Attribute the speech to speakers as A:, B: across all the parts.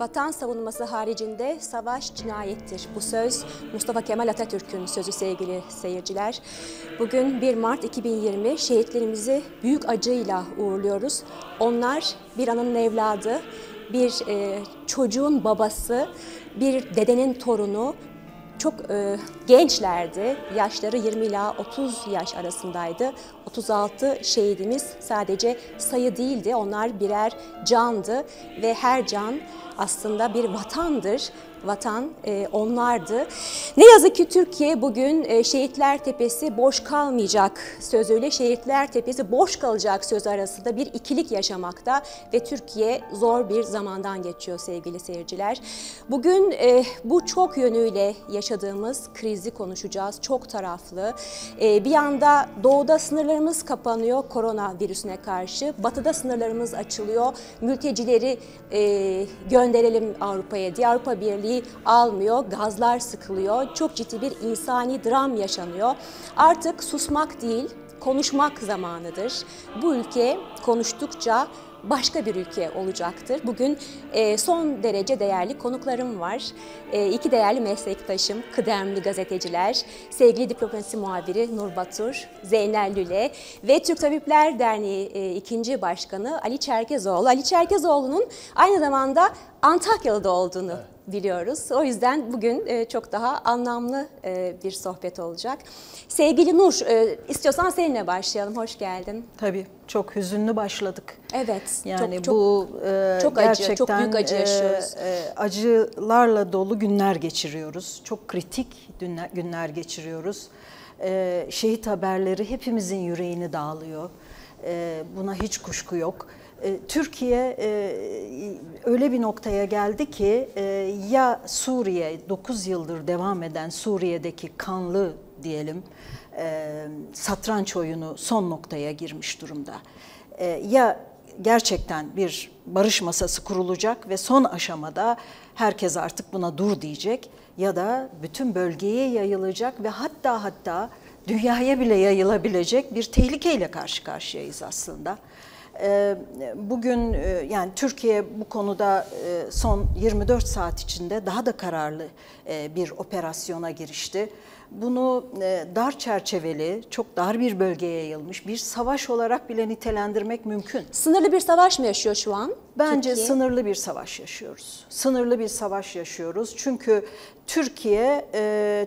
A: Vatan savunması haricinde savaş cinayettir. Bu söz Mustafa Kemal Atatürk'ün sözü sevgili seyirciler. Bugün 1 Mart 2020 şehitlerimizi büyük acıyla uğurluyoruz. Onlar bir ananın evladı, bir e, çocuğun babası, bir dedenin torunu, çok e, gençlerdi. Yaşları 20 ila 30 yaş arasındaydı. 36 şehidimiz sadece sayı değildi. Onlar birer candı ve her can aslında bir vatandır vatan e, onlardı. Ne yazık ki Türkiye bugün e, Şehitler Tepesi boş kalmayacak sözüyle Şehitler Tepesi boş kalacak söz arasında bir ikilik yaşamakta ve Türkiye zor bir zamandan geçiyor sevgili seyirciler. Bugün e, bu çok yönüyle yaşadığımız krizi konuşacağız. Çok taraflı. E, bir yanda doğuda sınırlarımız kapanıyor korona virüsüne karşı. Batıda sınırlarımız açılıyor. Mültecileri e, gönderelim Avrupa'ya diye Avrupa Birliği almıyor, gazlar sıkılıyor, çok ciddi bir insani dram yaşanıyor. Artık susmak değil, konuşmak zamanıdır. Bu ülke konuştukça başka bir ülke olacaktır. Bugün e, son derece değerli konuklarım var. E, iki değerli meslektaşım, kıdemli gazeteciler, sevgili diplomasi muhabiri Nur Batur, Zeynel Lüle ve Türk Tabipler Derneği e, ikinci başkanı Ali Çerkezoğlu. Ali Çerkezoğlu'nun aynı zamanda Antakyalı'da olduğunu evet biliyoruz. O yüzden bugün e, çok daha anlamlı e, bir sohbet olacak. Sevgili Nur, e, istiyorsan seninle başlayalım. Hoş geldin.
B: Tabii, çok hüzünlü başladık.
A: Evet,
B: yani çok, bu
A: çok, çok gerçekten acı, çok büyük acı yaşıyoruz.
B: acılarla dolu günler geçiriyoruz. Çok kritik günler geçiriyoruz. Şehit haberleri hepimizin yüreğini dağılıyor. Buna hiç kuşku yok. E, Türkiye e, öyle bir noktaya geldi ki e, ya Suriye 9 yıldır devam eden Suriye'deki kanlı diyelim satranç oyunu son noktaya girmiş durumda. Ya gerçekten bir barış masası kurulacak ve son aşamada herkes artık buna dur diyecek ya da bütün bölgeye yayılacak ve hatta hatta dünyaya bile yayılabilecek bir tehlikeyle karşı karşıyayız aslında. Ee, bugün e, yani Türkiye bu konuda e, son 24 saat içinde daha da kararlı e, bir operasyona girişti. Bunu dar çerçeveli, çok dar bir bölgeye yayılmış bir savaş olarak bile nitelendirmek mümkün.
A: Sınırlı bir savaş mı yaşıyor şu an?
B: Bence Türkiye? sınırlı bir savaş yaşıyoruz. Sınırlı bir savaş yaşıyoruz. Çünkü Türkiye,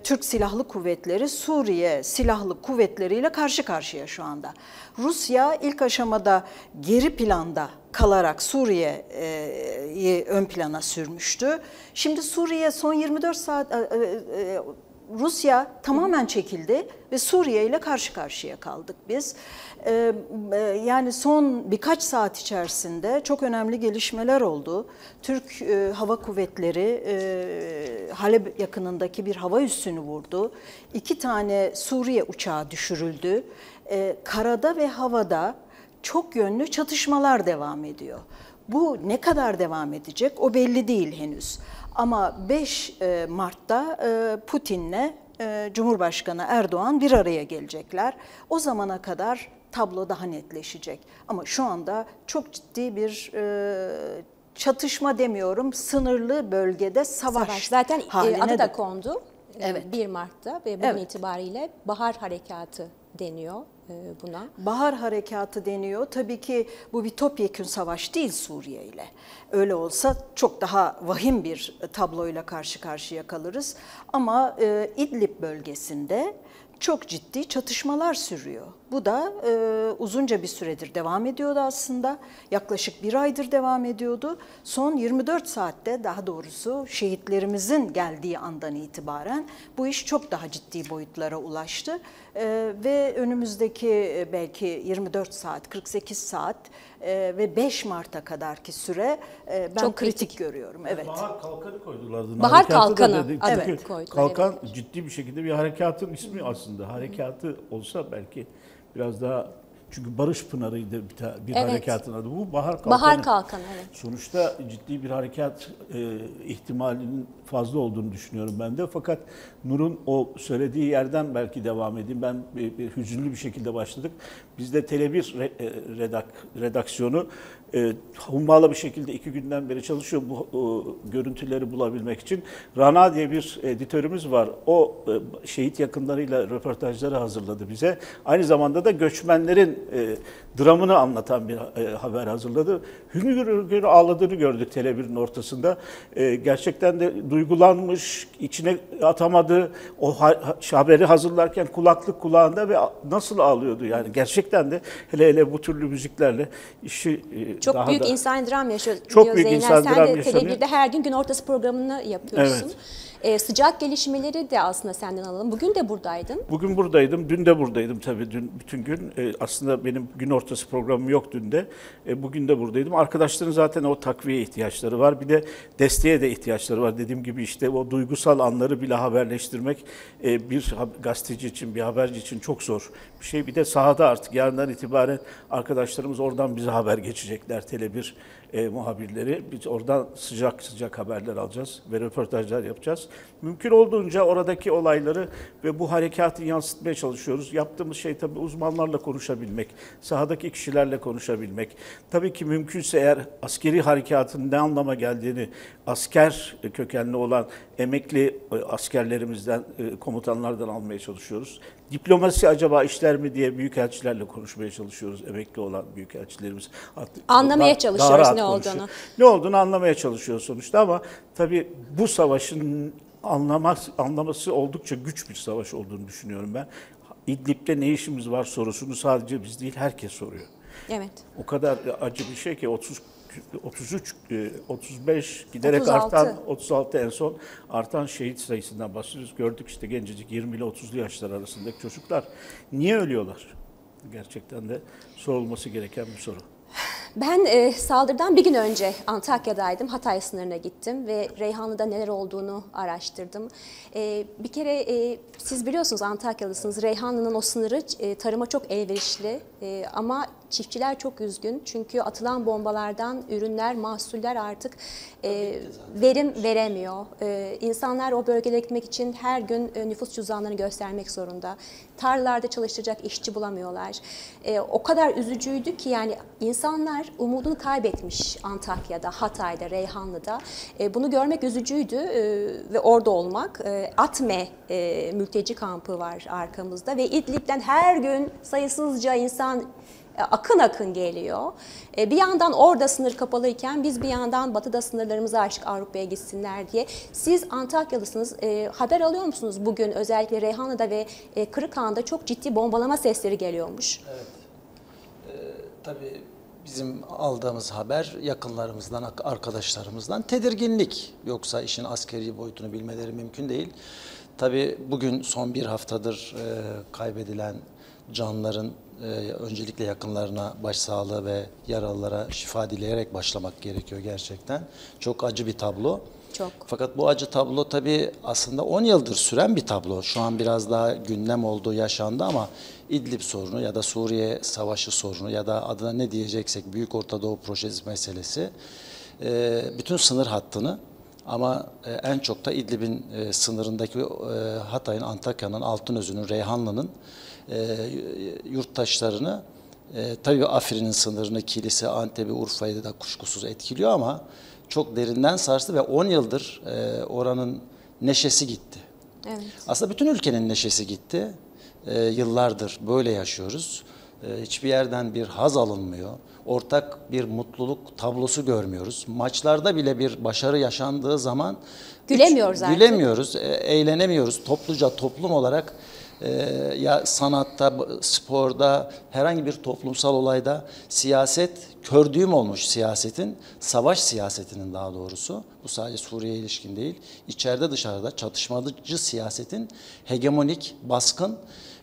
B: Türk Silahlı Kuvvetleri Suriye Silahlı Kuvvetleriyle karşı karşıya şu anda. Rusya ilk aşamada geri planda kalarak Suriye'yi ön plana sürmüştü. Şimdi Suriye son 24 saat e, e, e, Rusya tamamen çekildi ve Suriye ile karşı karşıya kaldık biz. Yani son birkaç saat içerisinde çok önemli gelişmeler oldu. Türk Hava Kuvvetleri Halep yakınındaki bir hava üssünü vurdu. İki tane Suriye uçağı düşürüldü. Karada ve havada çok yönlü çatışmalar devam ediyor. Bu ne kadar devam edecek o belli değil henüz. Ama 5 Mart'ta Putin'le Cumhurbaşkanı Erdoğan bir araya gelecekler. O zamana kadar tablo daha netleşecek. Ama şu anda çok ciddi bir e, çatışma demiyorum, sınırlı bölgede savaş, savaş.
A: Zaten e, haline adı da kondu. E, evet. 1 Mart'ta ve bugün evet. itibariyle bahar harekatı deniyor e, buna.
B: Bahar harekatı deniyor. Tabii ki bu bir topyekün savaş değil Suriye ile. Öyle olsa çok daha vahim bir tabloyla karşı karşıya kalırız. Ama e, İdlib bölgesinde çok ciddi çatışmalar sürüyor. Bu da e, uzunca bir süredir devam ediyordu aslında. Yaklaşık bir aydır devam ediyordu. Son 24 saatte daha doğrusu şehitlerimizin geldiği andan itibaren bu iş çok daha ciddi boyutlara ulaştı. E, ve önümüzdeki e, belki 24 saat, 48 saat e, ve 5 Mart'a kadarki süre e, ben çok kritik, kritik görüyorum. Evet.
C: Bahar Kalkanı koydular.
A: Bahar Kalkanı.
C: Evet. Kalkan ciddi bir şekilde bir harekatın ismi aslında. Harekatı olsa belki biraz daha Çünkü Barış Pınarı'ydı bir, bir
A: Evet.
C: harekatın adı. Bu Bahar Kalkanı.
A: Bahar Kalkanı evet.
C: Sonuçta ciddi bir harekat e, ihtimalinin fazla olduğunu düşünüyorum ben de. Fakat Nur'un o söylediği yerden belki devam edeyim. Ben bir, bir hüzünlü bir şekilde başladık. Bizde Tele1 re- e, redak, redaksiyonu e, hummalı bir şekilde iki günden beri çalışıyor bu e, görüntüleri bulabilmek için. Rana diye bir editörümüz var. O e, şehit yakınlarıyla röportajları hazırladı bize. Aynı zamanda da göçmenlerin e, dramını anlatan bir e, haber hazırladı. Hüngür hüngür ağladığını gördük Tele1'in ortasında. E, gerçekten de duygulanmış, içine atamadı. O ha- ha- haberi hazırlarken kulaklık kulağında ve nasıl ağlıyordu yani. Gerçekten de hele hele bu türlü müziklerle işi e,
A: Çok
C: daha
A: büyük
C: da...
A: insan dram yaşıyor.
C: Çok büyük
A: Zeynep.
C: insan
A: Sen
C: dram
A: de
C: yaşanıyor.
A: Tele1'de her gün gün ortası programını yapıyorsun.
C: Evet.
A: Ee, sıcak gelişmeleri de aslında senden alalım. Bugün de buradaydın.
C: Bugün buradaydım, dün de buradaydım tabii dün bütün gün. E, aslında benim gün ortası programım yok dün de. E, bugün de buradaydım. Arkadaşların zaten o takviye ihtiyaçları var. Bir de desteğe de ihtiyaçları var. Dediğim gibi işte o duygusal anları bile haberleştirmek e, bir gazeteci için, bir haberci için çok zor bir şey. Bir de sahada artık yarından itibaren arkadaşlarımız oradan bize haber geçecekler. Tele1 e, muhabirleri. Biz oradan sıcak sıcak haberler alacağız ve röportajlar yapacağız. Mümkün olduğunca oradaki olayları ve bu harekatı yansıtmaya çalışıyoruz. Yaptığımız şey tabii uzmanlarla konuşabilmek, sahadaki kişilerle konuşabilmek. Tabii ki mümkünse eğer askeri harekatın ne anlama geldiğini asker kökenli olan emekli e, askerlerimizden, e, komutanlardan almaya çalışıyoruz. Diplomasi acaba işler mi diye büyükelçilerle konuşmaya çalışıyoruz. Emekli olan büyükelçilerimiz. Artık
A: Anlamaya
C: daha-
A: çalışıyoruz
C: daha
A: ne
C: konuşuyor.
A: olduğunu.
C: Ne olduğunu anlamaya çalışıyor sonuçta ama tabii bu savaşın anlaması, anlaması oldukça güç bir savaş olduğunu düşünüyorum ben. İdlib'de ne işimiz var sorusunu sadece biz değil herkes soruyor.
A: Evet.
C: O kadar acı bir şey ki 30 33 e, 35 giderek
A: 36.
C: artan 36 en son artan şehit sayısından bahsediyoruz. Gördük işte gencecik 20 ile 30'lu yaşlar arasındaki çocuklar niye ölüyorlar? Gerçekten de sorulması gereken bir soru.
A: Ben e, saldırıdan bir gün önce Antakya'daydım. Hatay sınırına gittim ve Reyhanlı'da neler olduğunu araştırdım. E, bir kere e, siz biliyorsunuz Antakyalısınız. Reyhanlı'nın o sınırı e, tarıma çok elverişli E, ama çiftçiler çok üzgün. Çünkü atılan bombalardan ürünler, mahsuller artık e, verim veremiyor. E, insanlar o bölgelere gitmek için her gün e, nüfus cüzdanlarını göstermek zorunda. Tarlalarda çalıştıracak işçi bulamıyorlar. E, o kadar üzücüydü ki yani insanlar umudunu kaybetmiş Antakya'da, Hatay'da, Reyhanlı'da. E, bunu görmek üzücüydü e, ve orada olmak. E, Atme e, mülteci kampı var arkamızda ve İdlib'den her gün sayısızca insan e, akın akın geliyor. E, Bir yandan orada sınır kapalıyken biz bir yandan batıda sınırlarımızı açtık Avrupa'ya gitsinler diye. Siz Antakyalısınız. E, haber alıyor musunuz bugün özellikle Reyhanlı'da ve Kırıkhan'da çok ciddi bombalama sesleri geliyormuş.
D: Tabii bizim aldığımız haber yakınlarımızdan, ak- arkadaşlarımızdan tedirginlik. Yoksa işin askeri boyutunu bilmeleri mümkün değil. Tabii bugün son bir haftadır e, kaybedilen canların e, öncelikle yakınlarına başsağlığı ve yaralılara şifa dileyerek başlamak gerekiyor gerçekten. Çok acı bir tablo.
A: Çok.
D: Fakat bu acı tablo tabii aslında 10 yıldır süren bir tablo. Şu an biraz daha gündem olduğu yaşandı ama İdlib sorunu ya da Suriye savaşı sorunu ya da adına ne diyeceksek Büyük Orta Doğu projesi meselesi e, bütün sınır hattını ama e, en çok da İdlib'in e, sınırındaki Hatay'ın, Antakya'nın, Altınözü'nün, Reyhanlı'nın yurttaşlarını tabii Afrin'in sınırını, Kilis'i, Antep'i, Urfa'yı da kuşkusuz etkiliyor ama çok derinden sarstı ve 10 yıldır oranın neşesi gitti.
A: Evet.
D: Aslında bütün ülkenin neşesi gitti. E, yıllardır böyle yaşıyoruz. E, hiçbir yerden bir haz alınmıyor. Ortak bir mutluluk tablosu görmüyoruz. Maçlarda bile bir başarı yaşandığı zaman
A: Gülemiyoruz artık.
D: Gülemiyoruz, e, eğlenemiyoruz. Topluca toplum olarak e, ya sanatta, sporda, herhangi bir toplumsal olayda siyaset kördüğüm olmuş siyasetin, savaş siyasetinin daha doğrusu. Bu sadece Suriye ilişkin değil. İçeride dışarıda çatışmacı siyasetin hegemonik, baskın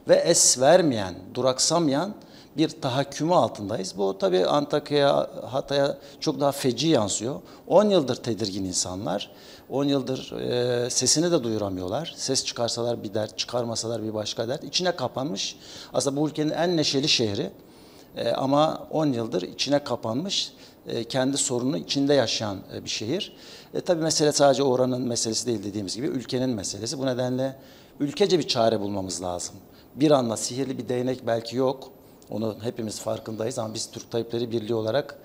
D: ve es vermeyen, duraksamayan bir tahakkümü altındayız. Bu tabii Antakya'ya, Hatay'a çok daha feci yansıyor. 10 yıldır tedirgin insanlar. 10 yıldır e, sesini de duyuramıyorlar. Ses çıkarsalar bir dert, çıkarmasalar bir başka dert. İçine kapanmış. Aslında bu ülkenin en neşeli şehri. E, ama 10 yıldır içine kapanmış, e, kendi sorununu içinde yaşayan e, bir şehir. E, tabii mesele sadece oranın meselesi değil dediğimiz gibi ülkenin meselesi. Bu nedenle ülkece bir çare bulmamız lazım. Bir anda sihirli bir değnek belki yok. Onu hepimiz farkındayız ama biz Türk Tabipleri Birliği olarak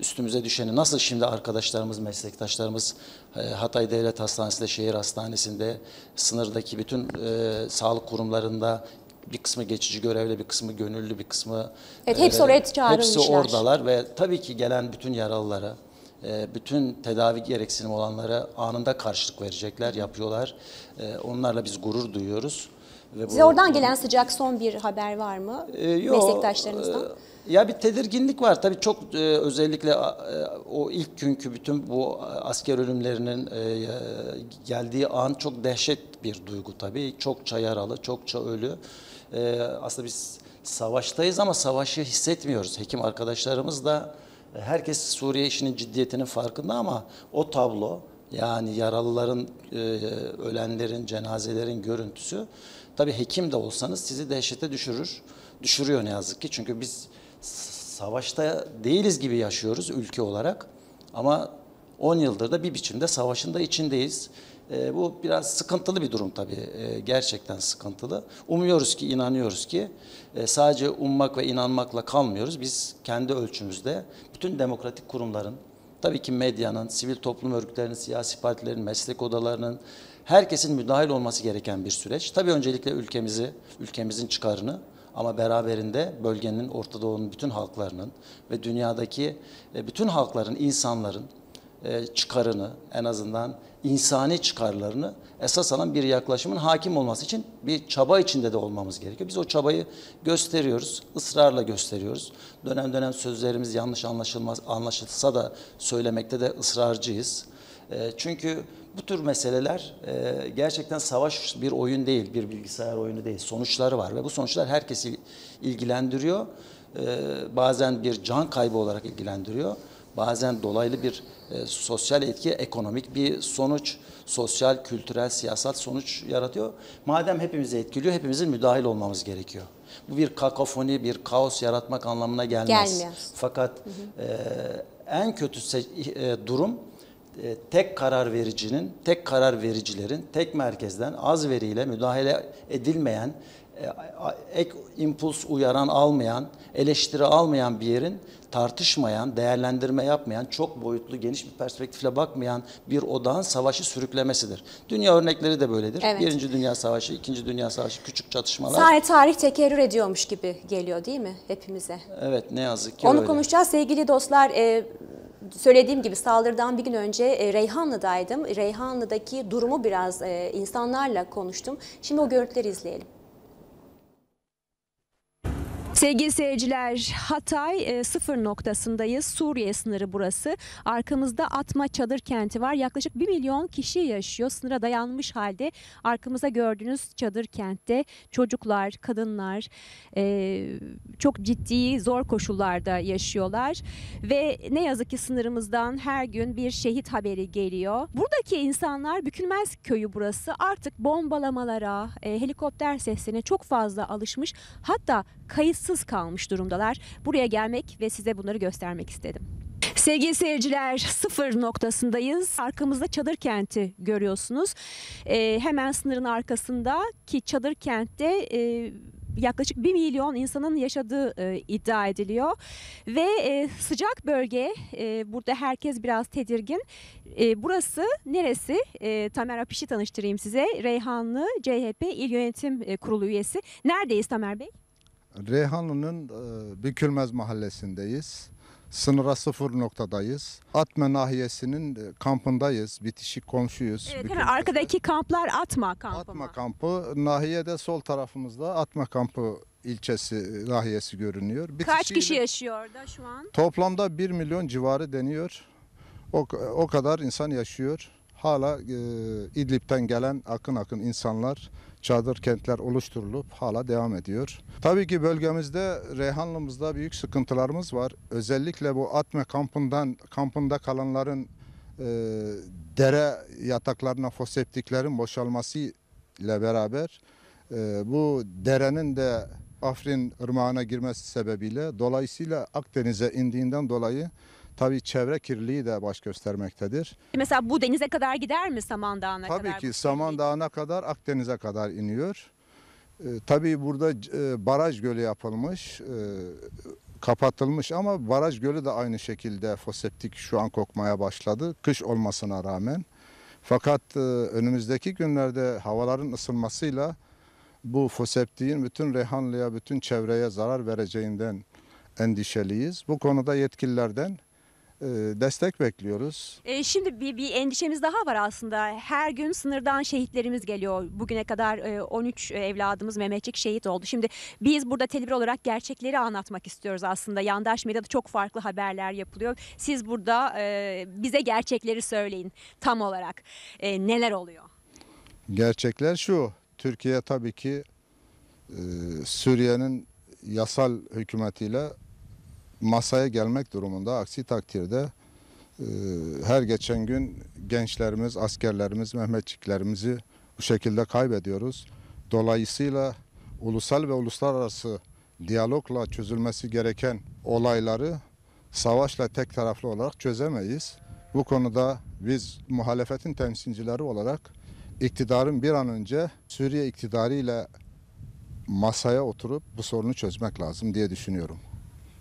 D: üstümüze düşeni nasıl şimdi arkadaşlarımız, meslektaşlarımız e, Hatay Devlet Hastanesi'nde, şehir hastanesinde, sınırdaki bütün e, sağlık kurumlarında bir kısmı geçici görevli, bir kısmı gönüllü, bir kısmı...
A: Evet, hepsi oraya.
D: Hepsi oradalar ve tabii ki gelen bütün yaralılara, e, bütün tedavi gereksinim olanlara anında karşılık verecekler, yapıyorlar. E, Onlarla biz gurur duyuyoruz. Ve
A: Size oradan gelen sıcak son bir haber var mı?
D: ee, yo,
A: Meslektaşlarınızdan.
D: e, Ya bir tedirginlik var. Tabii çok e, özellikle e, o ilk günkü bütün bu asker ölümlerinin e, e, geldiği an çok dehşet bir duygu tabii. Çokça yaralı, çokça ölü. E, Aslında biz savaştayız ama savaşı hissetmiyoruz. Hekim arkadaşlarımız da e, herkes Suriye işinin ciddiyetinin farkında ama o tablo yani yaralıların, e, ölenlerin, cenazelerin görüntüsü tabii hekim de olsanız sizi dehşete düşürür. Düşürüyor ne yazık ki çünkü biz savaşta değiliz gibi yaşıyoruz ülke olarak ama 10 yıldır da bir biçimde savaşın da içindeyiz. E, bu biraz sıkıntılı bir durum tabii. E, gerçekten sıkıntılı. Umuyoruz ki, inanıyoruz ki e, sadece ummak ve inanmakla kalmıyoruz. Biz kendi ölçümüzde bütün demokratik kurumların, tabii ki medyanın, sivil toplum örgütlerinin, siyasi partilerin, meslek odalarının, herkesin müdahil olması gereken bir süreç. Tabii öncelikle ülkemizi, ülkemizin çıkarını ama beraberinde bölgenin, Orta Doğu'nun bütün halklarının ve dünyadaki e, bütün halkların, insanların e, çıkarını, en azından insani çıkarlarını esas alan bir yaklaşımın hakim olması için bir çaba içinde de olmamız gerekiyor. Biz o çabayı gösteriyoruz, ısrarla gösteriyoruz. Dönem dönem sözlerimiz yanlış anlaşılmaz, anlaşılsa da söylemekte de ısrarcıyız. E, Çünkü bu tür meseleler e, gerçekten savaş bir oyun değil, bir bilgisayar oyunu değil. Sonuçları var ve bu sonuçlar herkesi ilgilendiriyor. E, Bazen bir can kaybı olarak ilgilendiriyor. Bazen dolaylı bir e, sosyal etki, ekonomik bir sonuç, sosyal, kültürel, siyasal sonuç yaratıyor. Madem hepimizi etkiliyor, hepimizin müdahil olmamız gerekiyor. Bu bir kakofoni, bir kaos yaratmak anlamına gelmez.
A: Gelmez.
D: Fakat e, en kötü e, durum tek karar vericinin, tek karar vericilerin tek merkezden az veriyle müdahale edilmeyen, e, ek impuls uyaran almayan, eleştiri almayan bir yerin tartışmayan, değerlendirme yapmayan, çok boyutlu, geniş bir perspektifle bakmayan bir odağın savaşı sürüklemesidir. Dünya örnekleri de böyledir.
A: Evet.
D: Birinci Dünya Savaşı, İkinci Dünya Savaşı, küçük çatışmalar.
A: Sadece tarih tekerrür ediyormuş gibi geliyor değil mi hepimize?
D: Evet ne yazık ki
A: Onu
D: öyle.
A: konuşacağız sevgili dostlar. E, söylediğim gibi saldırıdan bir gün önce e, Reyhanlı'daydım. Reyhanlı'daki durumu biraz e, insanlarla konuştum. Şimdi o görüntüleri izleyelim. Sevgili seyirciler, Hatay e, sıfır noktasındayız. Suriye sınırı burası. Arkamızda Atma Çadır kenti var. Yaklaşık 1 milyon kişi yaşıyor. Sınıra dayanmış halde. Arkamızda gördüğünüz çadır kentte çocuklar, kadınlar e, çok ciddi zor koşullarda yaşıyorlar. Ve ne yazık ki sınırımızdan her gün bir şehit haberi geliyor. Buradaki insanlar Bükülmez köyü burası artık bombalamalara, e, helikopter seslerine çok fazla alışmış. Hatta kayıtsız kalmış durumdalar. Buraya gelmek ve size bunları göstermek istedim. Sevgili seyirciler sıfır noktasındayız. Arkamızda çadır kenti görüyorsunuz. Ee, hemen sınırın arkasında ki çadır kentte e, yaklaşık 1 milyon insanın yaşadığı e, iddia ediliyor. Ve e, sıcak bölge e, burada herkes biraz tedirgin. E, burası neresi? E, Tamer Apiş'i tanıştırayım size. Reyhanlı CHP İl Yönetim e, Kurulu üyesi. Neredeyiz Tamer Bey?
E: Reyhanlı'nın e, Bükülmez mahallesindeyiz. Sınıra sıfır noktadayız. Atme nahiyesinin e, kampındayız. Bitişik komşuyuz.
A: Evet, hemen arkadaki kamplar Atma kampı
E: Atma
A: mı?
E: kampı. Nahiyede sol tarafımızda Atma kampı ilçesi e, nahiyesi görünüyor.
A: Kaç
E: Bitişiyle
A: kişi yaşıyor orada şu an?
E: Toplamda 1 milyon civarı deniyor. O, o kadar insan yaşıyor. Hala e, İdlib'den gelen akın akın insanlar, çadır kentler oluşturulup hala devam ediyor. Tabii ki bölgemizde, Reyhanlımızda büyük sıkıntılarımız var. Özellikle bu Atme kampından kampında kalanların e, dere yataklarına foseptiklerin boşalması ile beraber e, bu derenin de Afrin ırmağına girmesi sebebiyle dolayısıyla Akdeniz'e indiğinden dolayı tabii çevre kirliliği de baş göstermektedir.
A: Mesela bu denize kadar gider mi Samandağ'ına kadar?
E: Tabii ki
A: bu
E: Samandağ'ına kadar Akdeniz'e kadar iniyor. Ee, tabii burada e, baraj gölü yapılmış, e, kapatılmış ama baraj gölü de aynı şekilde foseptik şu an kokmaya başladı. Kış olmasına rağmen. Fakat e, önümüzdeki günlerde havaların ısınmasıyla bu foseptiğin bütün Reyhanlı'ya, bütün çevreye zarar vereceğinden endişeliyiz. Bu konuda yetkililerden e, destek bekliyoruz.
A: E, şimdi bir, bir endişemiz daha var aslında. Her gün sınırdan şehitlerimiz geliyor. Bugüne kadar e, 13 evladımız Mehmetçik şehit oldu. Şimdi biz burada tedbir olarak gerçekleri anlatmak istiyoruz aslında. Yandaş medyada çok farklı haberler yapılıyor. Siz burada e, bize gerçekleri söyleyin tam olarak. E, neler oluyor?
E: Gerçekler şu, Türkiye tabii ki e, Suriye'nin yasal hükümetiyle masaya gelmek durumunda. Aksi takdirde e, her geçen gün gençlerimiz, askerlerimiz, Mehmetçiklerimizi bu şekilde kaybediyoruz. Dolayısıyla ulusal ve uluslararası diyalogla çözülmesi gereken olayları savaşla tek taraflı olarak çözemeyiz. Bu konuda biz muhalefetin temsilcileri olarak iktidarın bir an önce Suriye iktidarıyla masaya oturup bu sorunu çözmek lazım diye düşünüyorum.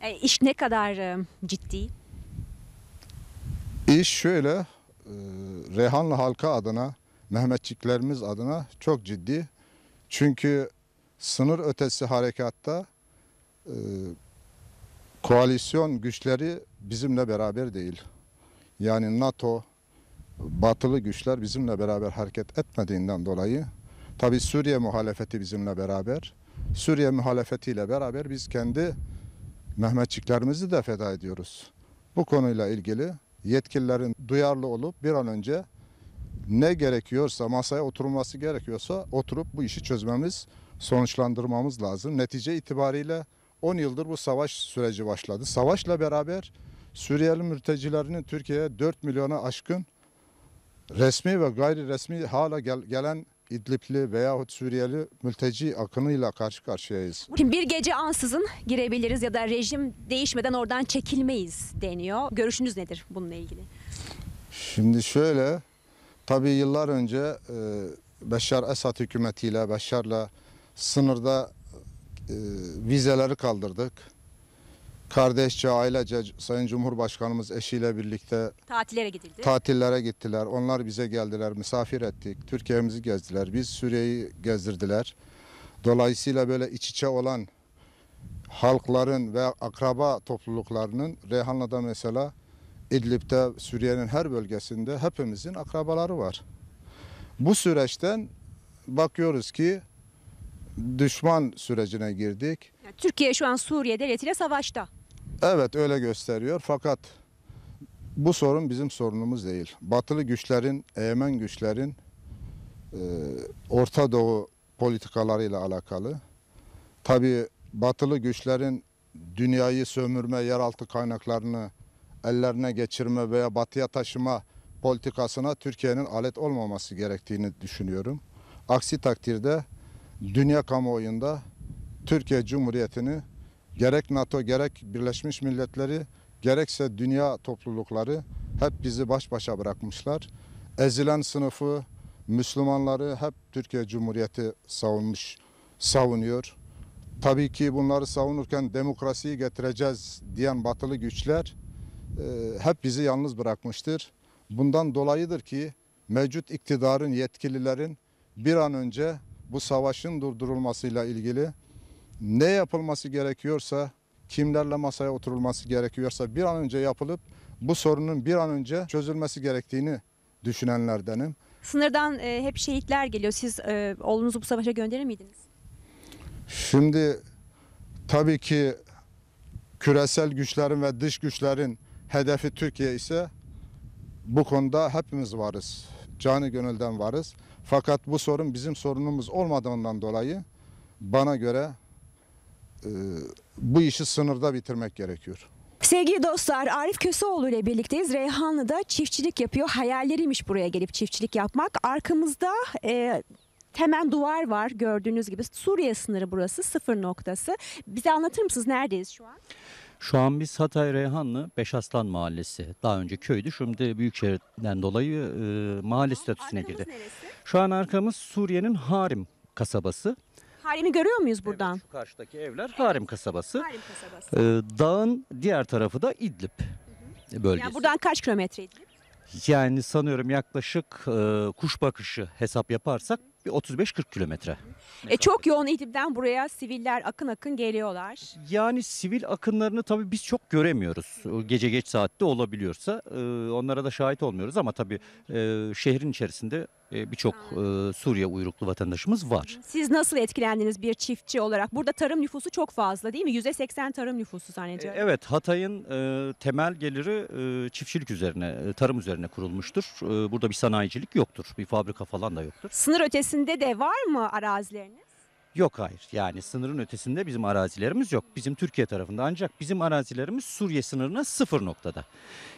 A: E, iş ne kadar e, ciddi?
E: İş şöyle, e, Reyhanlı halka adına, Mehmetçiklerimiz adına çok ciddi. Çünkü sınır ötesi harekatta e, koalisyon güçleri bizimle beraber değil. Yani NATO, batılı güçler bizimle beraber hareket etmediğinden dolayı tabi Suriye muhalefeti bizimle beraber. Suriye muhalefetiyle beraber biz kendi Mehmetçiklerimizi de feda ediyoruz. Bu konuyla ilgili yetkililerin duyarlı olup bir an önce ne gerekiyorsa masaya oturulması gerekiyorsa oturup bu işi çözmemiz, sonuçlandırmamız lazım. Netice itibariyle 10 yıldır bu savaş süreci başladı. Savaşla beraber Suriyeli mültecilerinin Türkiye'ye 4 milyona aşkın resmi ve gayri resmi hala gel- gelen İdlibli veyahut Suriyeli mülteci akınıyla karşı karşıyayız.
A: Şimdi bir gece ansızın girebiliriz ya da rejim değişmeden oradan çekilmeyiz deniyor. Görüşünüz nedir bununla ilgili?
E: Şimdi şöyle, tabii yıllar önce e, Beşar Esad hükümetiyle, Beşar'la sınırda e, vizeleri kaldırdık. Kardeşçe, ailece Sayın Cumhurbaşkanımız eşiyle birlikte
A: Tatillere gidildi.
E: tatillere gittiler. Onlar bize geldiler, misafir ettik. Türkiye'mizi gezdiler. Biz Suriye'yi gezdirdiler. Dolayısıyla böyle iç içe olan halkların ve akraba topluluklarının Reyhanlı'da mesela İdlib'de Suriye'nin her bölgesinde hepimizin akrabaları var. Bu süreçten bakıyoruz ki düşman sürecine girdik.
A: Yani Türkiye şu an Suriye devletiyle savaşta.
E: Evet öyle gösteriyor fakat bu sorun bizim sorunumuz değil. Batılı güçlerin, egemen güçlerin e, Orta Doğu politikalarıyla alakalı. Tabii batılı güçlerin dünyayı sömürme, yeraltı kaynaklarını ellerine geçirme veya batıya taşıma politikasına Türkiye'nin alet olmaması gerektiğini düşünüyorum. Aksi takdirde dünya kamuoyunda Türkiye Cumhuriyeti'ni gerek NATO gerek Birleşmiş Milletleri gerekse dünya toplulukları hep bizi baş başa bırakmışlar. Ezilen sınıfı, Müslümanları hep Türkiye Cumhuriyeti savunmuş, savunuyor. Tabii ki bunları savunurken demokrasiyi getireceğiz diyen batılı güçler e, hep bizi yalnız bırakmıştır. Bundan dolayıdır ki mevcut iktidarın yetkililerin bir an önce bu savaşın durdurulmasıyla ilgili ne yapılması gerekiyorsa, kimlerle masaya oturulması gerekiyorsa bir an önce yapılıp bu sorunun bir an önce çözülmesi gerektiğini düşünenlerdenim.
A: Sınırdan e, hep şehitler geliyor. Siz e, oğlunuzu bu savaşa gönderir miydiniz?
E: Şimdi tabii ki küresel güçlerin ve dış güçlerin hedefi Türkiye ise bu konuda hepimiz varız. Canı gönülden varız. Fakat bu sorun bizim sorunumuz olmadığından dolayı bana göre bu işi sınırda bitirmek gerekiyor.
A: Sevgili dostlar Arif Köseoğlu ile birlikteyiz. Reyhanlı'da çiftçilik yapıyor. Hayalleriymiş buraya gelip çiftçilik yapmak. Arkamızda e, Hemen duvar var gördüğünüz gibi. Suriye sınırı burası sıfır noktası. Bize anlatır mısınız neredeyiz şu an?
F: Şu an biz Hatay Reyhanlı Beşaslan Mahallesi. Daha önce köydü. Şimdi Büyükşehir'den dolayı e, mahalle statüsüne girdi.
A: neresi?
F: Şu an arkamız Suriye'nin Harim kasabası.
A: Harimi görüyor muyuz buradan?
F: Şu karşıdaki evler Harim kasabası.
A: Harim kasabası.
F: E, dağın diğer tarafı da İdlib bölgesi.
A: Yani buradan kaç kilometreydi?
F: Yani sanıyorum yaklaşık e, kuş bakışı hesap yaparsak bir 35-40 kilometre.
A: E, çok yoğun İdlib'den buraya siviller akın akın geliyorlar.
F: Yani sivil akınlarını tabii biz çok göremiyoruz. Gece geç saatte olabiliyorsa e, onlara da şahit olmuyoruz ama tabii e, şehrin içerisinde e, birçok e, Suriye uyruklu vatandaşımız var.
A: Siz nasıl etkilendiniz bir çiftçi olarak? Burada tarım nüfusu çok fazla değil mi? %80 tarım nüfusu
F: E,
A: zannediyorum.
F: Evet Hatay'ın e, temel geliri e, çiftçilik üzerine, e, tarım üzerine kurulmuştur. E, burada bir sanayicilik yoktur. Bir fabrika falan da yoktur.
A: Sınır ötesinde de var mı arazileriniz?
F: Yok hayır. Yani sınırın ötesinde bizim arazilerimiz yok. Bizim Türkiye tarafında ancak bizim arazilerimiz Suriye sınırına sıfır noktada.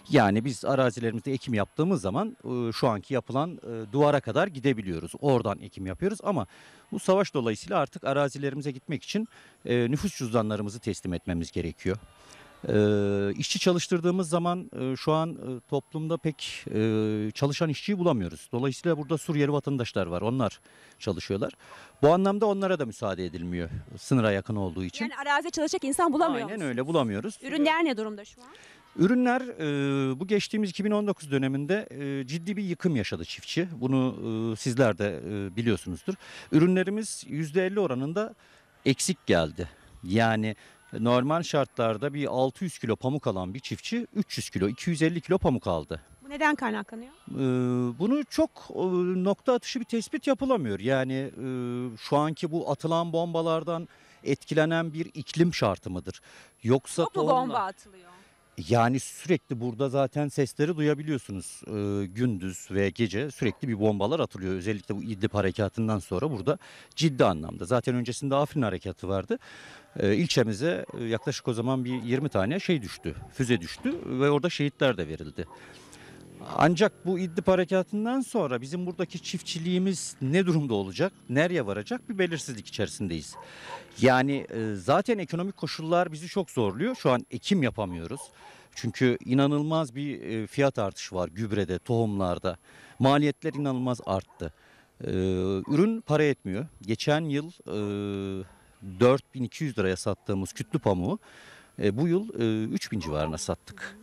F: Yani biz arazilerimizde ekim yaptığımız zaman e, şu anki yapılan e, duvara kadar gidebiliyoruz. Oradan ekim yapıyoruz ama bu savaş dolayısıyla artık arazilerimize gitmek için e, nüfus cüzdanlarımızı teslim etmemiz gerekiyor. E, işçi çalıştırdığımız zaman e, şu an e, toplumda pek e, çalışan işçiyi bulamıyoruz. Dolayısıyla burada Suriyeli vatandaşlar var. Onlar çalışıyorlar. Bu anlamda onlara da müsaade edilmiyor sınıra yakın olduğu için.
A: Yani arazide çalışacak insan bulamıyor
F: Aynen
A: musunuz?
F: öyle bulamıyoruz.
A: Ürünler ne durumda şu an?
F: Ürünler e, bu geçtiğimiz 2019 döneminde e, ciddi bir yıkım yaşadı çiftçi. Bunu e, sizler de e, biliyorsunuzdur. Ürünlerimiz %50 oranında eksik geldi. Yani normal şartlarda bir 600 kilo pamuk alan bir çiftçi 300 kilo 250 kilo pamuk aldı.
A: Bu neden kaynaklanıyor?
F: Ee, Bunu çok e, nokta atışı bir tespit yapılamıyor. Yani e, şu anki bu atılan bombalardan etkilenen bir iklim şartı mıdır? Yoksa
A: Çok mu
F: tohumla-
A: bomba atılıyor?
F: Yani sürekli burada zaten sesleri duyabiliyorsunuz. Ee, gündüz ve gece sürekli bir bombalar atılıyor. Özellikle bu İdlib harekatından sonra burada ciddi anlamda. Zaten öncesinde Afrin harekatı vardı. Ee, ilçemize e, yaklaşık o zaman bir 20 tane şey düştü. Füze düştü ve orada şehitler de verildi. Ancak bu İdlib harekatından sonra bizim buradaki çiftçiliğimiz ne durumda olacak, nereye varacak bir belirsizlik içerisindeyiz. Yani e, zaten ekonomik koşullar bizi çok zorluyor. Şu an ekim yapamıyoruz. Çünkü inanılmaz bir e, fiyat artışı var gübrede, tohumlarda. Maliyetler inanılmaz arttı. E, Ürün para etmiyor. Geçen yıl e, 4200 liraya sattığımız kütlü pamuğu bu yıl e, 3000 civarına sattık.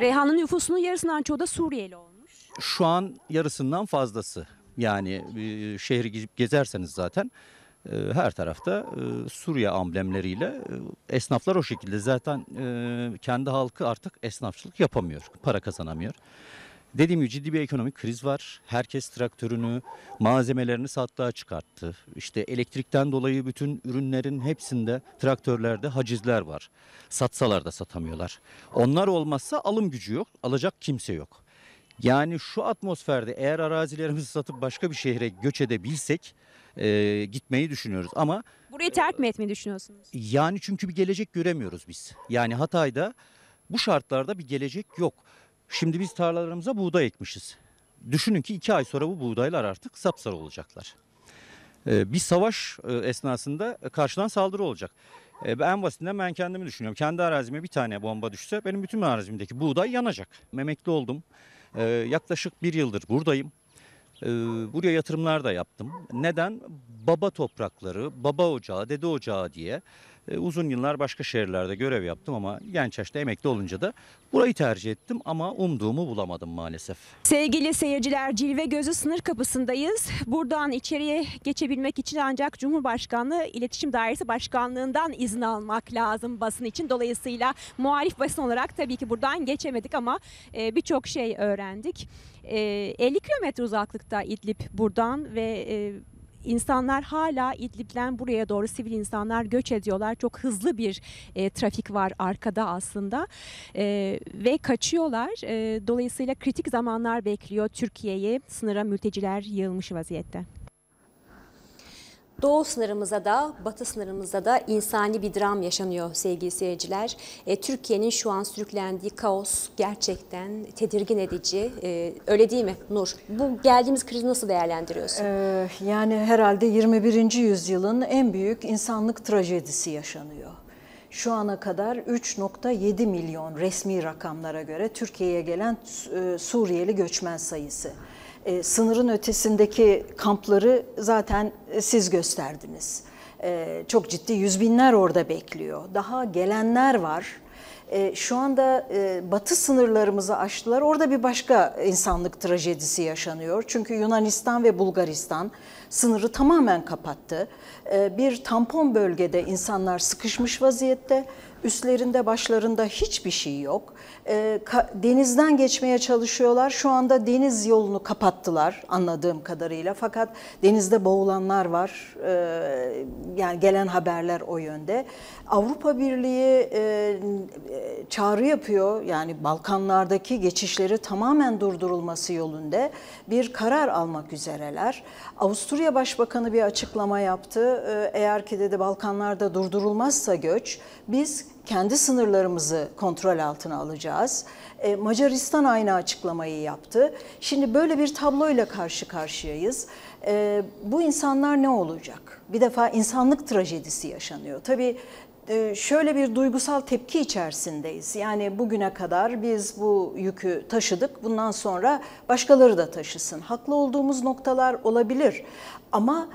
A: Reyhan'ın nüfusunun yarısından çoğu da Suriyeli olmuş.
F: Şu an yarısından fazlası. Yani e, şehri gidip gezerseniz zaten e, her tarafta e, Suriye amblemleriyle esnaflar o şekilde. Zaten kendi halkı artık esnafçılık yapamıyor, para kazanamıyor. Dediğim gibi ciddi bir ekonomik kriz var. Herkes traktörünü, malzemelerini satlığa çıkarttı. İşte elektrikten dolayı bütün ürünlerin hepsinde traktörlerde hacizler var. Satsalar da satamıyorlar. Onlar olmazsa alım gücü yok, alacak kimse yok. Yani şu atmosferde eğer arazilerimizi satıp başka bir şehre göç edebilsek e, gitmeyi düşünüyoruz. Ama
A: Burayı terk mi etmeyi düşünüyorsunuz?
F: yani çünkü bir gelecek göremiyoruz biz. Yani Hatay'da bu şartlarda bir gelecek yok. Şimdi biz tarlalarımıza buğday ekmişiz. Düşünün ki iki ay sonra bu buğdaylar artık sapsarı olacaklar. Ee, bir savaş e, esnasında karşıdan saldırı olacak. Ee, En basitinden ben kendimi düşünüyorum. Kendi arazime bir tane bomba düşse benim bütün arazimdeki buğday yanacak. Memekli oldum. Ee, Yaklaşık bir yıldır buradayım. Buraya yatırımlar da yaptım. Neden? Baba toprakları, baba ocağı, dede ocağı diye e, uzun yıllar başka şehirlerde görev yaptım ama genç yaşta emekli olunca da burayı tercih ettim ama umduğumu bulamadım maalesef.
A: Sevgili seyirciler Cilve Gözü sınır kapısındayız. Buradan içeriye geçebilmek için ancak Cumhurbaşkanlığı İletişim Dairesi Başkanlığından izin almak lazım basın için. Dolayısıyla muhalif basın olarak tabii ki buradan geçemedik ama e, birçok şey öğrendik. E, 50 kilometre uzaklıkta İdlib buradan ve e, İnsanlar hala İdlib'den buraya doğru sivil insanlar göç ediyorlar. Çok hızlı bir e, trafik var arkada aslında E, ve kaçıyorlar. E, dolayısıyla kritik zamanlar bekliyor Türkiye'yi. Sınıra mülteciler yığılmış vaziyette. Doğu sınırımızda da batı sınırımızda da insani bir dram yaşanıyor sevgili seyirciler. E, Türkiye'nin şu an sürüklendiği kaos gerçekten tedirgin edici. E, öyle değil mi Nur? Bu geldiğimiz krizi nasıl değerlendiriyorsun?
B: Ee, yani herhalde 21. yüzyılın en büyük insanlık trajedisi yaşanıyor. Şu ana kadar 3.7 milyon resmi rakamlara göre Türkiye'ye gelen e, Suriyeli göçmen sayısı. E, sınırın ötesindeki kampları zaten e, siz gösterdiniz. E, çok ciddi yüz binler orada bekliyor. Daha gelenler var. E, şu anda e, batı sınırlarımızı aştılar. Orada bir başka insanlık trajedisi yaşanıyor. Çünkü Yunanistan ve Bulgaristan sınırı tamamen kapattı. E, bir tampon bölgede insanlar sıkışmış vaziyette. Üstlerinde başlarında hiçbir şey yok. E, denizden geçmeye çalışıyorlar. Şu anda deniz yolunu kapattılar anladığım kadarıyla. Fakat denizde boğulanlar var. E, yani gelen haberler o yönde. Avrupa Birliği e, çağrı yapıyor. Yani Balkanlardaki geçişleri tamamen durdurulması yolunda bir karar almak üzereler. Avusturya Başbakanı bir açıklama yaptı. Eğer ki dedi Balkanlarda durdurulmazsa göç biz kendi sınırlarımızı kontrol altına alacağız. E, Macaristan aynı açıklamayı yaptı. Şimdi böyle bir tabloyla karşı karşıyayız. E, bu insanlar ne olacak? Bir defa insanlık trajedisi yaşanıyor. Tabii e, şöyle bir duygusal tepki içerisindeyiz. Yani bugüne kadar biz bu yükü taşıdık. Bundan sonra başkaları da taşısın. Haklı olduğumuz noktalar olabilir. Ama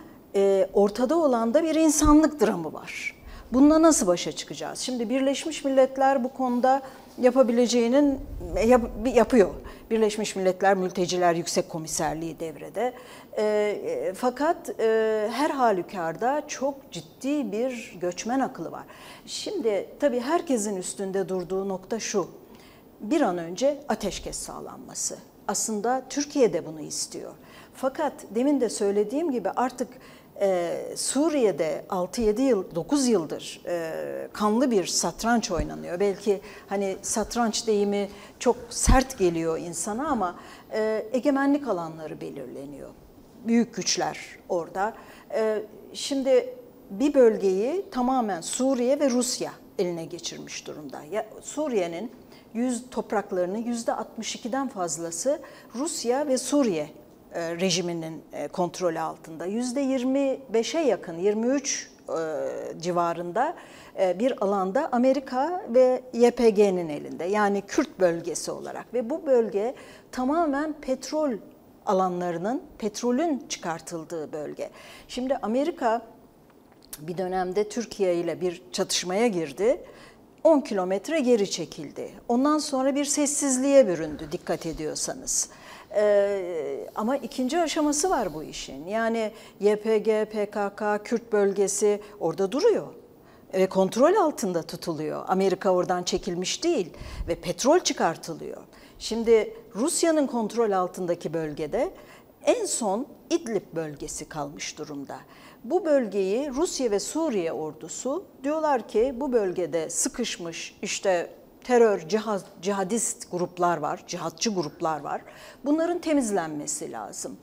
B: ortada olan da bir insanlık dramı var. Bununla nasıl başa çıkacağız? Şimdi Birleşmiş Milletler bu konuda yapabileceğinin yap, yapıyor. Birleşmiş Milletler Mülteciler Yüksek Komiserliği devrede. E, fakat e, her halükarda çok ciddi bir göçmen akılı var. Şimdi tabii herkesin üstünde durduğu nokta şu. Bir an önce ateşkes sağlanması. Aslında Türkiye de bunu istiyor. Fakat demin de söylediğim gibi artık ee, Suriye'de 6-7 yıl, 9 yıldır e, kanlı bir satranç oynanıyor. Belki hani satranç deyimi çok sert geliyor insana ama e, egemenlik alanları belirleniyor. Büyük güçler orada. E, şimdi bir bölgeyi tamamen Suriye ve Rusya eline geçirmiş durumda. Suriye'nin yüz topraklarının yüzde 62'den fazlası Rusya ve Suriye e, rejiminin e, kontrolü altında. %25'e yakın, 23 e, civarında bir alanda Amerika ve YPG'nin elinde. Yani Kürt bölgesi olarak ve bu bölge tamamen petrol alanlarının, petrolün çıkartıldığı bölge. Şimdi Amerika bir dönemde Türkiye ile bir çatışmaya girdi. 10 kilometre geri çekildi. Ondan sonra bir sessizliğe büründü dikkat ediyorsanız. Ee, ama ikinci aşaması var bu işin. Yani YPG, PKK, Kürt bölgesi orada duruyor ve kontrol altında tutuluyor. Amerika oradan çekilmiş değil ve petrol çıkartılıyor. Şimdi Rusya'nın kontrol altındaki bölgede en son İdlib bölgesi kalmış durumda. Bu bölgeyi Rusya ve Suriye ordusu diyorlar ki bu bölgede sıkışmış işte terör, cihaz, cihadist gruplar var, cihatçı gruplar var. Bunların temizlenmesi lazım.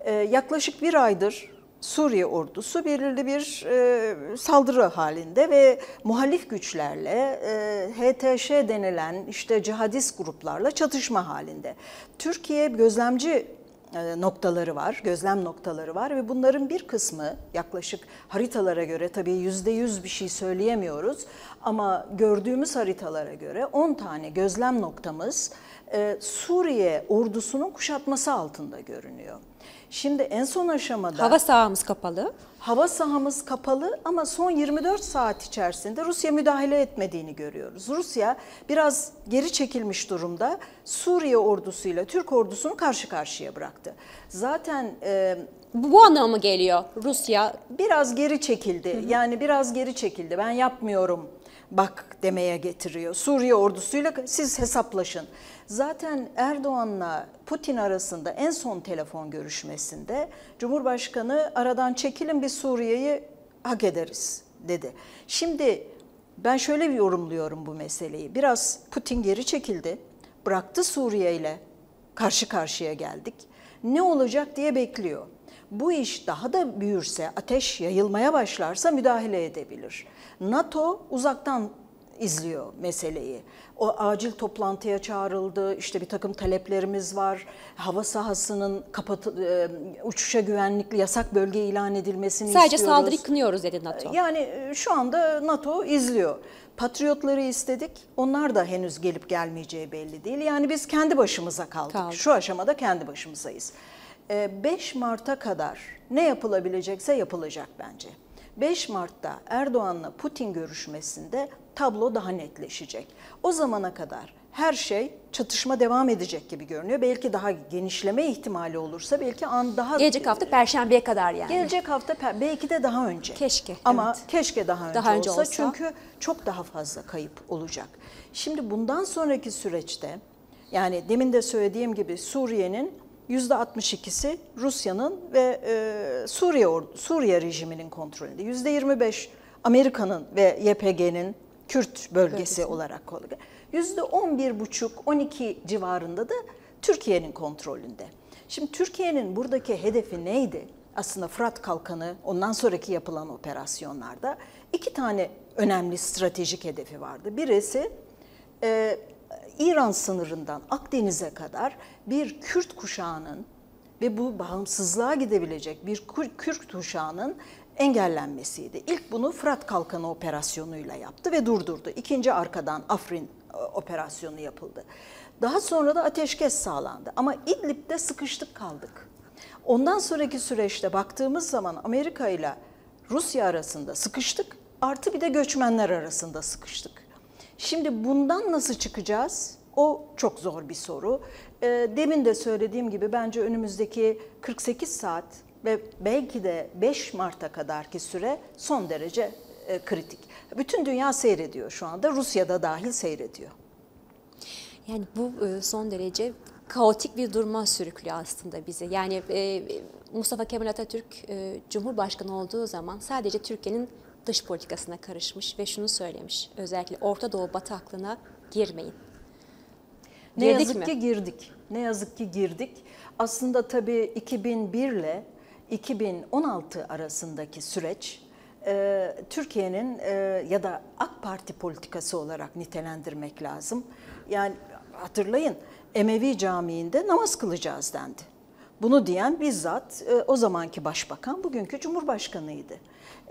B: Ee, yaklaşık bir aydır Suriye ordusu belirli bir e, saldırı halinde ve muhalif güçlerle e, HTŞ denilen işte cihadist gruplarla çatışma halinde. Türkiye gözlemci noktaları var, gözlem noktaları var ve bunların bir kısmı yaklaşık haritalara göre tabii yüzde yüz bir şey söyleyemiyoruz ama gördüğümüz haritalara göre 10 tane gözlem noktamız e, Suriye ordusunun kuşatması altında görünüyor. Şimdi en son aşamada...
A: Hava sahamız kapalı.
B: Hava sahamız kapalı ama son 24 saat içerisinde Rusya müdahale etmediğini görüyoruz. Rusya biraz geri çekilmiş durumda Suriye ordusuyla Türk ordusunu karşı karşıya bıraktı. Zaten...
A: E, bu, bu anlama geliyor Rusya?
B: Biraz geri çekildi. Hı hı. Yani biraz geri çekildi. Ben yapmıyorum bak demeye getiriyor. Suriye ordusuyla siz hesaplaşın. Zaten Erdoğan'la Putin arasında en son telefon görüşmesinde Cumhurbaşkanı aradan çekilin bir Suriye'yi hak ederiz dedi. Şimdi ben şöyle bir yorumluyorum bu meseleyi. Biraz Putin geri çekildi, bıraktı Suriye ile karşı karşıya geldik. Ne olacak diye bekliyor. bu iş daha da büyürse, ateş yayılmaya başlarsa müdahale edebilir. NATO uzaktan izliyor meseleyi. O acil toplantıya çağrıldı. İşte bir takım taleplerimiz var. Hava sahasının kapat e, uçuşa güvenlikli yasak bölge ilan edilmesini
A: Sadece
B: istiyoruz.
A: saldırıyı kınıyoruz dedi NATO.
B: Yani şu anda NATO izliyor. Patriotları istedik. Onlar da henüz gelip gelmeyeceği belli değil. Yani biz kendi başımıza kaldık.
A: Kaldık.
B: Şu aşamada kendi başımızayız. E, 5 Mart'a kadar ne yapılabilecekse yapılacak bence. 5 Mart'ta Erdoğan'la Putin görüşmesinde tablo daha netleşecek. O zamana kadar her şey çatışma devam edecek gibi görünüyor. Belki daha genişleme ihtimali olursa belki an daha
A: Gelecek hafta Perşembe'ye kadar yani.
B: Gelecek hafta belki de daha önce.
A: Keşke,
B: Ama
A: evet.
B: keşke daha önce,
A: Daha önce
B: olsa,
A: olsa.
B: çünkü çok daha fazla kayıp olacak. Şimdi bundan sonraki süreçte yani demin de söylediğim gibi Suriye'nin %62'si Rusya'nın ve e, Suriye Suriye rejiminin kontrolünde. %25 Amerika'nın ve YPG'nin Kürt bölgesi olarak %11,5-12 civarında da Türkiye'nin kontrolünde. Şimdi Türkiye'nin buradaki hedefi neydi? Aslında Fırat Kalkanı ondan sonraki yapılan operasyonlarda iki tane önemli stratejik hedefi vardı. Birisi e, İran sınırından Akdeniz'e kadar bir Kürt kuşağının ve bu bağımsızlığa gidebilecek bir Kür- Kürt kuşağının engellenmesiydi. İlk bunu Fırat Kalkanı operasyonuyla yaptı ve durdurdu. İkinci arkadan Afrin e, operasyonu yapıldı. Daha sonra da ateşkes sağlandı. Ama İdlib'de sıkıştık kaldık. Ondan sonraki süreçte baktığımız zaman Amerika ile Rusya arasında sıkıştık. Artı bir de göçmenler arasında sıkıştık. Şimdi bundan nasıl çıkacağız? O çok zor bir soru. Ee, demin de söylediğim gibi bence önümüzdeki 48 saat ve belki de 5 Mart'a kadarki süre son derece e, kritik. Bütün dünya seyrediyor şu anda. Rusya da dahil seyrediyor.
A: Yani bu e, son derece kaotik bir duruma sürüklüyor aslında bizi. Yani e, Mustafa Kemal Atatürk Cumhurbaşkanı olduğu zaman sadece Türkiye'nin dış politikasına karışmış ve şunu söylemiş. Özellikle Orta Doğu bataklığına girmeyin.
B: Ne
A: Girdik
B: yazık
A: mi?
B: ki girdik. Ne yazık ki girdik. Aslında tabii 2001 ile 2016 arasındaki süreç e, Türkiye'nin e, ya da AK Parti politikası olarak nitelendirmek lazım. Yani hatırlayın Emevi Camii'nde namaz kılacağız dendi. Bunu diyen bizzat e, o zamanki başbakan, bugünkü cumhurbaşkanıydı.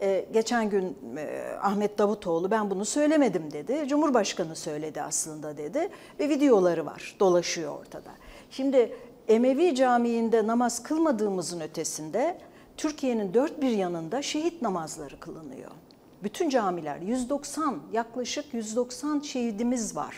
B: E, geçen gün e, Ahmet Davutoğlu ben bunu söylemedim dedi. Cumhurbaşkanı söyledi aslında dedi ve videoları var dolaşıyor ortada. Şimdi Emevi Camii'nde namaz kılmadığımızın ötesinde Türkiye'nin dört bir yanında şehit namazları kılınıyor. Bütün camiler 190 yaklaşık 190 şehidimiz var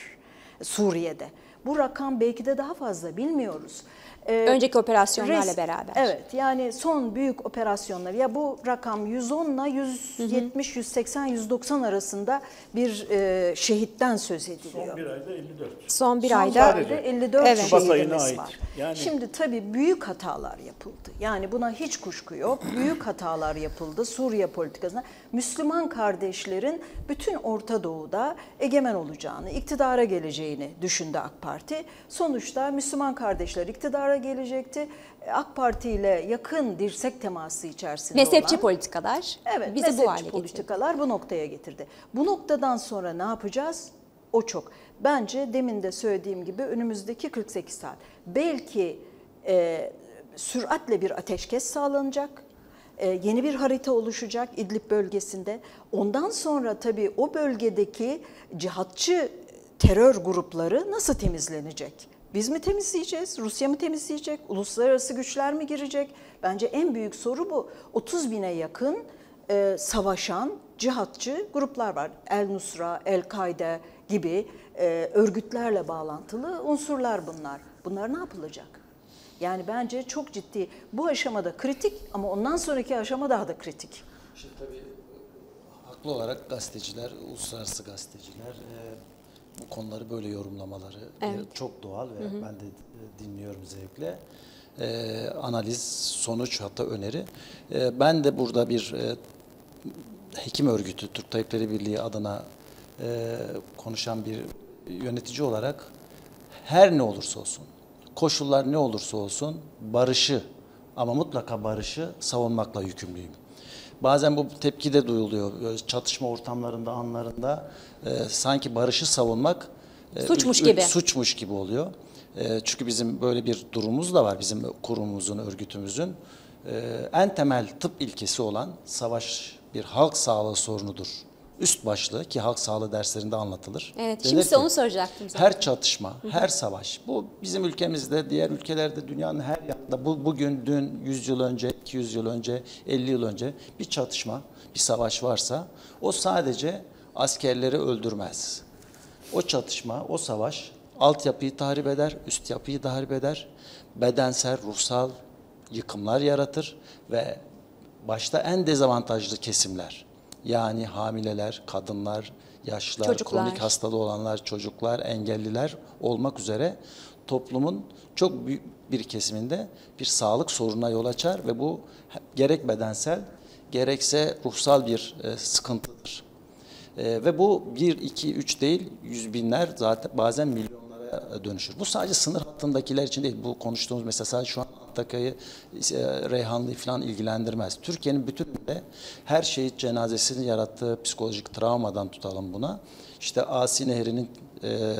B: Suriye'de. Bu rakam belki de daha fazla bilmiyoruz. Ee,
A: Önceki operasyonlarla beraber.
B: Evet yani son büyük operasyonlar ya bu rakam 110 ile 170, 180, 190 arasında bir e, şehitten söz ediliyor.
C: Son bir ayda 54.
A: Son bir
B: Son
A: ayda
B: tarihte 54
A: Evet.
B: Şehidimiz
C: ait.
B: var.
C: Yani-
B: Şimdi tabii büyük hatalar yapıldı. Yani buna hiç kuşku yok. Büyük hatalar yapıldı Suriye politikasında. Müslüman kardeşlerin bütün Orta Doğu'da egemen olacağını, iktidara geleceğini düşündü AK Parti. Sonuçta Müslüman kardeşler iktidara gelecekti. AK Parti ile yakın dirsek teması içerisinde
A: mezhepçi
B: olan
A: politikalar
B: Evet,
A: bizi bu hale getirdi.
B: politikalar bu noktaya getirdi. Bu noktadan sonra ne yapacağız? O çok. Bence demin de söylediğim gibi önümüzdeki 48 saat belki e, süratle bir ateşkes sağlanacak. E, yeni bir harita oluşacak İdlib bölgesinde. Ondan sonra tabii o bölgedeki cihatçı terör grupları nasıl temizlenecek? Biz mi temizleyeceğiz? Rusya mı temizleyecek? Uluslararası güçler mi girecek? Bence en büyük soru bu. 30 bine yakın e, savaşan cihatçı gruplar var. El Nusra, El Kaide gibi e, örgütlerle bağlantılı unsurlar bunlar. Bunlar ne yapılacak? Yani bence çok ciddi. Bu aşamada kritik ama ondan sonraki aşama daha da kritik.
D: Şimdi tabii haklı olarak gazeteciler, uluslararası gazeteciler e, bu konuları böyle yorumlamaları e, çok doğal ve ben de e, dinliyorum zevkle. E, analiz, sonuç hatta öneri. E, ben de burada bir e, hekim örgütü Türk Tabipleri Birliği adına e, konuşan bir yönetici olarak her ne olursa olsun, koşullar ne olursa olsun barışı Ama mutlaka barışı savunmakla yükümlüyüm. Bazen bu tepki de duyuluyor. Çatışma ortamlarında, anlarında e, sanki barışı savunmak e,
A: Suçmuş
D: ül-
A: gibi.
D: suçmuş gibi oluyor. E, çünkü bizim böyle bir durumumuz da var bizim kurumumuzun, örgütümüzün. E, en temel tıp ilkesi olan savaş bir halk sağlığı sorunudur. Üst başlığı ki halk sağlığı derslerinde anlatılır.
A: Evet, şimdi size onu soracaktım zaten.
D: Her çatışma, her savaş, bu bizim ülkemizde, diğer ülkelerde, dünyanın her yanında, bu, bugün, dün, 100 yıl önce, 200 yıl önce, 50 yıl önce bir çatışma, bir savaş varsa o sadece askerleri öldürmez. O çatışma, o savaş altyapıyı tahrip eder, üst yapıyı tahrip eder, bedensel, ruhsal yıkımlar yaratır ve başta en dezavantajlı kesimler yani hamileler, kadınlar, yaşlılar,
A: Çocuklar.
D: kronik hastalığı olanlar, çocuklar, engelliler olmak üzere toplumun çok büyük bir kesiminde bir sağlık sorununa yol açar ve bu gerek bedensel gerekse ruhsal bir e, sıkıntıdır. E, ve bu 1, 2, 3 değil yüz binler zaten bazen milyonlara dönüşür. Bu sadece sınır hattındakiler için değil. Bu konuştuğumuz mesela sadece şu an Antakya'yı, e, Reyhanlı'yı falan ilgilendirmez. Türkiye'nin bütününde her şehit cenazesini yarattığı psikolojik travmadan tutalım buna. İşte Asi Nehri'nin e,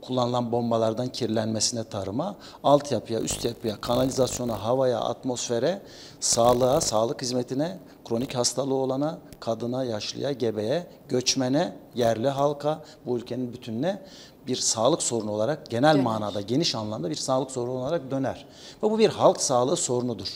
D: kullanılan bombalardan kirlenmesine tarıma, altyapıya, üst yapıya, kanalizasyona, havaya, atmosfere, sağlığa, sağlık hizmetine, kronik hastalığı olana, kadına, yaşlıya, gebeye, göçmene, yerli halka, bu ülkenin bütününe bir sağlık sorunu olarak genel manada, geniş anlamda bir sağlık sorunu olarak döner. Ve bu bir halk sağlığı sorunudur.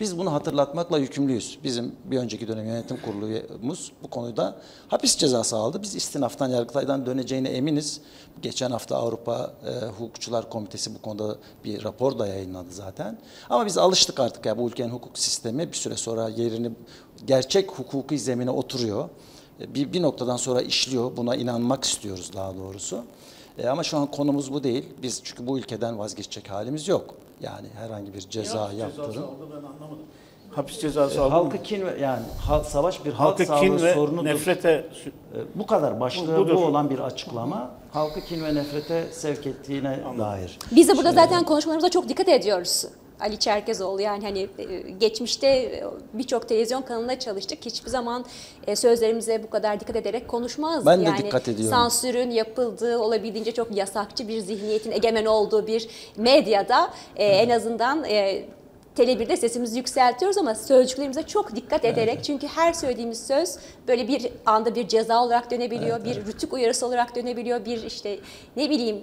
D: Biz bunu hatırlatmakla yükümlüyüz. Bizim bir önceki dönem yönetim kurulumuz bu konuda hapis cezası aldı. Biz istinaftan, Yargıtay'dan döneceğine eminiz. Geçen hafta Avrupa e, Hukukçular Komitesi bu konuda bir rapor da yayınladı zaten. Ama biz alıştık artık ya bu ülkenin hukuk sistemi bir süre sonra yerini gerçek hukuki zemine oturuyor. E, Bir, bir noktadan sonra işliyor. Buna inanmak istiyoruz daha doğrusu. E, ama şu an konumuz bu değil. Biz çünkü bu ülkeden vazgeçecek halimiz yok. Yani herhangi bir ceza yaptırım.
C: ben anlamadım. Hapis cezası aldı mı?
D: Halkı kin ve yani hal- savaş bir halk
C: Halkı
D: sağlığı
C: kin ve
D: sorunudur.
C: nefrete
D: E, Bu kadar başlığı
C: Bu-
D: bu olan bir açıklama halkı kin ve nefrete sevk ettiğine dair.
A: Biz de burada zaten konuşmalarımıza çok dikkat ediyoruz. Ali Çerkezoğlu yani hani e, geçmişte e, birçok televizyon kanalında çalıştık. Hiçbir zaman e, sözlerimize bu kadar dikkat ederek konuşmazdık.
D: Ben de
A: yani
D: dikkat ediyorum.
A: Sansürün yapıldığı, olabildiğince çok yasakçı bir zihniyetin egemen olduğu bir medyada en azından e, Tele1'de sesimizi yükseltiyoruz ama sözcüklerimize çok dikkat ederek çünkü her söylediğimiz söz böyle bir anda bir ceza olarak dönebiliyor, bir rütük uyarısı olarak dönebiliyor, bir işte ne bileyim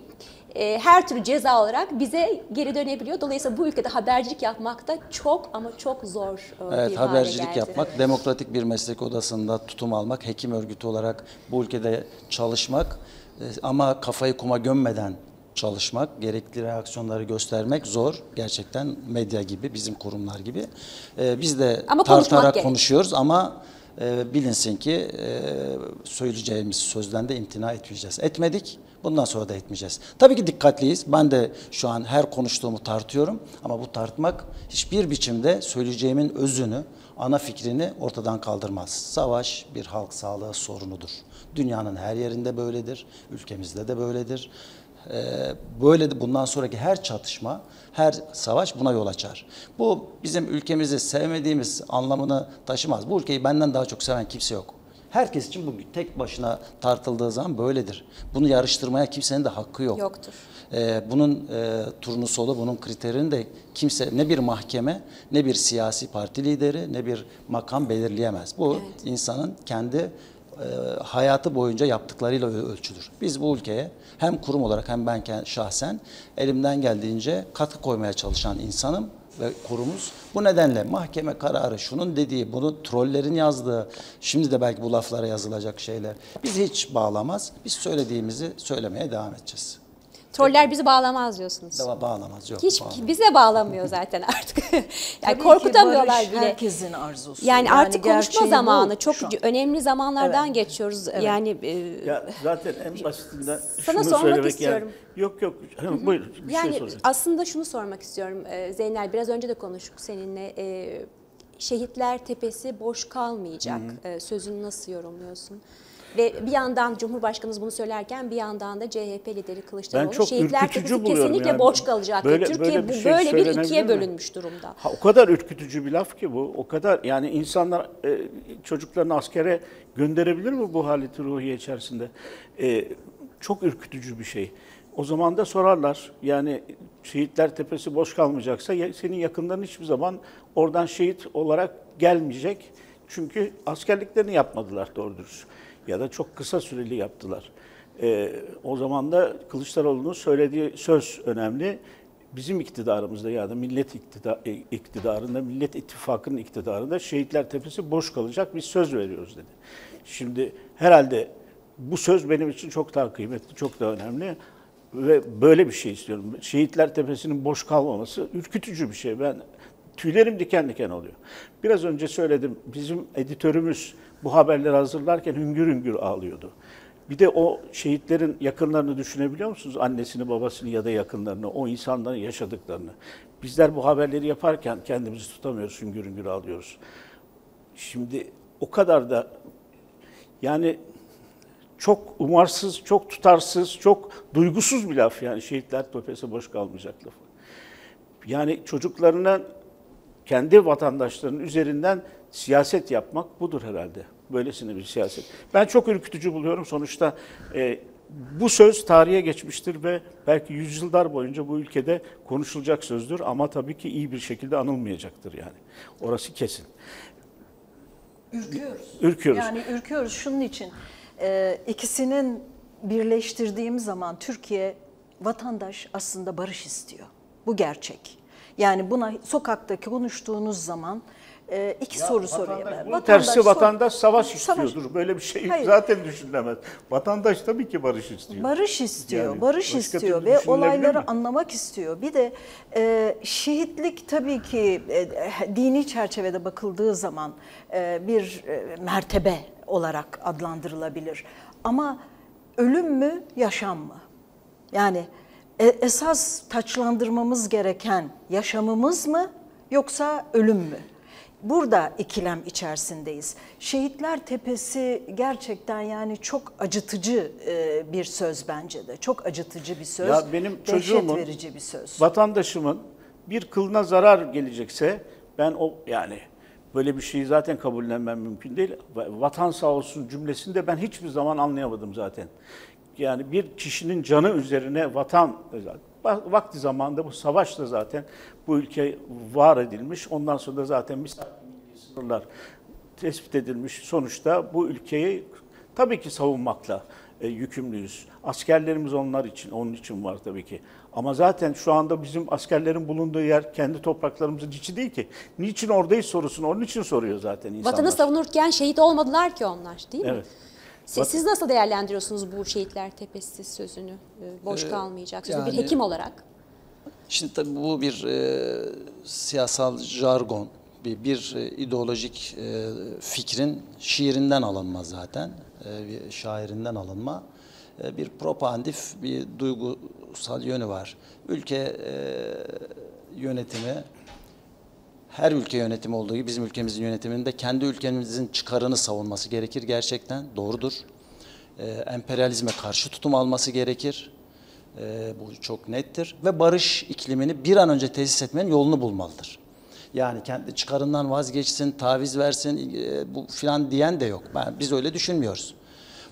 A: e, her türlü ceza olarak bize geri dönebiliyor. Dolayısıyla bu ülkede habercilik yapmak da çok ama çok zor e, bir
D: Evet
A: hale
D: habercilik
A: geldi.
D: yapmak, demokratik bir meslek odasında tutum almak, hekim örgütü olarak bu ülkede çalışmak e, ama kafayı kuma gömmeden çalışmak, gerekli reaksiyonları göstermek zor. Gerçekten medya gibi, bizim kurumlar gibi. E, biz de
A: Ama
D: tartarak konuşuyoruz ama e, bilinsin ki e, söyleyeceğimiz sözden de imtina etmeyeceğiz. Etmedik, bundan sonra da etmeyeceğiz. Tabii ki dikkatliyiz. Ben de şu an her konuştuğumu tartıyorum ama bu tartmak hiçbir biçimde söyleyeceğimin özünü, ana fikrini ortadan kaldırmaz. Savaş bir halk sağlığı sorunudur. Dünyanın her yerinde böyledir, ülkemizde de böyledir. Ee, böyle de bundan sonraki her çatışma, her savaş buna yol açar. Bu bizim ülkemizi sevmediğimiz anlamını taşımaz. Bu ülkeyi benden daha çok seven kimse yok. Herkes için bu tek başına tartıldığı zaman böyledir. Bunu yarıştırmaya kimsenin de hakkı yok.
A: Yoktur.
D: Ee, bunun e, turnusolu, bunun kriterini de kimse ne bir mahkeme, ne bir siyasi parti lideri, ne bir makam belirleyemez. Bu insanın kendi e, hayatı boyunca yaptıklarıyla ölçülür. Biz bu ülkeye hem kurum olarak hem ben şahsen elimden geldiğince katkı koymaya çalışan insanım ve kurumuz. Bu nedenle mahkeme kararı, şunun dediği, bunu trollerin yazdığı, şimdi de belki bu laflara yazılacak şeyler bizi hiç bağlamaz. Biz söylediğimizi söylemeye devam edeceğiz.
A: Troller bizi bağlamaz diyorsunuz.
D: Deva bağlamaz yok.
A: Hiç
D: bağlamaz.
A: bize bağlamıyor zaten artık. yani
B: Tabii ki
A: korkutamıyorlar
B: barış
A: bile.
B: herkesin arzusu.
A: Yani, artık konuşma zamanı çok önemli zamanlardan geçiyoruz. Yani e,
C: Ya zaten en basitinden
A: Sana
C: şunu
A: sormak
C: söylemek
A: istiyorum.
C: Yani, yok yok. Buyur. Bir
A: yani
C: şey soracağım.
A: aslında şunu sormak istiyorum e, Zeynel biraz önce de konuştuk seninle. E, Şehitler Tepesi boş kalmayacak. E, sözünü nasıl yorumluyorsun? Ve bir yandan Cumhurbaşkanımız bunu söylerken bir yandan da CHP lideri Kılıçdaroğlu
C: Ben çok
A: şehitler
C: ürkütücü buluyorum
A: kesinlikle
C: yani.
A: boş kalacak.
C: Böyle-
A: Türkiye
C: böyle bir şey
A: böyle bir ikiye
C: mi?
A: bölünmüş durumda.
C: Ha, o kadar ürkütücü bir laf ki bu. O kadar yani insanlar e, çocuklarını askere gönderebilir mi bu haleti ruhiye içerisinde? E, çok ürkütücü bir şey. O zaman da sorarlar. Yani şehitler tepesi boş kalmayacaksa ya- senin yakınların hiçbir zaman oradan şehit olarak gelmeyecek. Çünkü askerliklerini yapmadılar doğru dürüst. Ya da çok kısa süreli yaptılar. E, o zaman da Kılıçdaroğlu'nun söylediği söz önemli bizim iktidarımızda ya da millet iktida- e, iktidarında, Millet İttifakı'nın iktidarında şehitler tepesi boş kalacak biz söz veriyoruz dedi. Şimdi herhalde bu söz benim için çok daha kıymetli, çok daha önemli ve böyle bir şey istiyorum. Şehitler tepesinin boş kalmaması ürkütücü bir şey. Ben tüylerim diken diken oluyor. Biraz önce söyledim bizim editörümüz bu haberleri hazırlarken hüngür hüngür ağlıyordu. Bir de o şehitlerin yakınlarını düşünebiliyor musunuz? Annesini, babasını ya da yakınlarını, o insanların yaşadıklarını. Bizler bu haberleri yaparken kendimizi tutamıyoruz, hüngür hüngür ağlıyoruz. Şimdi o kadar da yani çok umarsız, çok tutarsız, çok duygusuz bir laf yani şehitler tepesi boş kalmayacak lafı. Yani çocuklarına kendi vatandaşlarının üzerinden siyaset yapmak budur herhalde. Böylesine bir siyaset. Ben çok ürkütücü buluyorum. Sonuçta e, bu söz tarihe geçmiştir ve belki yüzyıllar boyunca bu ülkede konuşulacak sözdür ama tabii ki iyi bir şekilde anılmayacaktır yani. Orası kesin.
B: Ürküyoruz.
C: Ürküyoruz.
B: Yani ürküyoruz şunun için. e, ikisinin birleştirdiğim zaman Türkiye vatandaş aslında barış istiyor. Bu gerçek. Yani buna sokakta konuştuğunuz zaman e, iki soru soruyor.
C: Bunun tersi
B: sor-
C: vatandaş savaş
B: Savaş.
C: istiyordur. Böyle bir şey
B: Hayır.
C: zaten düşünülemez. Vatandaş tabii ki barış istiyor.
B: Barış istiyor,
C: Yani
B: barış istiyor ve olayları
C: mi?
B: anlamak istiyor. Bir de e, şehitlik tabii ki e, dini çerçevede bakıldığı zaman e, bir e, mertebe olarak adlandırılabilir. Ama ölüm mü, yaşam mı? Yani e, esas taçlandırmamız gereken yaşamımız mı yoksa ölüm mü? Burada ikilem içerisindeyiz. Şehitler Tepesi gerçekten yani çok acıtıcı e, bir söz bence de. Çok acıtıcı bir söz.
C: Ya benim
B: Dehşet
C: çocuğumun,
B: verici bir söz.
C: vatandaşımın bir kılına zarar gelecekse ben o yani böyle bir şeyi zaten kabullenmem mümkün değil. Va- Vatan sağ olsun cümlesini de ben hiçbir zaman anlayamadım zaten. Yani bir kişinin canı üzerine vatan Va- vakti zamanında bu savaşla zaten bu ülke var edilmiş. Ondan sonra da zaten misafir sınırlar tespit edilmiş. Sonuçta bu ülkeyi tabii ki savunmakla e, yükümlüyüz. Askerlerimiz onlar için, onun için var tabii ki. Ama zaten şu anda bizim askerlerin bulunduğu yer kendi topraklarımızın içi değil ki. Niçin oradayız sorusunu onun için soruyor zaten insanlar.
A: Vatanı savunurken şehit olmadılar ki onlar değil mi?
C: Evet.
A: Siz, siz nasıl değerlendiriyorsunuz bu şehitler tepesi sözünü? Ee, Boş kalmayacak sözü bir
D: yani-
A: hekim olarak.
D: Şimdi tabii bu bir e, siyasal jargon, bir, bir e, ideolojik e, fikrin şiirinden alınma zaten, e, bir şairinden alınma. E, bir propagandif, bir duygusal yönü var. Ülke e, yönetimi, her ülke yönetimi olduğu gibi bizim ülkemizin yönetiminde kendi ülkemizin çıkarını savunması gerekir gerçekten, doğrudur. E, emperyalizme karşı tutum alması gerekir. Ee, bu çok nettir ve barış iklimini bir an önce tesis etmenin yolunu bulmalıdır. Yani kendi çıkarından vazgeçsin, taviz versin e, bu filan diyen de yok. Ben, biz öyle düşünmüyoruz.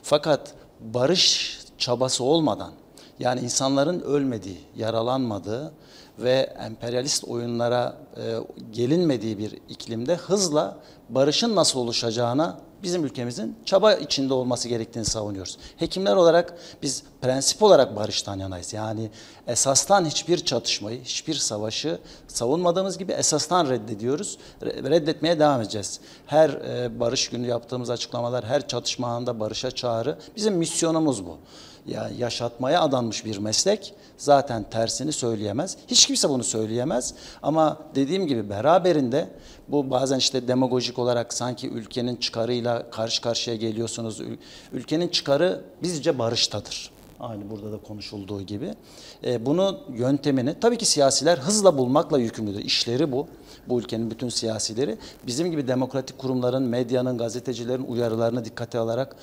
D: Fakat barış çabası olmadan yani insanların ölmediği, yaralanmadığı ve emperyalist oyunlara e, gelinmediği bir iklimde hızla barışın nasıl oluşacağına bizim ülkemizin çaba içinde olması gerektiğini savunuyoruz. Hekimler olarak biz prensip olarak barıştan yanayız. Yani esastan hiçbir çatışmayı, hiçbir savaşı savunmadığımız gibi esastan reddediyoruz. Re- Reddetmeye devam edeceğiz. Her e, barış günü yaptığımız açıklamalar, her çatışma anında barışa çağrı bizim misyonumuz bu. Ya yaşatmaya adanmış bir meslek zaten tersini söyleyemez. Hiç kimse bunu söyleyemez. Ama dediğim gibi beraberinde bu bazen işte demagojik olarak sanki ülkenin çıkarıyla karşı karşıya geliyorsunuz. Ül- Ülkenin çıkarı bizce barıştadır. Aynı burada da konuşulduğu gibi. E, bunu yöntemini tabii ki siyasiler hızla bulmakla yükümlüdür. İşleri bu. Bu ülkenin bütün siyasileri bizim gibi demokratik kurumların, medyanın, gazetecilerin uyarılarını dikkate alarak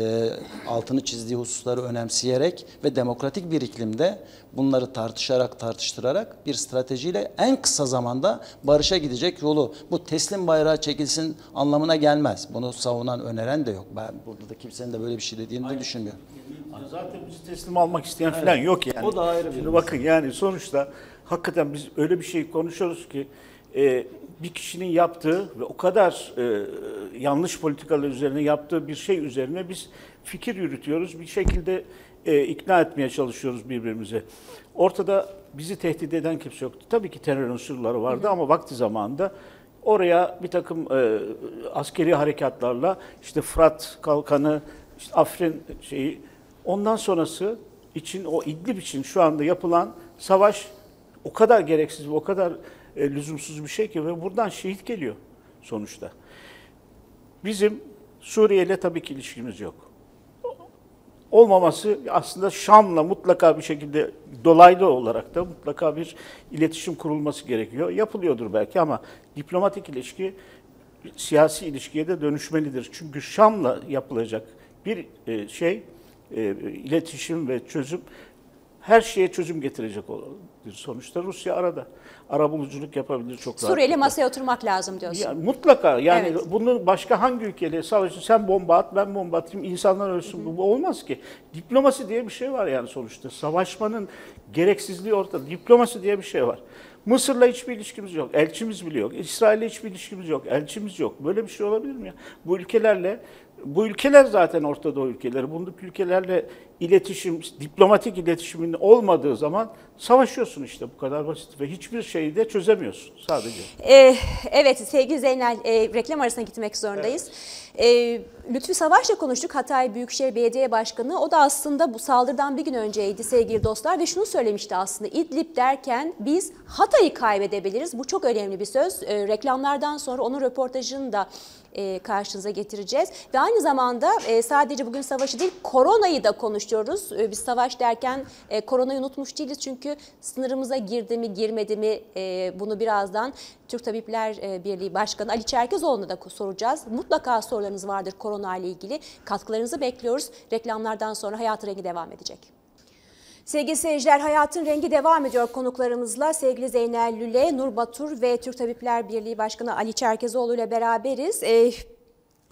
D: e, altını çizdiği hususları önemseyerek ve demokratik bir iklimde bunları tartışarak tartıştırarak bir stratejiyle en kısa zamanda barışa gidecek yolu bu teslim bayrağı çekilsin anlamına gelmez. Bunu savunan öneren de yok. Ben burada da kimsenin de böyle bir şey dediğini de düşünmüyorum.
C: Zaten bizi teslim almak isteyen falan yok yani.
D: O da ayrı bir
C: Şimdi bakın yani sonuçta hakikaten biz öyle bir şey konuşuyoruz ki e, bir kişinin yaptığı ve o kadar e, yanlış politikalar üzerine yaptığı bir şey üzerine biz fikir yürütüyoruz. Bir şekilde e, ikna etmeye çalışıyoruz birbirimize. Ortada bizi tehdit eden kimse yoktu. Tabii ki terör unsurları vardı ama vakti zamanında oraya bir takım e, askeri harekatlarla işte Fırat Kalkanı, işte Afrin şeyi ondan sonrası için o İdlib için şu anda yapılan savaş o kadar gereksiz ve o kadar e, lüzumsuz bir şey ki ve buradan şehit geliyor sonuçta. Bizim Suriye ile tabii ki ilişkimiz yok. Olmaması aslında Şam'la mutlaka bir şekilde dolaylı olarak da mutlaka bir iletişim kurulması gerekiyor. Yapılıyordur belki ama diplomatik ilişki siyasi ilişkiye de dönüşmelidir. Çünkü Şam'la yapılacak bir e, şey, e, iletişim ve çözüm her şeye çözüm getirecek olabilir. Sonuçta Rusya arada. Arabuluculuk yapabilir çok rahat.
A: Suriye'yle masaya oturmak lazım diyorsun.
C: Ya mutlaka yani
A: Evet.
C: bunu başka hangi ülkeyle savaşın sen bomba at ben bomba atayım insanlar ölsün bu, bu olmaz ki. Diplomasi diye bir şey var yani sonuçta. Savaşmanın gereksizliği ortada. Diplomasi diye bir şey var. Mısır'la hiçbir ilişkimiz yok. Elçimiz bile yok. İsrail'le hiçbir ilişkimiz yok. Elçimiz yok. Böyle bir şey olabilir mi ya? Bu ülkelerle bu ülkeler zaten Orta Doğu ülkeleri. Bu ülkelerle iletişim, diplomatik iletişimin olmadığı zaman savaşıyorsun işte bu kadar basit ve hiçbir şeyi de çözemiyorsun sadece.
A: Ee, evet sevgili Zeynel e, reklam arasına gitmek zorundayız. Ee, Lütfü Savaş'la konuştuk Hatay Büyükşehir Belediye Başkanı. O da aslında bu saldırıdan bir gün önceydi sevgili dostlar ve şunu söylemişti aslında İdlib derken biz Hatay'ı kaybedebiliriz. Bu çok önemli bir söz. Ee, reklamlardan sonra onun röportajını da e, karşınıza getireceğiz. Ve aynı zamanda e, sadece bugün savaşı değil koronayı da konuşuyoruz. E, biz savaş derken koronayı unutmuş değiliz çünkü sınırımıza girdi mi girmedi mi bunu birazdan Türk Tabipler Birliği Başkanı Ali Çerkezoğlu'na da soracağız. Mutlaka sorularınız vardır korona ile ilgili. Katkılarınızı bekliyoruz. Reklamlardan sonra Hayat Rengi devam edecek. Sevgili seyirciler Hayatın Rengi devam ediyor konuklarımızla. Sevgili Zeynel Lüle, Nur Batur ve Türk Tabipler Birliği Başkanı Ali Çerkezoğlu ile beraberiz. Ee,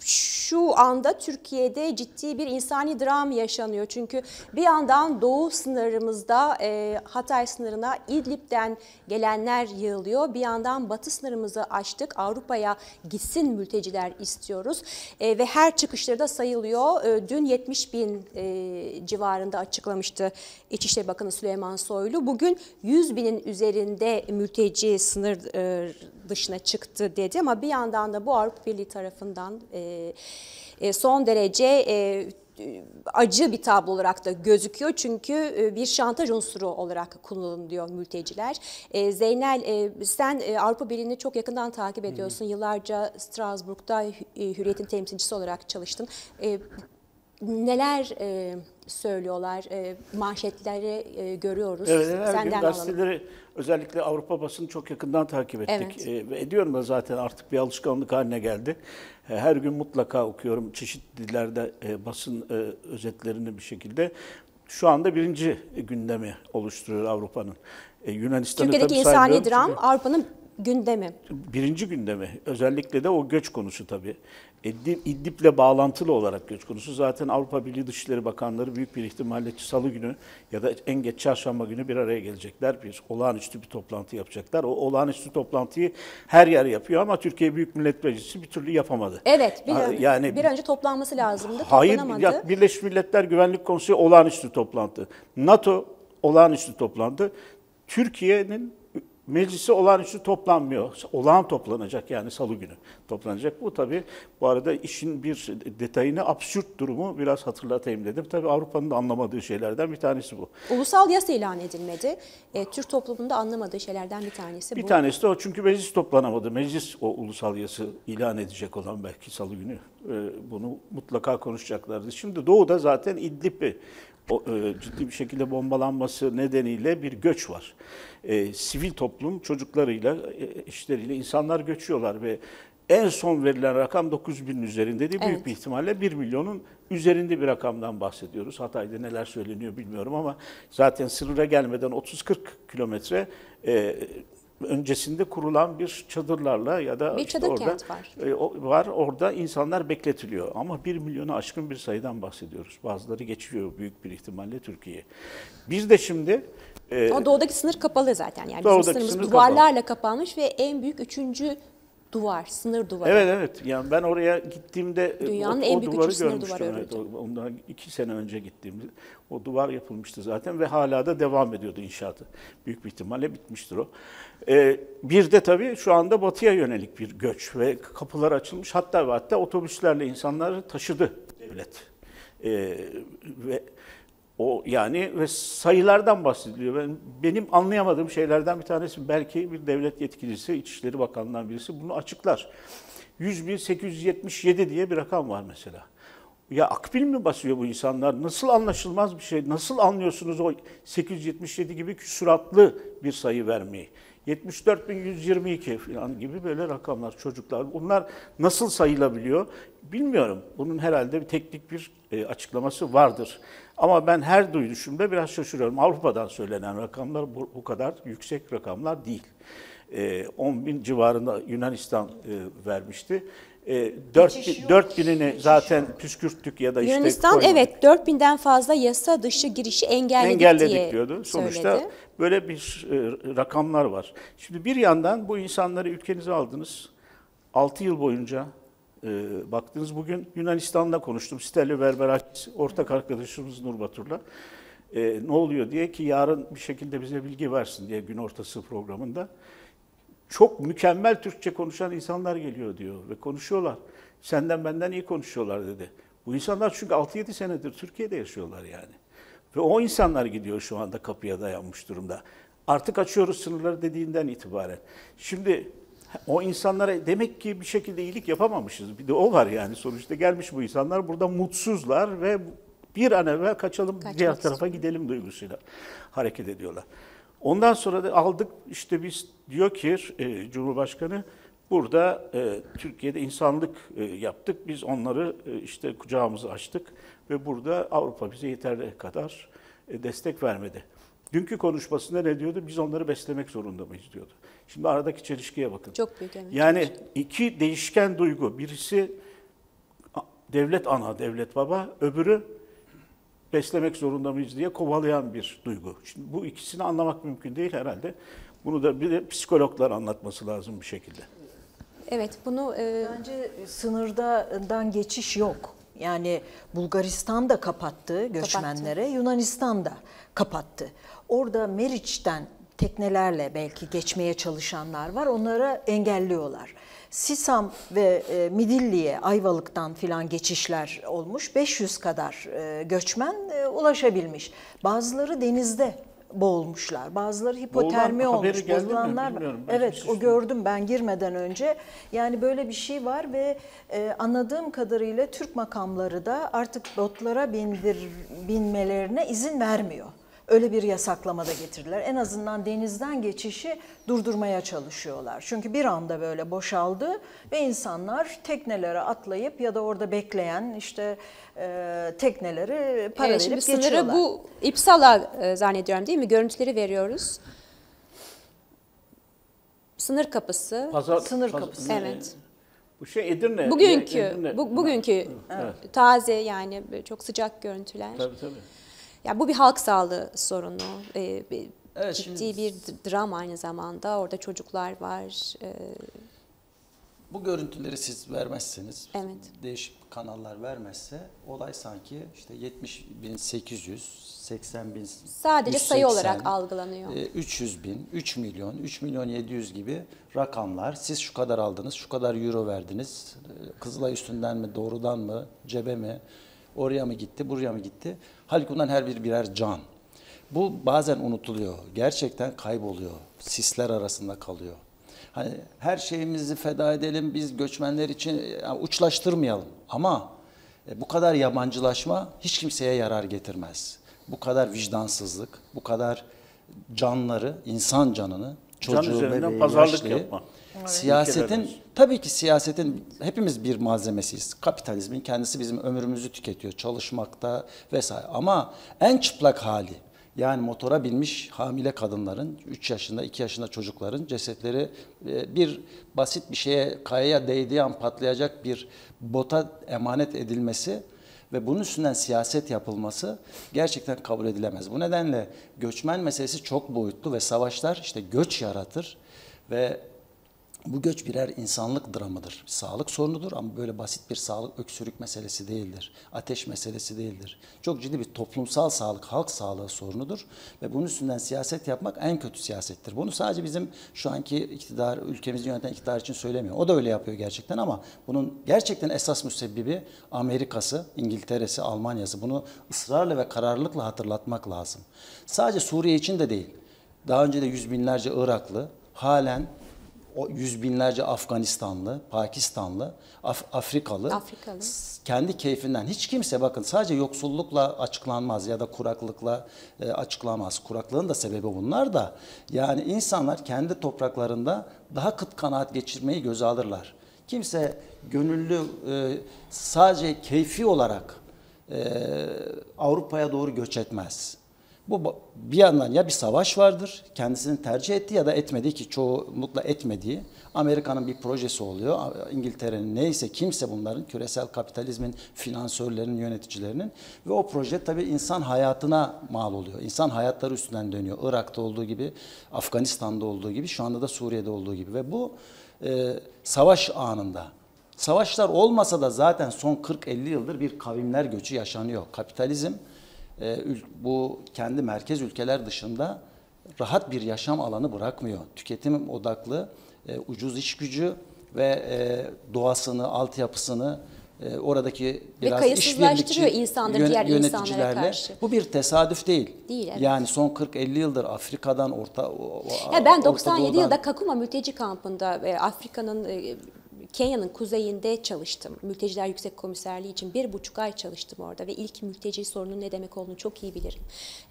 A: şu anda Türkiye'de ciddi bir insani dram yaşanıyor. Çünkü bir yandan doğu sınırımızda e, Hatay sınırına İdlib'den gelenler yığılıyor. Bir yandan batı sınırımızı açtık. Avrupa'ya gitsin mülteciler istiyoruz. E, ve her çıkışları da sayılıyor. E, dün 70 bin e, civarında açıklamıştı İçişleri Bakanı Süleyman Soylu. Bugün 100 binin üzerinde mülteci sınır e, dışına çıktı dedi ama bir yandan da bu Avrupa Birliği tarafından e, son derece e, acı bir tablo olarak da gözüküyor. Çünkü e, bir şantaj unsuru olarak kullanılıyor mülteciler. E, Zeynel e, sen e, Avrupa Birliği'ni çok yakından takip ediyorsun. Yıllarca Strasbourg'da e, Hürriyet'in temsilcisi olarak çalıştın. E, neler e, söylüyorlar? E, manşetleri e, görüyoruz.
C: Evet, her gün
A: Senden alalım.
C: gazeteleri özellikle Avrupa basını çok yakından takip ettik.
A: Evet.
C: Ve ediyorum da zaten artık bir alışkanlık haline geldi. Ee, Her gün mutlaka okuyorum çeşitli dillerde e, basın e, özetlerini bir şekilde. Şu anda birinci gündemi oluşturuyor Avrupa'nın. E, Yunanistan'ı
A: Türkiye'deki insani dram Avrupa'nın gündemi.
C: birinci gündemi. Özellikle de o göç konusu tabii. İdlib, İdlib'le bağlantılı olarak göç konusu. Zaten Avrupa Birliği Dışişleri Bakanları büyük bir ihtimalle Salı günü ya da en geç çarşamba günü bir araya gelecekler. Bir olağanüstü bir toplantı yapacaklar. O olağanüstü toplantıyı her yer yapıyor ama Türkiye Büyük Millet Meclisi bir türlü yapamadı.
A: Evet, bir, an-
C: yani-
A: bir önce toplanması lazımdı,
C: Hayır, ya Birleşmiş Milletler Güvenlik Konseyi olağanüstü toplantı. NATO olağanüstü toplantı. Türkiye'nin meclisi olağanüstü toplanmıyor. Olağan toplanacak yani salı günü toplanacak. Bu tabii bu arada işin bir detayını absürt durumu biraz hatırlatayım dedim. Tabii Avrupa'nın da anlamadığı şeylerden bir tanesi bu.
A: Ulusal yasa ilan edilmedi. E, Türk toplumunda anlamadığı şeylerden bir tanesi
C: Bir
A: bu.
C: tanesi de o çünkü meclis toplanamadı. Meclis o ulusal yası ilan edecek olan belki salı günü e, bunu mutlaka konuşacaklardı. Şimdi Doğu'da zaten İdlib'i o, e, ciddi bir şekilde bombalanması nedeniyle bir göç var. E, sivil toplum çocuklarıyla, e, eşleriyle insanlar göçüyorlar ve en son verilen rakam 9 binin üzerinde değil. Büyük
A: Evet.
C: bir ihtimalle 1 milyonun üzerinde bir rakamdan bahsediyoruz. Hatay'da neler söyleniyor bilmiyorum ama zaten sınıra gelmeden 30-40 kilometre e, öncesinde kurulan bir çadırlarla ya da
A: Bir
C: işte
A: çadır
C: orada
A: kent var.
C: e, o- var. Orada insanlar bekletiliyor. Ama 1 milyonu aşkın bir sayıdan bahsediyoruz. Bazıları geçiyor büyük bir ihtimalle Türkiye'ye. Biz de şimdi e,
A: O doğudaki sınır kapalı zaten. Yani bizim
C: Doğudaki
A: sınırımız
C: sınır
A: duvarlarla kapanmış ve en büyük üçüncü duvar, sınır duvarı.
C: Evet evet. Yani ben oraya gittiğimde e,
A: Dünyanın
C: o,
A: en
C: o
A: büyük
C: duvarı
A: sınır
C: görmüştüm.
A: duvarı
C: Evet, ondan iki sene önce gittiğimde o duvar yapılmıştı zaten ve hala da devam ediyordu inşaatı. Büyük bir ihtimalle bitmiştir o. Ee, bir de tabii şu anda batıya yönelik bir göç ve kapılar açılmış. Hatta ve hatta otobüslerle insanları taşıdı devlet. Ee, ve o yani ve sayılardan bahsediliyor. Ben, benim anlayamadığım şeylerden bir tanesi belki bir devlet yetkilisi, İçişleri Bakanlığı'ndan birisi bunu açıklar. 100.877 diye bir rakam var mesela. Ya akbil mi basıyor bu insanlar? Nasıl anlaşılmaz bir şey? Nasıl anlıyorsunuz o 877 gibi küsuratlı bir sayı vermeyi? 74.122 falan gibi böyle rakamlar çocuklar. Bunlar nasıl sayılabiliyor? Bilmiyorum. Bunun herhalde bir teknik bir e, açıklaması vardır. Ama ben her duyuşumda biraz şaşırıyorum. Avrupa'dan söylenen rakamlar bu, bu kadar yüksek rakamlar değil. E, 10 bin civarında Yunanistan e, vermişti. E, 4,
B: Geçiş yok.
C: 4 binini zaten püskürttük ya da işte
A: Yunanistan
C: koymadık.
A: evet 4000'den fazla yasa dışı girişi engelledik,
C: engelledik
A: diye
C: diyordu. Sonuçta
A: söyledi.
C: böyle bir e, rakamlar var. Şimdi bir yandan bu insanları ülkenize aldınız. 6 yıl boyunca e, baktınız. Bugün Yunanistan'da konuştum. Steli Verberakis, ortak arkadaşımız Nur Batur'la. E, ne oluyor diye ki yarın bir şekilde bize bilgi versin diye gün ortası programında. Çok mükemmel Türkçe konuşan insanlar geliyor diyor ve konuşuyorlar. Senden benden iyi konuşuyorlar dedi. Bu insanlar çünkü 6-7 senedir Türkiye'de yaşıyorlar yani. Ve o insanlar gidiyor şu anda kapıya dayanmış durumda. Artık açıyoruz sınırları dediğinden itibaren. Şimdi o insanlara demek ki bir şekilde iyilik yapamamışız. Bir de o var yani sonuçta gelmiş bu insanlar burada mutsuzlar ve bir an evvel kaçalım
A: Kaçmak
C: diğer tarafa gidelim duygusuyla hareket ediyorlar. Ondan sonra da aldık işte biz diyor ki e, Cumhurbaşkanı burada e, Türkiye'de insanlık e, yaptık. Biz onları e, işte kucağımızı açtık ve burada Avrupa bize yeterli kadar e, destek vermedi. Dünkü konuşmasında ne diyordu? Biz onları beslemek zorunda mıyız diyordu. Şimdi aradaki çelişkiye bakın.
A: Çok büyük evet.
C: Yani iki değişken duygu. Birisi devlet ana, devlet baba, öbürü beslemek zorunda mıyız diye kovalayan bir duygu. Şimdi bu ikisini anlamak mümkün değil herhalde. Bunu da bir de psikologlar anlatması lazım bir şekilde.
A: Evet bunu e,
B: Bence sınırdan geçiş yok. Yani Bulgaristan da kapattı göçmenlere, Yunanistan da kapattı. Orada Meriç'ten teknelerle belki geçmeye çalışanlar var, onlara engelliyorlar. Sisam ve e, Midilli'ye Ayvalık'tan filan geçişler olmuş. 500 kadar e, göçmen e, ulaşabilmiş. Bazıları denizde boğulmuşlar. Bazıları hipotermi
C: Boğulan
B: olmuş.
C: mi?
B: Bozulanlar.
C: Ben
B: Evet, o gördüm ben girmeden önce. Yani böyle bir şey var ve e, anladığım kadarıyla Türk makamları da artık botlara bindir binmelerine izin vermiyor. Öyle bir yasaklama da getirdiler. En azından denizden geçişi durdurmaya çalışıyorlar. Çünkü bir anda böyle boşaldı ve insanlar teknelere atlayıp ya da orada bekleyen işte e, tekneleri para
A: evet,
B: verip
A: şimdi sınırı
B: geçiyorlar.
A: bu İpsal'a e, zannediyorum değil mi? Görüntüleri veriyoruz. Sınır kapısı.
C: Pazar,
B: Sınır
C: paz-
B: kapısı.
A: Evet.
C: Bu şey Edirne.
A: Bugünkü,
C: Edirne.
A: bu, bugünkü
C: Evet.
A: taze yani çok sıcak görüntüler.
C: Tabii tabii.
A: Ya bu bir halk sağlığı sorunu. Bir-
D: Evet,
A: ciddi
D: şimdi-
A: bir dram aynı zamanda. Orada çocuklar var. Ee,
D: Bu görüntüleri siz vermezseniz,
A: Evet.
D: değişik kanallar vermezse olay sanki işte 70 bin 800, 80 bin
A: sadece sayı
D: 180,
A: olarak algılanıyor.
D: e, 300 bin, 3 milyon, 3 milyon 700 gibi rakamlar. Siz şu kadar aldınız, şu kadar euro verdiniz. E, Kızılay üstünden mi, doğrudan mı, cebe mi, oraya mı gitti, buraya mı gitti? Halbuki bundan her bir birer can. Bu bazen unutuluyor. Gerçekten kayboluyor. Sisler arasında kalıyor. Hani her şeyimizi feda edelim, biz göçmenler için yani uçlaştırmayalım. Ama e, bu kadar yabancılaşma hiç kimseye yarar getirmez. bu kadar vicdansızlık, bu kadar canları, insan canını,
C: Can
D: çocuğu,
C: üzerinden
D: bebeği,
C: pazarlık yapma.
D: Siyasetin tabii ki siyasetin hepimiz bir malzemesiyiz. Kapitalizmin kendisi bizim ömrümüzü tüketiyor çalışmakta vesaire. Ama en çıplak hali yani motora binmiş hamile kadınların, 3 yaşında, 2 yaşında çocukların cesetleri e, bir basit bir şeye kayaya değdiği an patlayacak bir bota emanet edilmesi ve bunun üstünden siyaset yapılması gerçekten kabul edilemez. Bu nedenle göçmen meselesi çok boyutlu ve savaşlar işte göç yaratır ve bu göç birer insanlık dramıdır. Sağlık sorunudur ama böyle basit bir sağlık öksürük meselesi değildir. Ateş meselesi değildir. Çok ciddi bir toplumsal sağlık, halk sağlığı sorunudur. Ve bunun üstünden siyaset yapmak en kötü siyasettir. Bunu sadece bizim şu anki iktidar, ülkemizi yöneten iktidar için söylemiyor. O da öyle yapıyor gerçekten ama bunun gerçekten esas müsebbibi Amerika'sı, İngiltere'si, Almanya'sı. Bunu ısrarla ve kararlılıkla hatırlatmak lazım. Sadece Suriye için de değil. Daha önce de yüz binlerce Iraklı halen o yüz binlerce Afganistanlı, Pakistanlı, Af- Afrikalı,
A: Afrikalı.
D: kendi keyfinden hiç kimse bakın sadece yoksullukla açıklanmaz ya da kuraklıkla e, açıklanmaz. Kuraklığın da sebebi bunlar da yani insanlar kendi topraklarında daha kıt kanaat geçirmeyi göze alırlar. Kimse gönüllü e, sadece keyfi olarak e, Avrupa'ya doğru göç etmez. Bu bir yandan ya bir savaş vardır, kendisinin tercih ettiği ya da etmediği ki çoğunlukla etmediği. Amerika'nın bir projesi oluyor, İngiltere'nin neyse kimse bunların küresel kapitalizmin finansörlerinin, yöneticilerinin ve o proje tabii insan hayatına mal oluyor. İnsan hayatları üstünden dönüyor. Irak'ta olduğu gibi, Afganistan'da olduğu gibi, şu anda da Suriye'de olduğu gibi ve bu e, savaş anında Savaşlar olmasa da zaten son 40-50 yıldır bir kavimler göçü yaşanıyor. Kapitalizm bu kendi merkez ülkeler dışında rahat bir yaşam alanı bırakmıyor. Tüketim odaklı, e, ucuz iş gücü ve e, doğasını, altyapısını e, oradaki biraz
A: kayıtsızlaştırıyor
D: işbirlikçi
A: insanları diğer
D: yöneticilerle-
A: karşı.
D: Bu bir tesadüf değil.
A: Değil, evet.
D: Yani son 40-50 yıldır Afrika'dan orta o-
A: Ya ben
D: Orta
A: 97
D: Doğu'dan-
A: yılda Kakuma mülteci kampında Afrika'nın Kenya'nın kuzeyinde çalıştım. Mülteciler Yüksek Komiserliği için bir buçuk ay çalıştım orada ve ilk mülteci sorunun ne demek olduğunu çok iyi bilirim.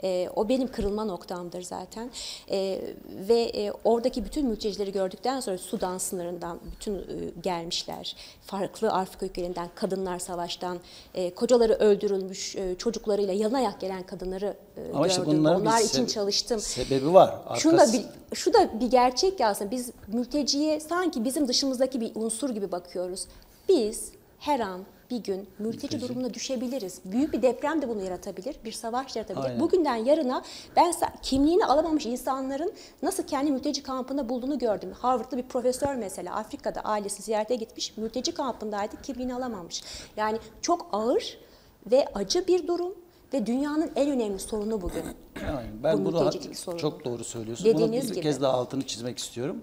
A: E, o benim kırılma noktamdır zaten. E, ve e, oradaki bütün mültecileri gördükten sonra Sudan sınırından bütün e, gelmişler. Farklı Afrika ülkelerinden kadınlar savaştan, e, kocaları öldürülmüş e, çocuklarıyla yalanayak gelen kadınları
D: Ama işte
A: gördüm.
D: bir
A: Onlar için çalıştım.
D: Sebebi var.
A: Şunu da
D: Arkası-
A: bil- şu da bir gerçek ki aslında biz mülteciye sanki bizim dışımızdaki bir unsur gibi bakıyoruz. Biz her an bir gün mülteci, durumuna düşebiliriz. Büyük bir deprem de bunu yaratabilir, bir savaş yaratabilir.
D: Aynen.
A: Bugünden yarına ben kimliğini alamamış insanların nasıl kendi mülteci kampında bulduğunu gördüm. Harvard'da bir profesör mesela Afrika'da ailesi ziyarete gitmiş, mülteci kampındaydı, kimliğini alamamış. Yani çok ağır ve acı bir durum ve dünyanın en önemli sorunu bugün.
D: Yani ben
A: Bu
D: bunu
A: sorunu.
D: çok doğru söylüyorsunuz. Bunu
A: Dediğiniz
D: bir
A: gibi.
D: kez daha altını çizmek istiyorum.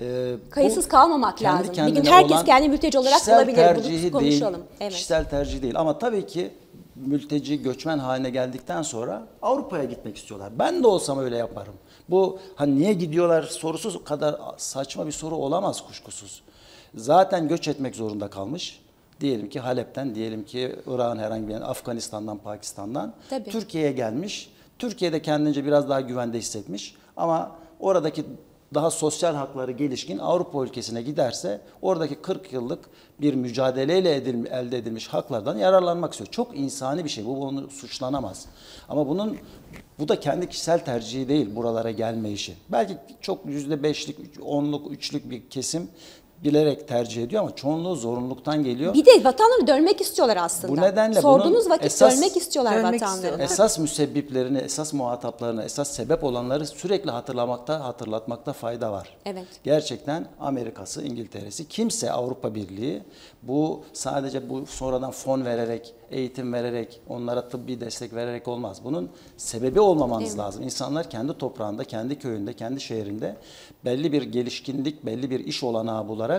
D: Ee,
A: Kayıtsız kalmamak
D: kendi
A: lazım. Bir gün herkes kendi mülteci olarak
D: kişisel
A: bulabilir. Bunu
D: tercihi
A: konuşalım.
D: Değil,
A: Evet.
D: Kişisel tercih değil ama tabii ki mülteci göçmen haline geldikten sonra Avrupa'ya gitmek istiyorlar. Ben de olsam öyle yaparım. Bu hani niye gidiyorlar sorusu kadar saçma bir soru olamaz kuşkusuz. Zaten göç etmek zorunda kalmış. Diyelim ki Halep'ten, diyelim ki Irak'ın herhangi bir yerinden, Afganistan'dan, Pakistan'dan. Türkiye'ye gelmiş. Türkiye'de kendince biraz daha güvende hissetmiş ama oradaki daha sosyal hakları gelişkin Avrupa ülkesine giderse oradaki 40 yıllık bir mücadeleyle edil- elde edilmiş haklardan yararlanmak istiyor. Çok insani bir şey. Bu onu suçlanamaz. Ama bunun bu da kendi kişisel tercihi değil buralara gelme işi. Belki çok yüzde beşlik, onluk, üçlük bir kesim bilerek tercih ediyor ama çoğunluğu zorunluluktan geliyor.
A: Bir de vatanları dönmek istiyorlar aslında.
D: Bu nedenle
A: Sorduğunuz vakit
D: esas-
A: dönmek istiyorlar
B: Dönmek.
D: Esas müsebbiplerini, esas muhataplarını, esas sebep olanları sürekli hatırlamakta, hatırlatmakta fayda var.
A: Evet.
D: Gerçekten Amerika'sı, İngiltere'si, kimse Avrupa Birliği bu sadece bu sonradan fon vererek, eğitim vererek, onlara tıbbi destek vererek olmaz. Bunun sebebi olmamanız lazım. İnsanlar kendi toprağında, kendi köyünde, kendi şehrinde belli bir gelişkinlik, belli bir iş olanağı bularak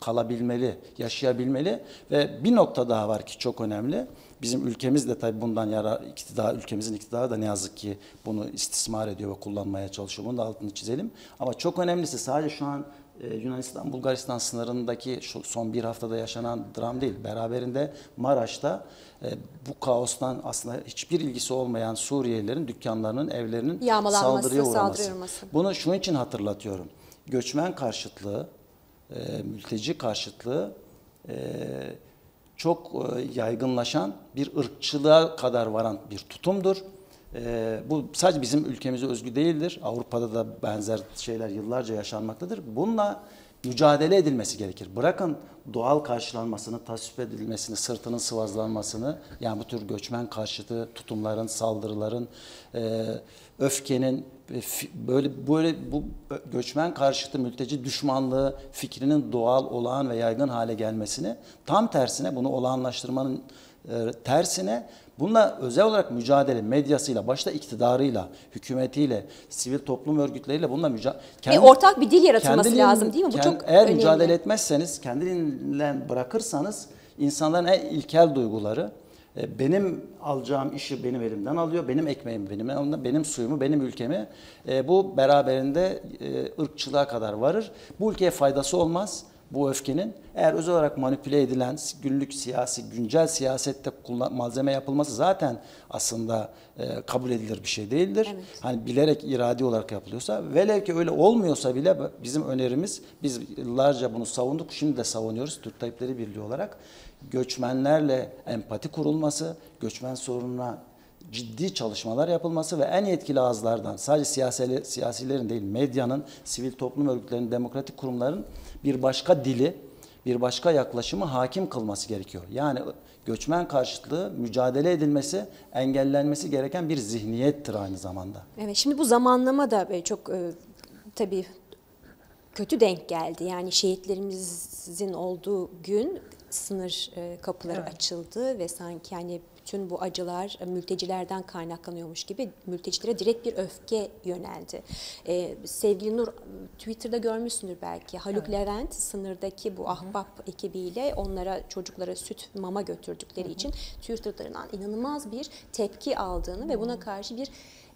D: kalabilmeli, yaşayabilmeli ve bir nokta daha var ki çok önemli. Bizim ülkemiz de tabii bundan yarar, iktidar, ülkemizin iktidarı da ne yazık ki bunu istismar ediyor ve kullanmaya çalışıyor. Bunun da altını çizelim. Ama çok önemlisi sadece şu an e, Yunanistan Bulgaristan sınırındaki şu son bir haftada yaşanan dram değil. Beraberinde Maraş'ta e, bu kaostan aslında hiçbir ilgisi olmayan Suriyelilerin dükkanlarının, evlerinin saldırıya uğraması. Bunu şunun için hatırlatıyorum. Göçmen karşıtlığı, e, mülteci karşıtlığı e, çok e, yaygınlaşan bir ırkçılığa kadar varan bir tutumdur. E, bu sadece bizim ülkemize özgü değildir. Avrupa'da da benzer şeyler yıllarca yaşanmaktadır. Bununla mücadele edilmesi gerekir. Bırakın doğal karşılanmasını, tasvip edilmesini, sırtının sıvazlanmasını, yani bu tür göçmen karşıtı tutumların, saldırıların, e, öfkenin, böyle böyle bu göçmen karşıtı mülteci düşmanlığı fikrinin doğal, olağan ve yaygın hale gelmesini, tam tersine bunu olağanlaştırmanın e, tersine bununla özel olarak mücadele medyasıyla, başta iktidarıyla, hükümetiyle, sivil toplum örgütleriyle bununla mücadele...
A: E, ortak bir dil yaratılması
D: Kendiliğin-
A: lazım değil mi? Bu
D: kend-
A: çok
D: Eğer
A: önemli.
D: mücadele etmezseniz, kendiliğinden bırakırsanız insanların en ilkel duyguları benim alacağım işi benim elimden alıyor, benim ekmeğimi benim elimden, benim suyumu, benim ülkemi. E, bu beraberinde e, ırkçılığa kadar varır. Bu ülkeye faydası olmaz bu öfkenin. Eğer özel olarak manipüle edilen günlük siyasi, güncel siyasette kullan, malzeme yapılması zaten aslında e, kabul edilir bir şey değildir. Hani bilerek iradi olarak yapılıyorsa velev ki öyle olmuyorsa bile bizim önerimiz biz yıllarca bunu savunduk şimdi de savunuyoruz Türk Tayyipleri Birliği olarak göçmenlerle empati kurulması, göçmen sorununa ciddi çalışmalar yapılması ve en yetkili ağızlardan sadece siyasi, siyasilerin değil medyanın, sivil toplum örgütlerinin, demokratik kurumların bir başka dili, bir başka yaklaşımı hakim kılması gerekiyor. Yani göçmen karşıtlığı mücadele edilmesi, engellenmesi gereken bir zihniyettir aynı zamanda.
A: Evet, şimdi bu zamanlama da e, çok e, tabii kötü denk geldi. Yani şehitlerimizin olduğu gün sınır e, kapıları açıldı ve sanki yani bütün bu acılar e, mültecilerden kaynaklanıyormuş gibi mültecilere direkt bir öfke yöneldi. E, sevgili Nur Twitter'da görmüşsündür belki. Haluk Levent sınırdaki bu ahbap ekibiyle onlara çocuklara süt mama götürdükleri için Twitter'dan inanılmaz bir tepki aldığını ve buna karşı bir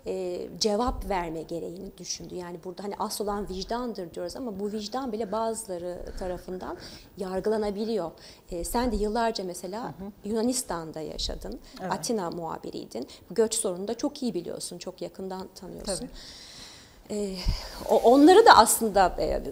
A: e, cevap verme gereğini düşündü. Yani burada hani asıl olan vicdandır diyoruz ama bu vicdan bile bazıları tarafından yargılanabiliyor. E, sen de yıllarca mesela Yunanistan'da yaşadın. Atina muhabiriydin. Göç sorununu da çok iyi biliyorsun. Çok yakından tanıyorsun. E, o- onları da aslında e,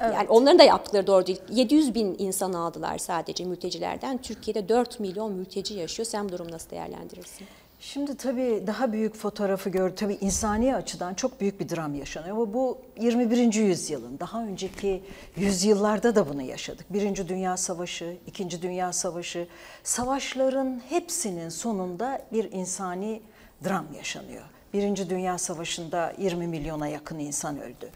A: yani onların da yaptıkları doğru değil. 700 bin insan aldılar sadece mültecilerden. Türkiye'de 4 milyon mülteci yaşıyor. Sen bu durumu nasıl değerlendirirsin?
B: Şimdi tabii daha büyük fotoğrafı gör. Tabii insani açıdan çok büyük bir dram yaşanıyor. Ama bu 21. yüzyılın, daha önceki yüzyıllarda da bunu yaşadık. Birinci Dünya Savaşı, İkinci Dünya Savaşı, savaşların hepsinin sonunda bir insani dram yaşanıyor. Birinci Dünya Savaşı'nda 20 milyona yakın insan öldü.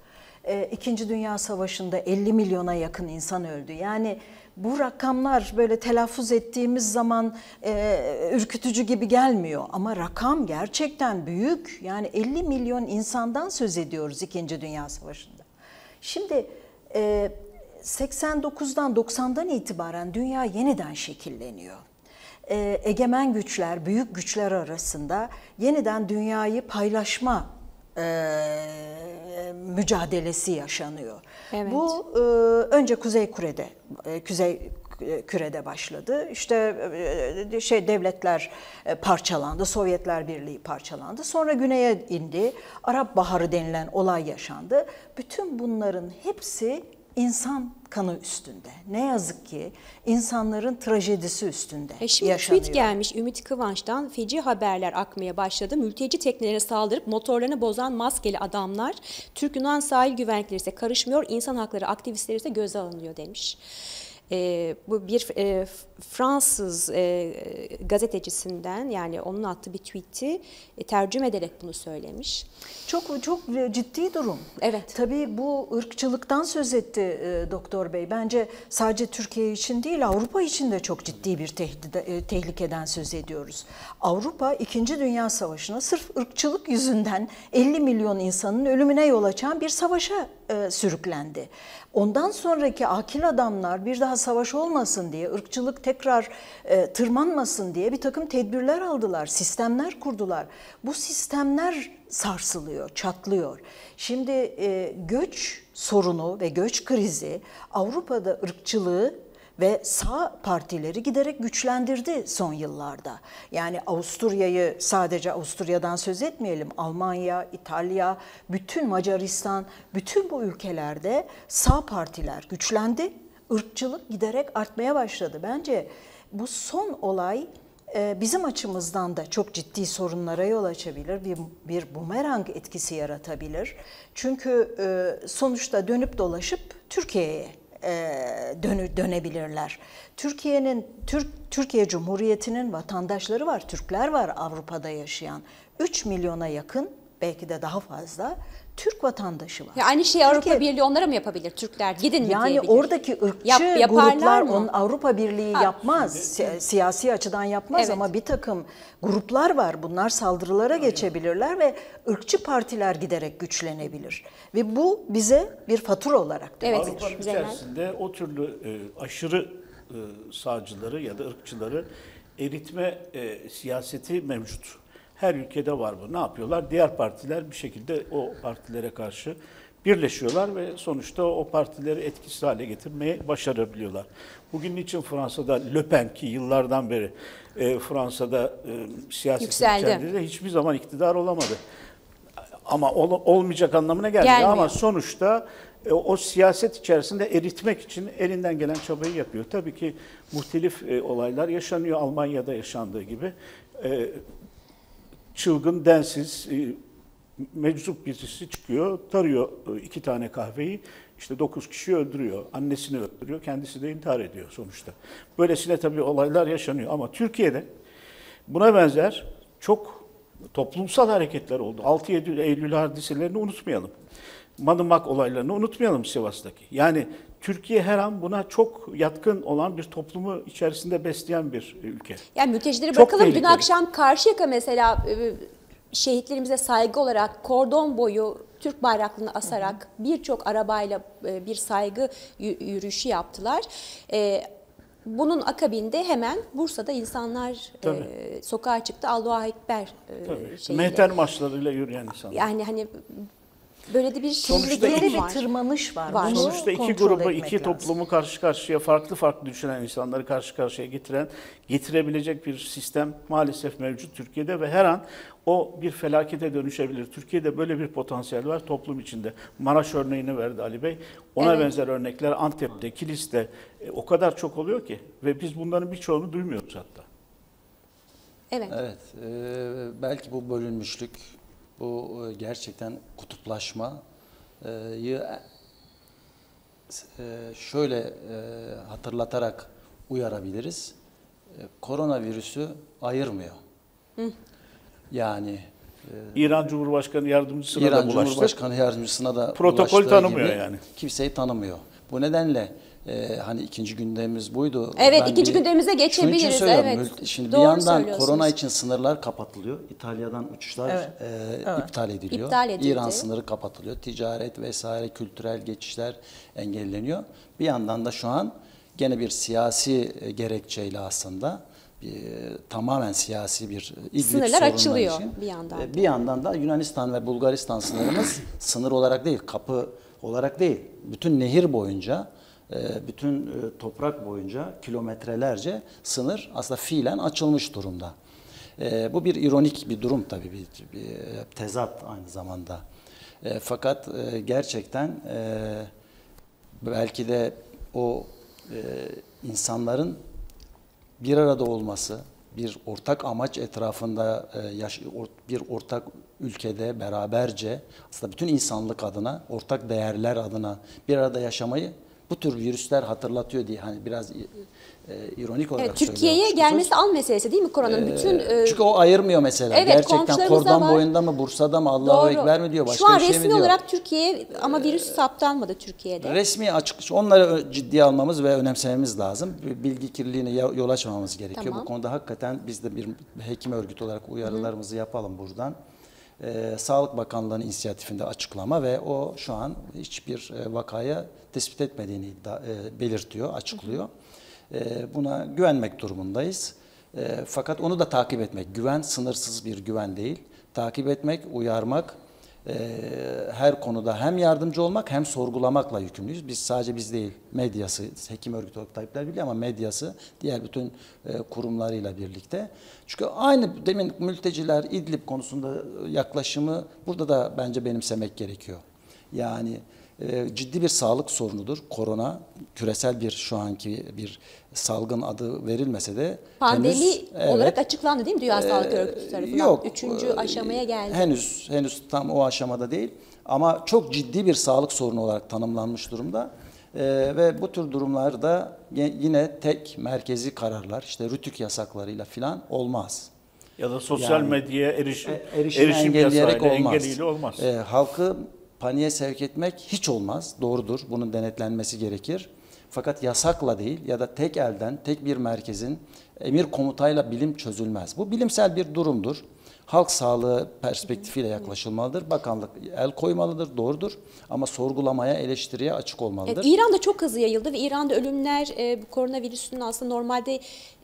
B: Ee, İkinci Dünya Savaşı'nda 50 milyona yakın insan öldü. Yani bu rakamlar böyle telaffuz ettiğimiz zaman e, ürkütücü gibi gelmiyor ama rakam gerçekten büyük. Yani 50 milyon insandan söz ediyoruz İkinci Dünya Savaşı'nda. Şimdi e, 89'dan 90'dan itibaren dünya yeniden şekilleniyor. E, egemen güçler, büyük güçler arasında yeniden dünyayı paylaşma e, mücadelesi yaşanıyor.
A: Evet.
B: Bu e, önce Kuzey Kure'de, e, Kuzey kürede başladı. İşte e, şey devletler e, parçalandı, Sovyetler Birliği parçalandı. Sonra güneye indi. Arap Baharı denilen olay yaşandı. Bütün bunların hepsi insan kanı üstünde. Ne yazık ki insanların trajedisi üstünde
A: E şimdi
B: yaşanıyor.
A: tweet gelmiş Ümit Kıvanç'tan feci haberler akmaya başladı. Mülteci teknelerine saldırıp motorlarını bozan maskeli adamlar Türk-Yunan sahil güvenlikleri ise karışmıyor, insan hakları aktivistleri ise göze alınıyor demiş. E, bu bir e, Fransız e, gazetecisinden yani onun attığı bir tweet'i e, tercüme ederek bunu söylemiş.
B: Çok çok ciddi durum.
A: Evet.
B: Tabii bu ırkçılıktan söz etti e, doktor bey. Bence sadece Türkiye için değil Avrupa için de çok ciddi bir tehdide, e, tehlikeden söz ediyoruz. Avrupa 2. Dünya Savaşı'na sırf ırkçılık yüzünden 50 milyon insanın ölümüne yol açan bir savaşa e, sürüklendi. Ondan sonraki akil adamlar bir daha savaş olmasın diye, ırkçılık tekrar e, tırmanmasın diye bir takım tedbirler aldılar, sistemler kurdular. Bu sistemler sarsılıyor, çatlıyor. Şimdi e, göç sorunu ve göç krizi Avrupa'da ırkçılığı ve sağ partileri giderek güçlendirdi son yıllarda. Yani Avusturya'yı sadece Avusturya'dan söz etmeyelim. Almanya, İtalya, bütün Macaristan, bütün bu ülkelerde sağ partiler güçlendi. Irkçılık giderek artmaya başladı. Bence bu son olay e, bizim açımızdan da çok ciddi sorunlara yol açabilir, bir, bir bumerang etkisi yaratabilir. Çünkü e, sonuçta dönüp dolaşıp Türkiye'ye dönü, dönebilirler. Türkiye'nin Türk Türkiye Cumhuriyeti'nin vatandaşları var, Türkler var Avrupa'da yaşayan. 3 milyona yakın belki de daha fazla Türk vatandaşı var.
A: Ya aynı şeyi Avrupa
B: Türkiye-
A: Birliği onlara mı yapabilir? Türkler gidin mi
B: yani
A: diyebilir?
B: oradaki ırkçı
A: Yap-
B: gruplar
A: mı?
B: onun Avrupa Birliği
A: Ha.
B: yapmaz. Si- siyasi açıdan yapmaz
A: Evet.
B: ama bir takım gruplar var. Bunlar saldırılara geçebilirler ve ırkçı partiler giderek güçlenebilir. Ve bu bize bir fatura olarak
A: Evet.
B: dönebilir.
C: Avrupa'nın
A: Zeynel.
C: içerisinde o türlü e, aşırı e, sağcıları ya da ırkçıları eritme e, siyaseti mevcut. Her ülkede var bu. Ne yapıyorlar? Diğer partiler bir şekilde o partilere karşı birleşiyorlar ve sonuçta o partileri etkisiz hale getirmeyi başarabiliyorlar. Bugün için Fransa'da Le Pen ki yıllardan beri e, Fransa'da e, siyasetin
A: Yükseldi.
C: hiçbir zaman iktidar olamadı. Ama ol- olmayacak anlamına gelmiyor
A: Gelmiyor.
C: ama sonuçta e, o siyaset içerisinde eritmek için elinden gelen çabayı yapıyor. Tabii ki muhtelif e, olaylar yaşanıyor Almanya'da yaşandığı gibi. E, çılgın, densiz, e, meczup birisi çıkıyor, tarıyor e, iki tane kahveyi, işte dokuz kişi öldürüyor, annesini öldürüyor, kendisi de intihar ediyor sonuçta. Böylesine tabii olaylar yaşanıyor ama Türkiye'de buna benzer çok toplumsal hareketler oldu. 6-7 Eylül hadiselerini unutmayalım. Madımak olaylarını unutmayalım Sivas'taki. Yani Türkiye her an buna çok yatkın olan bir toplumu içerisinde besleyen bir ülke.
A: Yani mültecileri
C: Çok
A: bırakalım. Dün
C: tehlikeli.
A: akşam Karşıyaka mesela e, şehitlerimize saygı olarak kordon boyu Türk bayraklarını asarak birçok arabayla e, bir saygı yü- yürüyüşü yaptılar. E, Bunun akabinde hemen Bursa'da insanlar e,
C: Tabii.
A: sokağa çıktı. Allahu Ekber e,
C: Tabii.
A: şeyiyle.
C: Mehter maçlarıyla yürüyen insanlar.
A: Yani hani böyle de bir
B: bir
A: var.
B: tırmanış var.
A: Var.
B: Bunu
C: Sonuçta iki grubu, iki
B: lazım.
C: toplumu karşı karşıya, farklı farklı düşünen insanları karşı karşıya getiren, getirebilecek bir sistem maalesef mevcut Türkiye'de ve her an o bir felakete dönüşebilir. Türkiye'de böyle bir potansiyel var toplum içinde. Maraş örneğini verdi Ali Bey. Ona
A: Evet.
C: benzer örnekler Antep'te, Kilis'te e, o kadar çok oluyor ki ve biz bunların birçoğunu duymuyoruz hatta.
A: Evet.
D: Evet, e, belki bu bölünmüşlük, bu e, gerçekten kutuplaşmayı e, şöyle e, hatırlatarak uyarabiliriz. Koronavirüsü ayırmıyor. Yani
C: İran Cumhurbaşkanı yardımcısına
D: İran
C: da bulaştı.
D: Cumhurbaşkanı yardımcısına da
C: Protokol tanımıyor
D: gibi
C: yani.
D: Kimseyi tanımıyor. Bu nedenle e, hani ikinci gündemimiz buydu.
A: Evet,
D: Ben
A: ikinci
D: bir-
A: gündemimize
D: şunun için
A: geçebiliriz, evet.
D: Şimdi
A: Doğru
D: bir yandan korona için sınırlar kapatılıyor. İtalya'dan uçuşlar e, iptal ediliyor.
A: İptal edildi.
D: İran sınırı kapatılıyor. Ticaret vesaire kültürel geçişler engelleniyor. Bir yandan da şu an gene bir siyasi e, gerekçeyle aslında bir, e, tamamen siyasi bir e, İdlib
A: Sınırlar açılıyor
D: için,
A: bir yandan.
D: bir yandan da Yunanistan ve Bulgaristan sınırımız sınır olarak değil, kapı olarak değil. Bütün nehir boyunca, bütün e, toprak boyunca kilometrelerce sınır aslında fiilen açılmış durumda. E, Bu bir ironik bir durum tabii, bir, bir tezat aynı zamanda. E, Fakat e, gerçekten e, belki de o e, insanların bir arada olması, bir ortak amaç etrafında e, bir ortak ülkede beraberce aslında bütün insanlık adına, ortak değerler adına bir arada yaşamayı bu tür virüsler hatırlatıyor diye hani biraz e, e, ironik olarak
A: Evet, Türkiye'ye gelmesi al meselesi değil mi koronanın? Bütün e,
D: Çünkü o ayırmıyor mesela.
A: Evet,
D: Gerçekten kordon
A: var.
D: boyunda mı, Bursa'da mı, Allahu
A: doğru.
D: Ekber mi diyor, başka
A: Şu an
D: bir şey mi
A: resmi
D: diyor?
A: olarak Türkiye ama virüs saptanmadı Türkiye'de.
D: Resmi açık, onları ciddiye almamız ve önemsememiz lazım. Bilgi kirliliğine yol açmamamız gerekiyor.
A: Tamam.
D: Bu konuda hakikaten biz de bir hekim örgütü olarak uyarılarımızı yapalım buradan. E, Sağlık Bakanlığı'nın inisiyatifinde açıklama ve o şu an hiçbir e, vakaya tespit etmediğini iddia, e, belirtiyor, açıklıyor. E, buna güvenmek durumundayız. E, fakat onu da takip etmek. Güven sınırsız bir güven değil. Takip etmek, uyarmak, e, her konuda hem yardımcı olmak hem sorgulamakla yükümlüyüz. Biz sadece biz değil, medyası, hekim örgütü olarak Tayyipler Birliği ama medyası diğer bütün e, kurumlarıyla birlikte. Çünkü aynı demin mülteciler İdlib konusunda yaklaşımı burada da bence benimsemek gerekiyor. Yani e, ciddi bir sağlık sorunudur. Korona küresel bir şu anki bir salgın adı verilmese de
A: Pandemi
D: henüz-
A: olarak
D: evet,
A: açıklandı değil mi Dünya Sağlık Örgütü tarafından?
D: Yok.
A: Üçüncü
D: e,
A: aşamaya geldi.
D: Henüz henüz tam o aşamada değil. Ama çok ciddi bir sağlık sorunu olarak tanımlanmış durumda. E, ve bu tür durumlarda yine tek merkezi kararlar, işte rütük yasaklarıyla filan olmaz.
C: Ya da sosyal
D: Yani-
C: medyaya erişim,
D: E, erişimi
C: erişim
D: engelleyerek
C: yasağıyla,
D: olmaz.
C: engeliyle olmaz.
D: E, halkı paniğe sevk etmek hiç olmaz. Doğrudur. Bunun denetlenmesi gerekir. Fakat yasakla değil ya da tek elden, tek bir merkezin emir komutayla bilim çözülmez. Bu bilimsel bir durumdur. Halk sağlığı perspektifiyle yaklaşılmalıdır. Bakanlık el koymalıdır, doğrudur. Ama sorgulamaya, eleştiriye açık olmalıdır.
A: Evet, İran'da çok hızlı yayıldı ve İran'da ölümler e, bu koronavirüsünün aslında normalde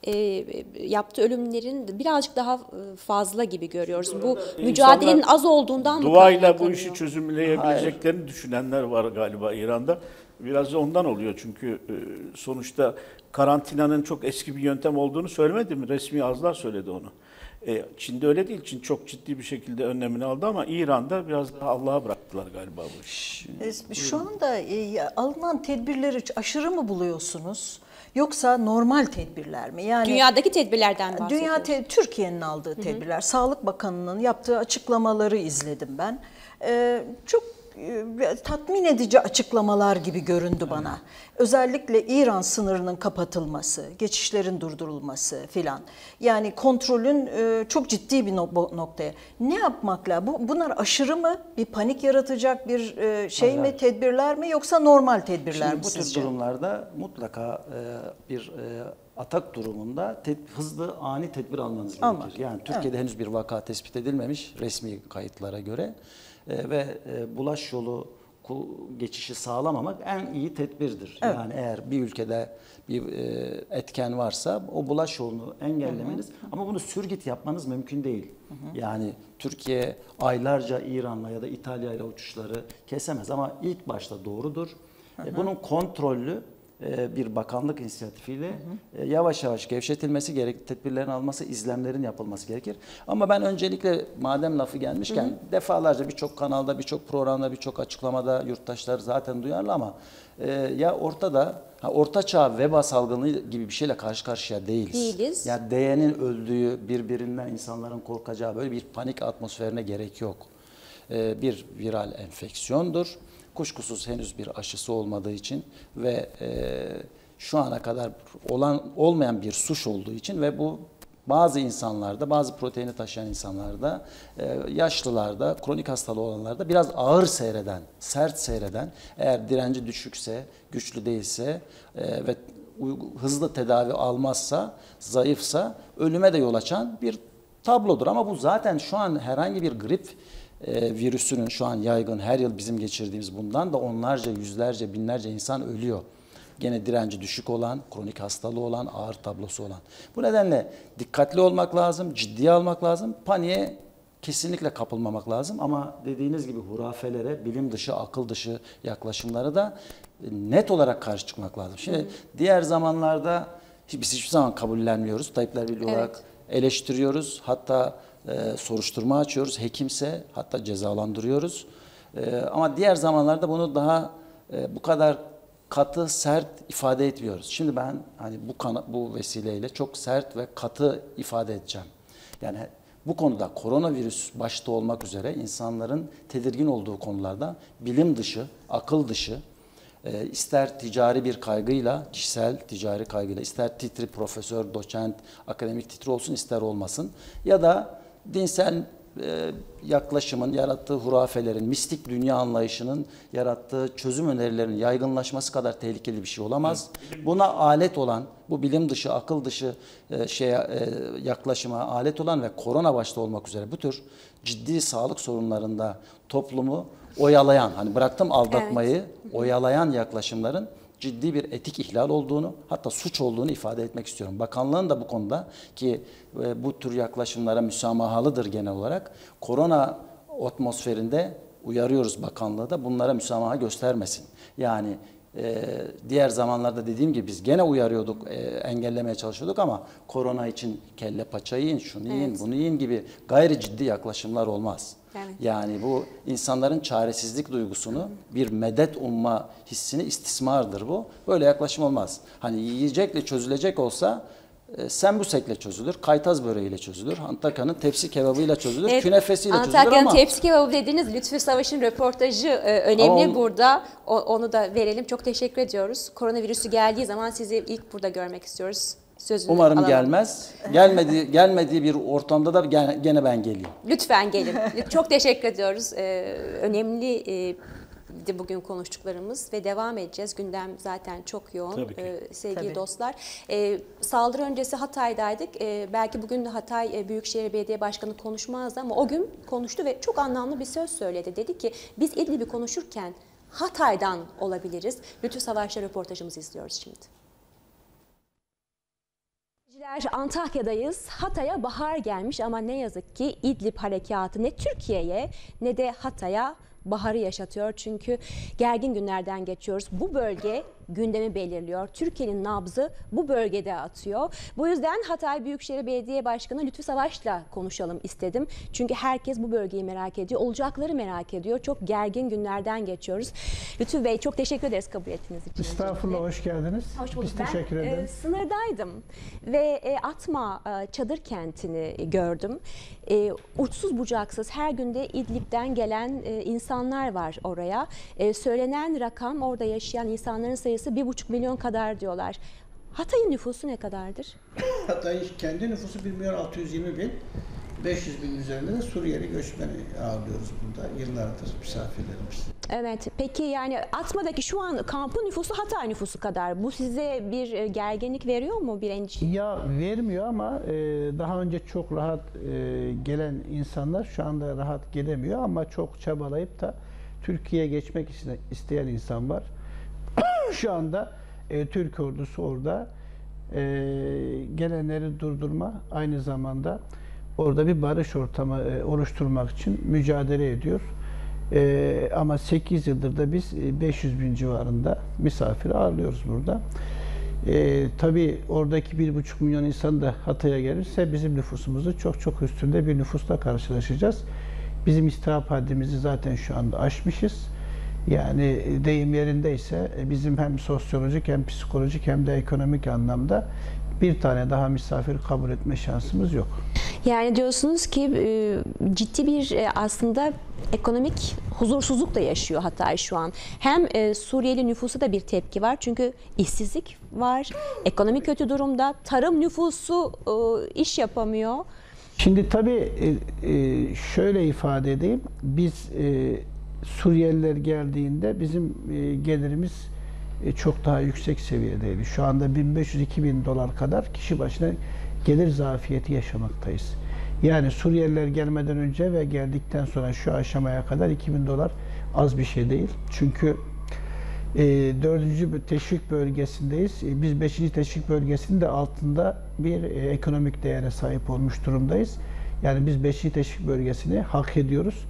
A: e, yaptığı ölümlerin birazcık daha e, fazla gibi görüyoruz. Bu mücadelenin az olduğundan mı
C: Duayla bu işi çözümleyebileceklerini düşünenler var galiba İran'da. Biraz da ondan oluyor çünkü e, sonuçta karantinanın çok eski bir yöntem olduğunu söylemedi mi? Resmi ağızlar söyledi onu. E, Çin'de öyle değil. Çin çok ciddi bir şekilde önlemini aldı ama İran'da biraz daha Allah'a bıraktılar galiba bu işi.
B: E, Şu anda e, alınan tedbirleri aşırı mı buluyorsunuz? Yoksa normal tedbirler mi? Yani
A: Dünyadaki tedbirlerden bahsediyoruz.
B: Dünya te- Türkiye'nin aldığı tedbirler, Sağlık Bakanı'nın yaptığı açıklamaları izledim ben. Ee, çok tatmin edici açıklamalar gibi göründü bana. Özellikle İran sınırının kapatılması, geçişlerin durdurulması filan. Yani kontrolün e, çok ciddi bir noktaya. Ne yapmakla? Bu bunlar aşırı mı? Bir panik yaratacak bir e, şey mi, tedbirler mi yoksa normal tedbirler
D: Şimdi
B: mi
D: bu tür durumlarda mutlaka e, bir e, atak durumunda ted- hızlı ani tedbir almanız gerekir. Yani Türkiye'de henüz bir vaka tespit edilmemiş resmi kayıtlara göre E, ve e, bulaş yolu geçişi sağlamamak en iyi tedbirdir. Yani eğer bir ülkede bir e, etken varsa o bulaş yolunu engellemeniz ama bunu sürgit yapmanız mümkün değil. Yani Türkiye aylarca İran'la ya da İtalya ile uçuşları kesemez ama ilk başta doğrudur. E, Bunun kontrollü bir bakanlık inisiyatifiyle e, yavaş yavaş gevşetilmesi gerek, tedbirlerin alması, izlemlerin yapılması gerekir. Ama ben öncelikle madem lafı gelmişken defalarca birçok kanalda, birçok programda, birçok açıklamada yurttaşlar zaten duyarlı ama e, ya ortada ha, orta çağ veba salgını gibi bir şeyle karşı karşıya değiliz.
A: Değiliz.
D: Yani değenin öldüğü, birbirinden insanların korkacağı böyle bir panik atmosferine gerek yok. Ee, bir viral enfeksiyondur. Kuşkusuz henüz bir aşısı olmadığı için ve e, şu ana kadar olan olmayan bir suç olduğu için ve bu bazı insanlarda, bazı proteini taşıyan insanlarda, e, yaşlılarda, kronik hastalığı olanlarda biraz ağır seyreden, sert seyreden, eğer direnci düşükse, güçlü değilse e, ve hızlı tedavi almazsa, zayıfsa ölüme de yol açan bir tablodur. Ama bu zaten şu an herhangi bir grip e, virüsünün şu an yaygın her yıl bizim geçirdiğimiz bundan da onlarca, yüzlerce, binlerce insan ölüyor. Gene direnci düşük olan, kronik hastalığı olan, ağır tablosu olan. Bu nedenle dikkatli olmak lazım, ciddiye almak lazım. Paniğe kesinlikle kapılmamak lazım ama dediğiniz gibi hurafelere, bilim dışı, akıl dışı yaklaşımlara da e, net olarak karşı çıkmak lazım. Şimdi diğer zamanlarda biz hiçbir zaman kabullenmiyoruz. Tayyipler Birliği
A: Evet.
D: olarak eleştiriyoruz. Hatta e, soruşturma açıyoruz. Hekimse hatta cezalandırıyoruz. E, ama diğer zamanlarda bunu daha e, bu kadar katı, sert ifade etmiyoruz. Şimdi ben hani bu kana, bu vesileyle çok sert ve katı ifade edeceğim. Yani bu konuda koronavirüs başta olmak üzere insanların tedirgin olduğu konularda bilim dışı, akıl dışı, e, ister ticari bir kaygıyla, kişisel ticari kaygıyla, ister titri profesör, doçent, akademik titri olsun ister olmasın ya da dinsel e, yaklaşımın yarattığı hurafelerin, mistik dünya anlayışının yarattığı çözüm önerilerinin yaygınlaşması kadar tehlikeli bir şey olamaz. Buna alet olan, bu bilim dışı, akıl dışı e, şeye e, yaklaşıma alet olan ve korona başta olmak üzere bu tür ciddi sağlık sorunlarında toplumu oyalayan, hani bıraktım aldatmayı, oyalayan yaklaşımların ciddi bir etik ihlal olduğunu hatta suç olduğunu ifade etmek istiyorum. Bakanlığın da bu konuda ki e, bu tür yaklaşımlara müsamahalıdır genel olarak. Korona atmosferinde uyarıyoruz bakanlığı da bunlara müsamaha göstermesin. Yani e, diğer zamanlarda dediğim gibi biz gene uyarıyorduk, e, engellemeye çalışıyorduk ama korona için kelle paça yiyin, şunu yiyin,
A: Evet.
D: bunu yiyin gibi gayri ciddi yaklaşımlar olmaz.
A: Evet.
D: Yani bu insanların çaresizlik duygusunu bir medet umma hissini istismardır bu. Böyle yaklaşım olmaz. Hani yiyecekle çözülecek olsa e, sembusekle çözülür, kaytaz böreğiyle çözülür, Antakya'nın tepsi kebabıyla çözülür,
A: Evet,
D: künefesiyle çözülür
A: Antakya'nın
D: ama
A: tepsi kebabı dediğiniz Lütfü Savaş'ın röportajı e, önemli
D: on-
A: burada. O- onu da verelim. Çok teşekkür ediyoruz. Koronavirüsü geldiği zaman sizi ilk burada görmek istiyoruz. Sözünü
D: umarım
A: alalım.
D: gelmez. Gelmediği gelmediği bir ortamda da gene, gene ben geleyim.
A: Lütfen gelin. Çok teşekkür ediyoruz. Ee, önemli e, de bugün konuştuklarımız ve devam edeceğiz. Gündem zaten çok yoğun
C: Tabii ki.
A: Ee, sevgili
B: Tabii.
A: dostlar. Ee, saldırı öncesi Hatay'daydık. Ee, belki bugün de Hatay e, Büyükşehir Belediye Başkanı konuşmazdı ama o gün konuştu ve çok anlamlı bir söz söyledi. Dedi ki biz İdlib'i konuşurken Hatay'dan olabiliriz. Lütfü Savaş'la röportajımızı izliyoruz şimdi. Antakya'dayız. Hatay'a bahar gelmiş ama ne yazık ki İdlib harekatı ne Türkiye'ye ne de Hatay'a baharı yaşatıyor. Çünkü gergin günlerden geçiyoruz. Bu bölge gündemi belirliyor. Türkiye'nin nabzı bu bölgede atıyor. Bu yüzden Hatay Büyükşehir Belediye Başkanı Lütfü Savaş'la konuşalım istedim. Çünkü herkes bu bölgeyi merak ediyor. Olacakları merak ediyor. Çok gergin günlerden geçiyoruz. Lütfü Bey çok teşekkür ederiz kabul ettiğiniz için.
G: Estağfurullah, hoş geldiniz.
A: Hoş bulduk.
G: Biz
A: Ben,
G: teşekkür
A: e,
G: ederiz.
A: sınırdaydım ve e, Atma e, çadır kentini gördüm. E, uçsuz bucaksız her günde İdlib'den gelen e, insanlar var oraya. E, söylenen rakam orada yaşayan insanların sayısı bir buçuk milyon kadar diyorlar. Hatay'ın nüfusu ne kadardır?
G: Hatay kendi nüfusu 1 milyon 620 bin. 500 bin üzerinde de Suriyeli göçmeni ağırlıyoruz burada. Yıllardır misafirlerimiz.
A: Evet. Peki yani Atma'daki şu an kampın nüfusu Hatay nüfusu kadar. Bu size bir e, gerginlik veriyor mu bir endişe?
G: Ya vermiyor ama e, daha önce çok rahat e, gelen insanlar şu anda rahat gelemiyor ama çok çabalayıp da Türkiye'ye geçmek iste- isteyen insan var. Şu anda e, Türk ordusu orada e, gelenleri durdurma aynı zamanda orada bir barış ortamı e, oluşturmak için mücadele ediyor. E, ama 8 yıldır da biz e, 500 bin civarında misafir ağırlıyoruz burada. E, tabii oradaki bir buçuk milyon insan da Hatay'a gelirse bizim nüfusumuzun çok çok üstünde bir nüfusla karşılaşacağız. Bizim istihap haddimizi zaten şu anda aşmışız. Yani e, deyim yerindeyse e, bizim hem sosyolojik hem psikolojik hem de ekonomik anlamda bir tane daha misafir kabul etme şansımız yok.
A: Yani diyorsunuz ki e, ciddi bir aslında ekonomik huzursuzluk da yaşıyor Hatay şu an. Hem Suriyeli nüfusu da bir tepki var çünkü işsizlik var, ekonomi kötü durumda, tarım nüfusu iş yapamıyor.
G: Şimdi tabii şöyle ifade edeyim. Biz Suriyeliler geldiğinde bizim e, gelirimiz e, çok daha yüksek seviyedeydi. Şu anda 1500-2000 dolar kadar kişi başına gelir zafiyeti yaşamaktayız. Yani Suriyeliler gelmeden önce ve geldikten sonra şu aşamaya kadar 2000 dolar az bir şey değil. Çünkü e, teşvik bölgesindeyiz. E, biz beşinci teşvik bölgesinin de altında bir e, ekonomik değere sahip olmuş durumdayız. Yani biz beşinci teşvik bölgesini hak ediyoruz.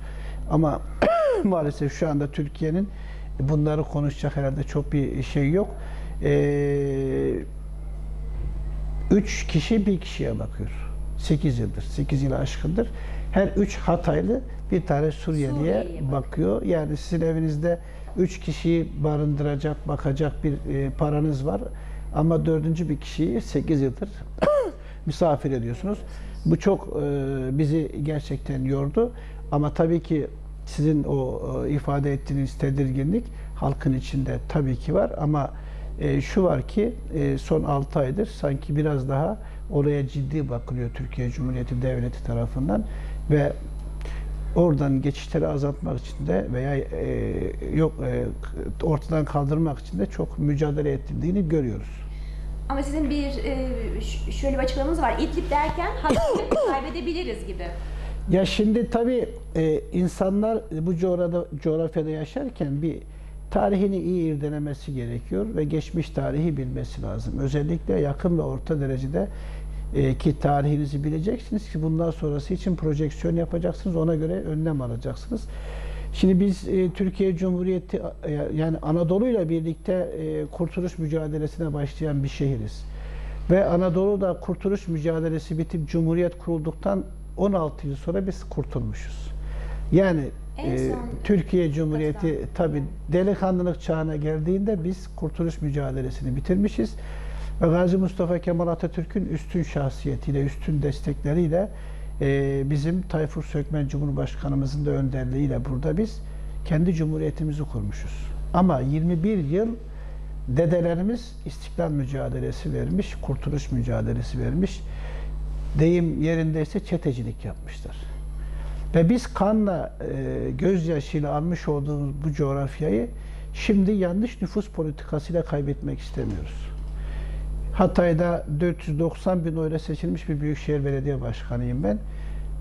G: Ama maalesef şu anda Türkiye'nin bunları konuşacak herhalde çok bir şey yok. E, üç kişi bir kişiye bakıyor. 8 yıldır, 8 yılı aşkındır. Her üç Hataylı bir tane Suriyeli'ye
A: Suriyeli'ye
G: bakıyor. Yani sizin evinizde üç kişiyi barındıracak, bakacak bir e, paranız var. Ama dördüncü bir kişiyi 8 yıldır misafir ediyorsunuz. Bu çok e, bizi gerçekten yordu. Ama tabii ki sizin o e, ifade ettiğiniz tedirginlik halkın içinde tabii ki var. Ama e, şu var ki e, son 6 aydır sanki biraz daha oraya ciddi bakılıyor Türkiye Cumhuriyeti Devleti tarafından ve oradan geçişleri azaltmak için de veya e, yok e, ortadan kaldırmak için de çok mücadele ettiğini görüyoruz.
A: Ama sizin bir e, şöyle bir açıklamanız var. İdlib derken hakimiyeti kaybedebiliriz gibi.
G: Ya şimdi tabii e, insanlar bu coğrafyada, coğrafyada yaşarken bir tarihini iyi irdelemesi gerekiyor ve geçmiş tarihi bilmesi lazım. Özellikle yakın ve orta derecede e, ki tarihinizi bileceksiniz ki bundan sonrası için projeksiyon yapacaksınız. Ona göre önlem alacaksınız. Şimdi biz e, Türkiye Cumhuriyeti yani Anadolu ile birlikte kurtuluş mücadelesine başlayan bir şehiriz. Ve Anadolu'da kurtuluş mücadelesi bitip Cumhuriyet kurulduktan 16 yıl sonra biz kurtulmuşuz. Yani e, Türkiye Cumhuriyeti tabi delikanlılık çağına geldiğinde biz kurtuluş mücadelesini bitirmişiz. Ve Gazi Mustafa Kemal Atatürk'ün üstün şahsiyetiyle, üstün destekleriyle e, bizim Tayfur Sökmen Cumhurbaşkanımızın da önderliğiyle burada biz kendi cumhuriyetimizi kurmuşuz. Ama 21 yıl dedelerimiz istiklal mücadelesi vermiş, kurtuluş mücadelesi vermiş. Deyim yerindeyse çetecilik yapmışlar. Ve biz kanla, e, gözyaşıyla almış olduğumuz bu coğrafyayı şimdi yanlış nüfus politikasıyla kaybetmek istemiyoruz. Hatay'da 490 bin oyla seçilmiş bir büyükşehir belediye başkanıyım ben.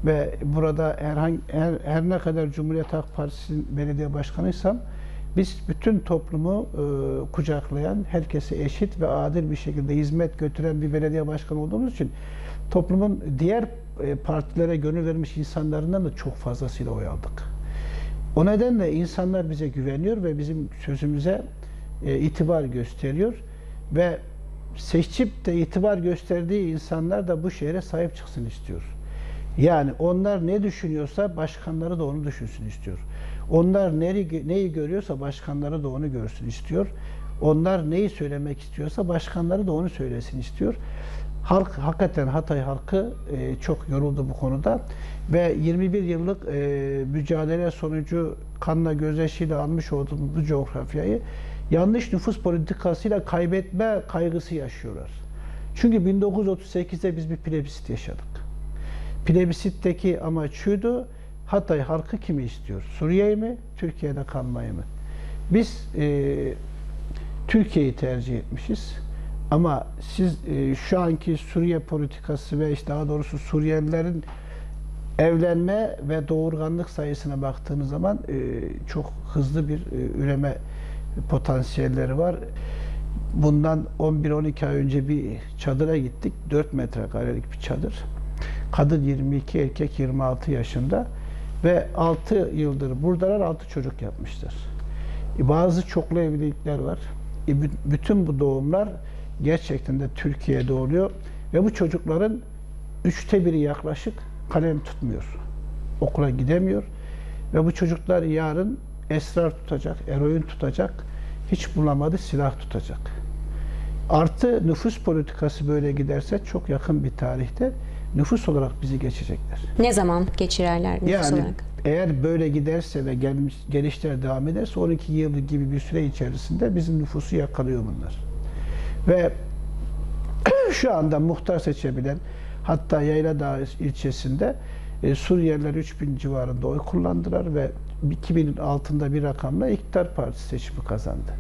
G: Ve burada herhangi, her, her ne kadar Cumhuriyet Halk Partisi'nin belediye başkanıysam biz bütün toplumu e, kucaklayan, herkese eşit ve adil bir şekilde hizmet götüren bir belediye başkanı olduğumuz için toplumun diğer e, partilere gönül vermiş insanlarından da çok fazlasıyla oy aldık. O nedenle insanlar bize güveniyor ve bizim sözümüze e, itibar gösteriyor ve seçip de itibar gösterdiği insanlar da bu şehre sahip çıksın istiyor. Yani onlar ne düşünüyorsa başkanları da onu düşünsün istiyor. Onlar neyi, neyi görüyorsa başkanları da onu görsün istiyor. Onlar neyi söylemek istiyorsa başkanları da onu söylesin istiyor. Halk hakikaten Hatay halkı e, çok yoruldu bu konuda ve 21 yıllık e, mücadele sonucu kanla gözyaşıyla almış olduğumuz bu coğrafyayı yanlış nüfus politikasıyla kaybetme kaygısı yaşıyorlar. Çünkü 1938'de biz bir plebisit yaşadık. Plebisitteki amaç şuydu, Hatay halkı kimi istiyor? Suriye'yi mi, Türkiye'de kalmayı mı? Biz e, Türkiye'yi tercih etmişiz. Ama siz e, şu anki Suriye politikası ve işte daha doğrusu Suriyelilerin evlenme ve doğurganlık sayısına baktığınız zaman e, çok hızlı bir e, üreme potansiyelleri var. Bundan 11-12 ay önce bir çadıra gittik. 4 metrekarelik bir çadır. Kadın 22, erkek 26 yaşında ve 6 yıldır buradalar 6 çocuk yapmışlar. E, Bazı çoklu evlilikler var. E, bü- Bütün bu doğumlar gerçekten de Türkiye'de oluyor ve bu çocukların üçte biri yaklaşık kalem tutmuyor. Okula gidemiyor ve bu çocuklar yarın esrar tutacak, eroin tutacak, hiç bulamadı silah tutacak. Artı nüfus politikası böyle giderse çok yakın bir tarihte nüfus olarak bizi geçecekler.
A: Ne zaman geçirerler nüfus
G: Yani
A: olarak?
G: eğer böyle giderse ve gelmiş, gelişler devam ederse 12 yıl gibi bir süre içerisinde bizim nüfusu yakalıyor bunlar. Ve şu anda muhtar seçebilen hatta Yayladağ ilçesinde e, Suriyeliler 3000 civarında oy kullandılar ve 2000'in altında bir rakamla iktidar partisi seçimi kazandı.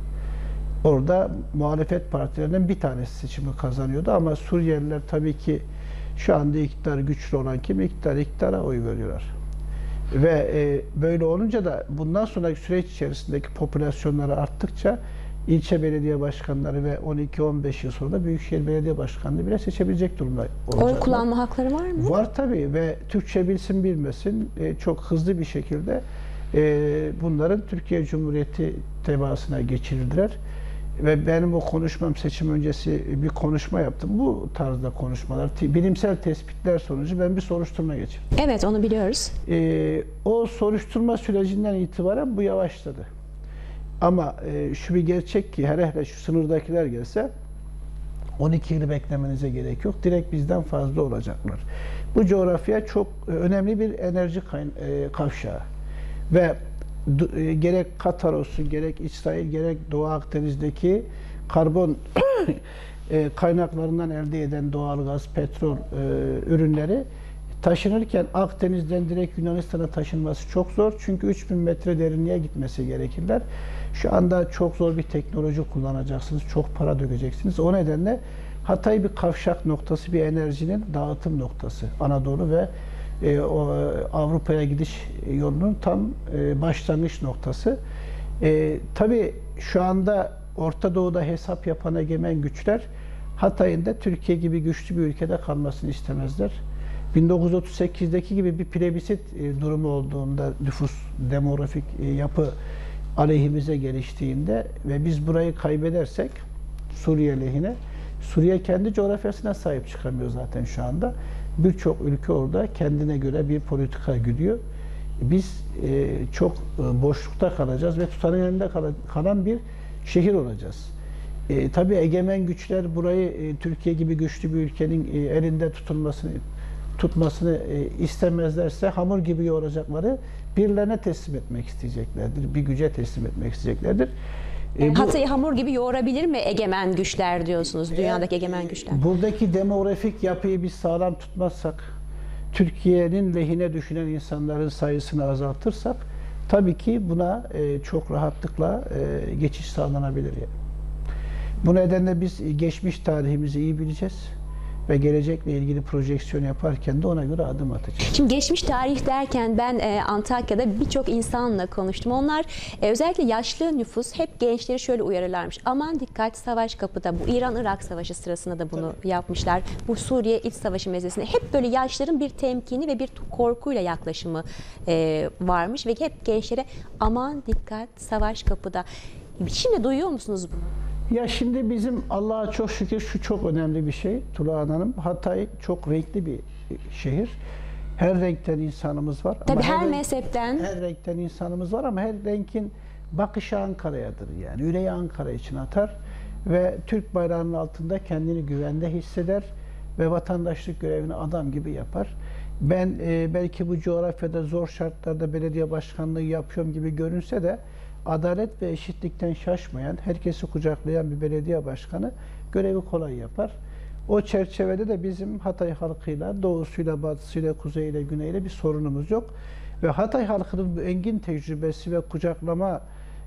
G: Orada muhalefet partilerinden bir tanesi seçimi kazanıyordu ama Suriyeliler tabii ki şu anda iktidar güçlü olan kim? İktidar, iktidara oy veriyorlar. Ve e, böyle olunca da bundan sonraki süreç içerisindeki popülasyonları arttıkça ilçe belediye başkanları ve 12-15 yıl sonra da Büyükşehir Belediye Başkanlığı bile seçebilecek durumda
A: Oy
G: olacaklar.
A: kullanma hakları var mı?
G: Var tabii ve Türkçe bilsin bilmesin e, çok hızlı bir şekilde e, bunların Türkiye Cumhuriyeti tebaasına geçirildiler. Ve benim o konuşmam seçim öncesi bir konuşma yaptım. Bu tarzda konuşmalar, bilimsel tespitler sonucu ben bir soruşturma geçirdim.
A: Evet onu biliyoruz.
G: E, o soruşturma sürecinden itibaren bu yavaşladı. Ama e, şu bir gerçek ki hele hele şu sınırdakiler gelse 12 yılı beklemenize gerek yok. Direkt bizden fazla olacaklar. Bu coğrafya çok e, önemli bir enerji e, kavşağı. Ve e, gerek Katar olsun, gerek İsrail, gerek Doğu Akdeniz'deki karbon kaynaklarından elde eden doğalgaz, petrol e, ürünleri Taşınırken Akdeniz'den direkt Yunanistan'a taşınması çok zor. Çünkü 3000 metre derinliğe gitmesi gerekirler. Şu anda çok zor bir teknoloji kullanacaksınız. Çok para dökeceksiniz. O nedenle Hatay bir kavşak noktası, bir enerjinin dağıtım noktası. Anadolu ve e, o, Avrupa'ya gidiş yolunun tam e, başlangıç noktası. E, tabii şu anda Orta Doğu'da hesap yapan egemen güçler Hatay'ın da Türkiye gibi güçlü bir ülkede kalmasını istemezler. 1938'deki gibi bir plebisit e, durumu olduğunda nüfus, demografik e, yapı aleyhimize geliştiğinde ve biz burayı kaybedersek Suriye lehine Suriye kendi coğrafyasına sahip çıkamıyor zaten şu anda. Birçok ülke orada kendine göre bir politika güdüyor. Biz e, çok e, boşlukta kalacağız ve tutanın elinde kala- kalan bir şehir olacağız. E, tabii egemen güçler burayı e, Türkiye gibi güçlü bir ülkenin e, elinde tutulmasını tutmasını e, istemezlerse hamur gibi yoğuracakları birilerine teslim etmek isteyeceklerdir. Bir güce teslim etmek isteyeceklerdir. E,
A: Yani
G: bu-
A: Hatay'ı hamur gibi yoğurabilir mi egemen güçler diyorsunuz, dünyadaki egemen güçler?
G: Buradaki demografik yapıyı biz sağlam tutmazsak, Türkiye'nin lehine düşünen insanların sayısını azaltırsak, tabii ki buna e, çok rahatlıkla e, geçiş sağlanabilir. Yani. Bu nedenle biz geçmiş tarihimizi iyi bileceğiz ve gelecekle ilgili projeksiyon yaparken de ona göre adım atacağız.
A: Şimdi geçmiş tarih derken ben e, Antakya'da birçok insanla konuştum. Onlar e, özellikle yaşlı nüfus hep gençleri şöyle uyarırlarmış. Aman dikkat savaş kapıda. Bu İran-Irak savaşı sırasında da bunu yapmışlar. Bu Suriye iç savaşı meselesinde hep böyle yaşların bir temkini ve bir korkuyla yaklaşımı e, varmış ve hep gençlere aman dikkat savaş kapıda. Şimdi duyuyor musunuz bunu?
G: Ya şimdi bizim Allah'a çok şükür şu çok önemli bir şey Tula Hanım. Hatay çok renkli bir şehir. Her renkten insanımız var.
A: Tabii her
G: renk-
A: mezhepten
G: her renkten insanımız var ama her renkin bakışı Ankara'yadır yani. Yüreği Ankara için atar ve Türk bayrağının altında kendini güvende hisseder ve vatandaşlık görevini adam gibi yapar. Ben e, belki bu coğrafyada zor şartlarda belediye başkanlığı yapıyorum gibi görünse de adalet ve eşitlikten şaşmayan, herkesi kucaklayan bir belediye başkanı görevi kolay yapar. O çerçevede de bizim Hatay halkıyla, doğusuyla, batısıyla, kuzeyiyle, güneyiyle bir sorunumuz yok. Ve Hatay halkının bu engin tecrübesi ve kucaklama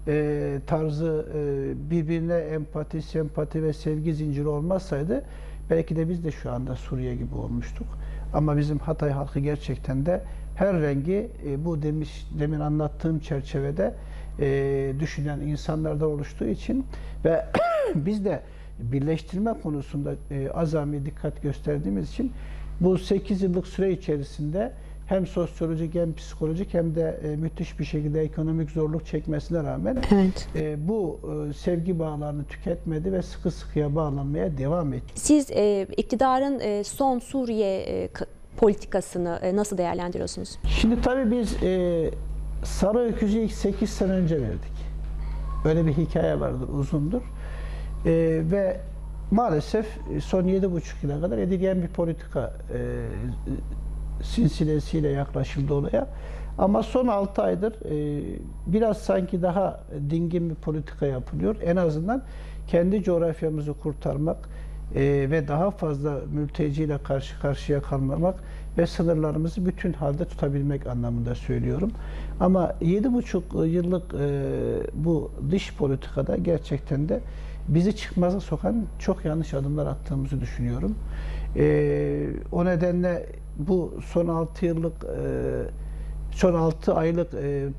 G: e, tarzı e, birbirine empati, sempati ve sevgi zinciri olmasaydı belki de biz de şu anda Suriye gibi olmuştuk. Ama bizim Hatay halkı gerçekten de her rengi e, bu demiş demin anlattığım çerçevede e, düşünen insanlardan oluştuğu için ve biz de birleştirme konusunda e, azami dikkat gösterdiğimiz için bu 8 yıllık süre içerisinde hem sosyolojik hem psikolojik hem de e, müthiş bir şekilde ekonomik zorluk çekmesine rağmen
A: Evet.
G: e, bu e, sevgi bağlarını tüketmedi ve sıkı sıkıya bağlanmaya devam etti.
A: Siz e, iktidarın e, son Suriye e, politikasını e, nasıl değerlendiriyorsunuz?
G: Şimdi tabii biz e, Sarı Öküz'ü ilk 8 sene önce verdik. Öyle bir hikaye vardır, uzundur. E, ve maalesef son 7,5 yıla kadar edilgen bir politika e, silsilesiyle yaklaşıldı olaya. Ama son 6 aydır e, biraz sanki daha dingin bir politika yapılıyor. En azından kendi coğrafyamızı kurtarmak e, ve daha fazla mülteciyle karşı karşıya kalmamak ve sınırlarımızı bütün halde tutabilmek anlamında söylüyorum. Ama 7,5 yıllık e, bu dış politikada gerçekten de bizi çıkmaza sokan çok yanlış adımlar attığımızı düşünüyorum. E, o nedenle bu son 6 yıllık e, son 6 aylık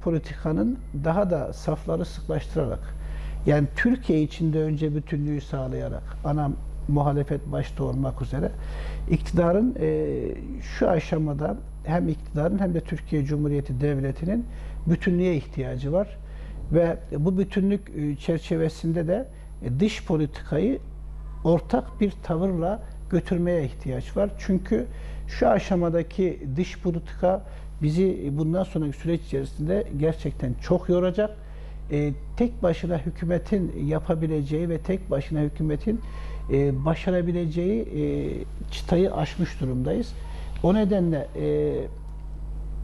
G: politikanın daha da safları sıklaştırarak yani Türkiye içinde önce bütünlüğü sağlayarak ana muhalefet başta olmak üzere iktidarın e, şu aşamada hem iktidarın hem de Türkiye Cumhuriyeti Devleti'nin bütünlüğe ihtiyacı var ve bu bütünlük e, çerçevesinde de e, dış politikayı ortak bir tavırla götürmeye ihtiyaç var. Çünkü şu aşamadaki dış politika bizi bundan sonraki süreç içerisinde gerçekten çok yoracak. E, tek başına hükümetin yapabileceği ve tek başına hükümetin e, başarabileceği e, çıtayı aşmış durumdayız. O nedenle e,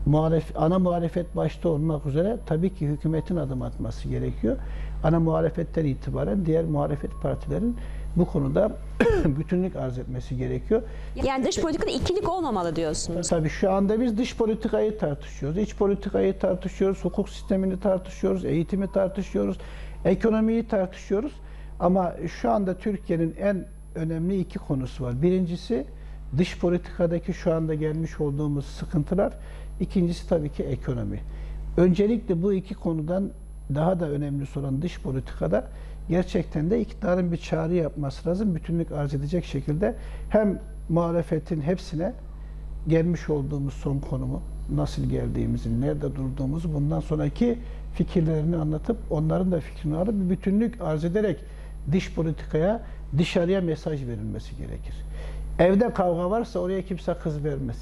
G: muhalef, ana muhalefet başta olmak üzere tabii ki hükümetin adım atması gerekiyor. Ana muhalefetten itibaren diğer muhalefet partilerin bu konuda bütünlük arz etmesi gerekiyor.
A: Yani dış politikada ikilik olmamalı diyorsunuz.
G: Tabii şu anda biz dış politikayı tartışıyoruz, iç politikayı tartışıyoruz, hukuk sistemini tartışıyoruz, eğitimi tartışıyoruz, ekonomiyi tartışıyoruz. Ama şu anda Türkiye'nin en önemli iki konusu var. Birincisi dış politikadaki şu anda gelmiş olduğumuz sıkıntılar. İkincisi tabii ki ekonomi. Öncelikle bu iki konudan daha da önemlisi olan dış politikada gerçekten de iktidarın bir çağrı yapması lazım. Bütünlük arz edecek şekilde hem muhalefetin hepsine gelmiş olduğumuz son konumu, nasıl geldiğimizi, nerede durduğumuzu, bundan sonraki fikirlerini anlatıp onların da fikrini alıp bir bütünlük arz ederek dış politikaya, dışarıya mesaj verilmesi gerekir. Evde kavga varsa oraya kimse kız vermez.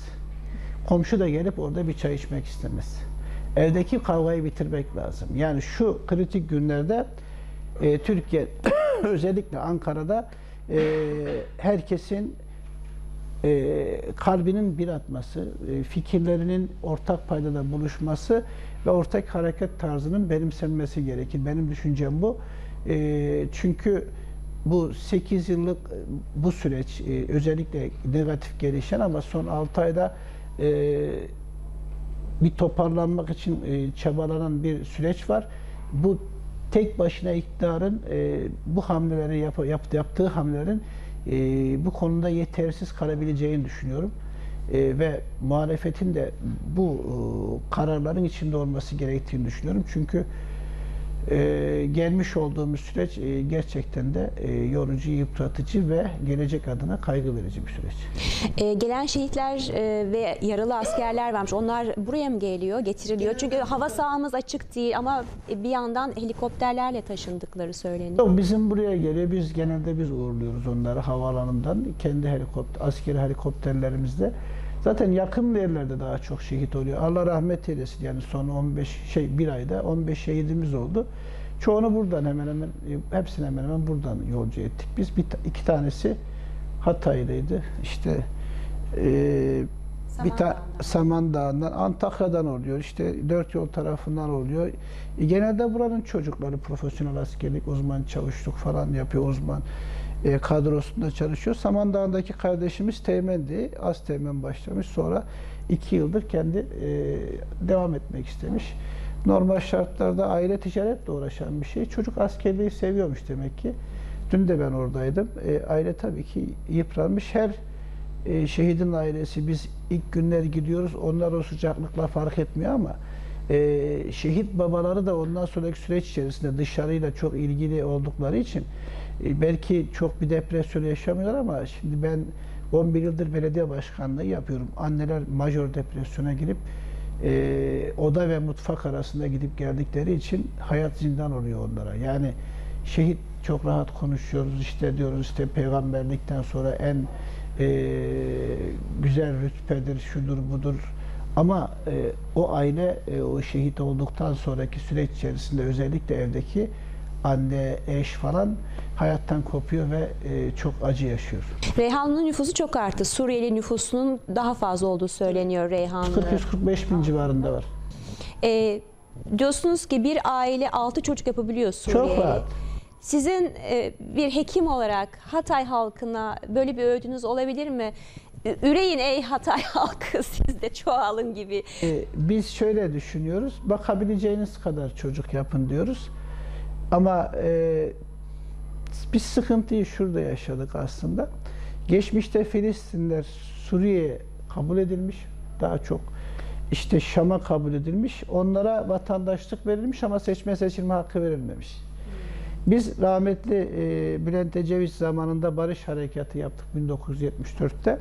G: Komşu da gelip orada bir çay içmek istemez. Evdeki kavgayı bitirmek lazım. Yani şu kritik günlerde e, Türkiye özellikle Ankara'da e, herkesin e, kalbinin bir atması, e, fikirlerinin ortak paydada buluşması ve ortak hareket tarzının benimsenmesi gerekir. Benim düşüncem bu. E, çünkü bu 8 yıllık e, bu süreç e, özellikle negatif gelişen ama son 6 ayda e, bir toparlanmak için çabalanan bir süreç var. Bu tek başına iktidarın bu hamleleri yap, yap- yaptığı hamlelerin bu konuda yetersiz kalabileceğini düşünüyorum. Ve muhalefetin de bu kararların içinde olması gerektiğini düşünüyorum. Çünkü e, gelmiş olduğumuz süreç e, gerçekten de e, yorucu, yıpratıcı ve gelecek adına kaygı verici bir süreç.
A: Ee, gelen şehitler e, ve yaralı askerler varmış. Onlar buraya mı geliyor, getiriliyor? Çünkü hava sahamız açık değil ama bir yandan helikopterlerle taşındıkları söyleniyor.
G: Yok, bizim buraya geliyor. Biz genelde biz uğurluyoruz onları havaalanından. Kendi helikopter, askeri helikopterlerimizde. Zaten yakın yerlerde daha çok şehit oluyor. Allah rahmet eylesin. Yani son 15 şey bir ayda 15 şehidimiz oldu. Çoğunu buradan hemen hemen hepsini hemen hemen buradan yolcu ettik. Biz bir, iki tanesi Hatay'daydı. İşte e, bir ta Samandağ'dan, Antakya'dan oluyor. İşte dört yol tarafından oluyor. E, genelde buranın çocukları profesyonel askerlik, uzman çavuşluk falan yapıyor uzman e, kadrosunda çalışıyor. Samandağ'daki kardeşimiz teğmendi. Az teğmen başlamış. Sonra iki yıldır kendi e, devam etmek istemiş. Normal şartlarda aile ticaretle uğraşan bir şey. Çocuk askerliği seviyormuş demek ki. Dün de ben oradaydım. E, aile tabii ki yıpranmış. Her e, şehidin ailesi biz ilk günler gidiyoruz. Onlar o sıcaklıkla fark etmiyor ama e, şehit babaları da ondan sonraki süreç içerisinde dışarıyla çok ilgili oldukları için belki çok bir depresyon yaşamıyorlar ama şimdi ben 11 yıldır belediye başkanlığı yapıyorum. Anneler majör depresyona girip e, oda ve mutfak arasında gidip geldikleri için hayat zindan oluyor onlara. Yani şehit çok rahat konuşuyoruz işte diyoruz işte peygamberlikten sonra en e, güzel rütbedir, şudur budur. Ama e, o aile e, o şehit olduktan sonraki süreç içerisinde özellikle evdeki anne, eş falan hayattan kopuyor ve e, çok acı yaşıyor.
A: Reyhanlı'nın nüfusu çok arttı. Suriyeli nüfusunun daha fazla olduğu söyleniyor Reyhanlı.
G: 40-145 bin civarında var.
A: Ee, diyorsunuz ki bir aile altı çocuk yapabiliyor Suriye'ye.
G: Çok rahat.
A: Sizin e, bir hekim olarak Hatay halkına böyle bir öğüdünüz olabilir mi? Ü- Üreyin ey Hatay halkı siz de çoğalın gibi.
G: E, biz şöyle düşünüyoruz, bakabileceğiniz kadar çocuk yapın diyoruz. Ama e, biz sıkıntıyı şurada yaşadık aslında. Geçmişte Filistinler Suriye'ye kabul edilmiş, daha çok işte Şam'a kabul edilmiş, onlara vatandaşlık verilmiş ama seçme seçilme hakkı verilmemiş. Biz rahmetli e, Bülent Ecevit zamanında barış harekatı yaptık 1974'te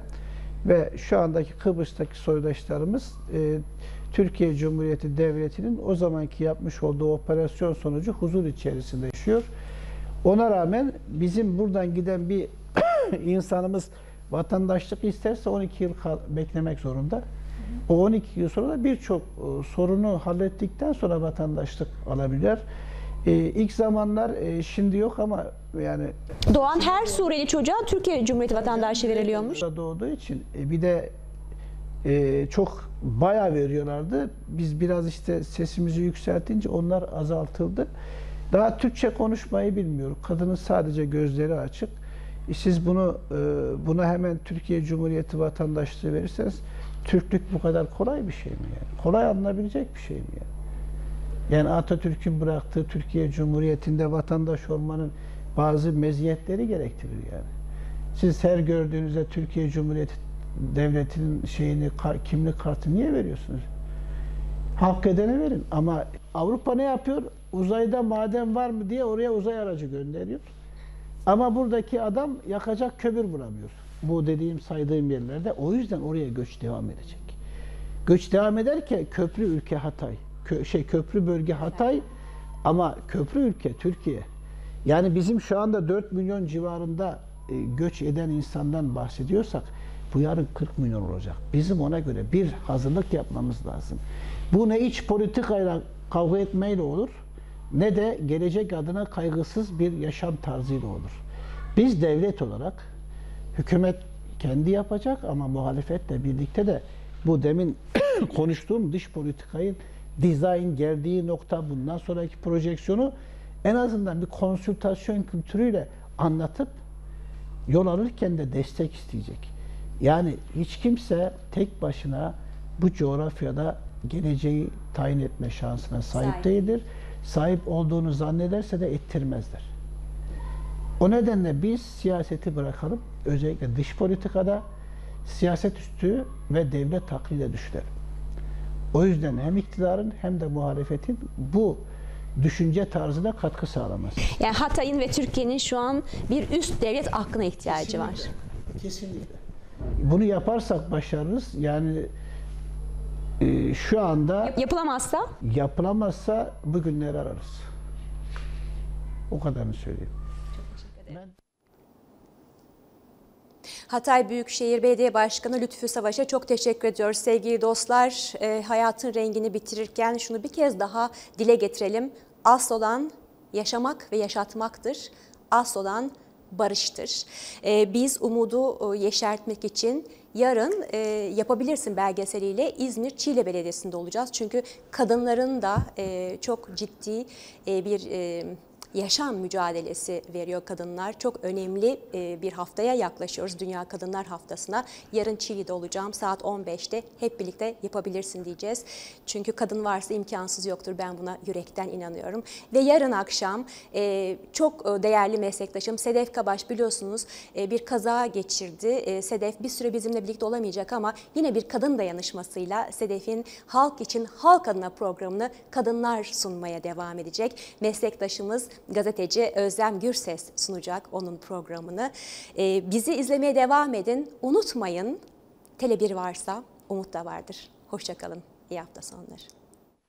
G: ve şu andaki Kıbrıs'taki soydaşlarımız e, Türkiye Cumhuriyeti Devleti'nin o zamanki yapmış olduğu operasyon sonucu huzur içerisinde yaşıyor. Ona rağmen bizim buradan giden bir insanımız vatandaşlık isterse 12 yıl beklemek zorunda. O 12 yıl sonra da birçok e, sorunu hallettikten sonra vatandaşlık alabilir. E, ilk zamanlar e, şimdi yok ama yani
A: Doğan her Suriyeli çocuğa Türkiye Cumhuriyeti vatandaşı veriliyormuş.
G: Doğduğu için e, bir de e, çok bayağı veriyorlardı. Biz biraz işte sesimizi yükseltince onlar azaltıldı. Daha Türkçe konuşmayı bilmiyor. Kadının sadece gözleri açık. E, Siz bunu e, buna hemen Türkiye Cumhuriyeti vatandaşlığı verirseniz Türklük bu kadar kolay bir şey mi yani? Kolay alınabilecek bir şey mi yani? Yani Atatürk'ün bıraktığı Türkiye Cumhuriyeti'nde vatandaş olmanın bazı meziyetleri gerektirir yani. Siz her gördüğünüzde Türkiye Cumhuriyeti devletinin şeyini kimlik kartı niye veriyorsunuz? Hak edene verin ama Avrupa ne yapıyor? Uzayda maden var mı diye oraya uzay aracı gönderiyor. Ama buradaki adam yakacak kömür bulamıyor. Bu dediğim saydığım yerlerde. O yüzden oraya göç devam edecek. Göç devam ederken köprü ülke Hatay. Kö- şey köprü bölge Hatay ama köprü ülke Türkiye. Yani bizim şu anda 4 milyon civarında e, göç eden insandan bahsediyorsak bu yarın 40 milyon olacak. Bizim ona göre bir hazırlık yapmamız lazım. Bu ne iç politikayla kavga etmeyle olur ne de gelecek adına kaygısız bir yaşam tarzıyla olur. Biz devlet olarak hükümet kendi yapacak ama muhalefetle birlikte de bu demin konuştuğum dış politikayı dizayn geldiği nokta bundan sonraki projeksiyonu en azından bir konsültasyon kültürüyle anlatıp yol alırken de destek isteyecek. Yani hiç kimse tek başına bu coğrafyada geleceği tayin etme şansına sahip
A: Sahip.
G: değildir. Sahip olduğunu zannederse de ettirmezler. O nedenle biz siyaseti bırakalım. Özellikle dış politikada siyaset üstü ve devlet taklide düşürelim. O yüzden hem iktidarın hem de muhalefetin bu düşünce tarzına katkı sağlaması.
A: Yani Hatay'ın ve Türkiye'nin şu an bir üst devlet aklına ihtiyacı var.
G: Kesinlikle. Bunu yaparsak başarırız. Yani e, şu anda
A: Yapılamazsa
G: yapılamazsa bugünleri ararız. O kadarını söyleyeyim.
A: Hatay Büyükşehir Belediye Başkanı Lütfü Savaş'a çok teşekkür ediyoruz. Sevgili dostlar, e, hayatın rengini bitirirken şunu bir kez daha dile getirelim. Asıl olan yaşamak ve yaşatmaktır. Asıl olan barıştır. E, biz umudu e, yeşertmek için yarın e, Yapabilirsin belgeseliyle İzmir Çiğli Belediyesi'nde olacağız. Çünkü kadınların da e, çok ciddi e, bir... E, yaşam mücadelesi veriyor kadınlar. Çok önemli e, bir haftaya yaklaşıyoruz Dünya Kadınlar Haftası'na. Yarın Çiğli'de olacağım saat 15'te hep birlikte yapabilirsin diyeceğiz. Çünkü kadın varsa imkansız yoktur ben buna yürekten inanıyorum. Ve yarın akşam e, çok e, değerli meslektaşım Sedef Kabaş biliyorsunuz bir kaza geçirdi. Sedef bir süre bizimle birlikte olamayacak ama yine bir kadın dayanışmasıyla Sedef'in Halk için Halk adına programını kadınlar sunmaya devam edecek. Meslektaşımız gazeteci Özlem Gürses sunacak onun programını. Ee, bizi izlemeye devam edin. Unutmayın Tele1 varsa umut da vardır. Hoşçakalın. İyi hafta sonları.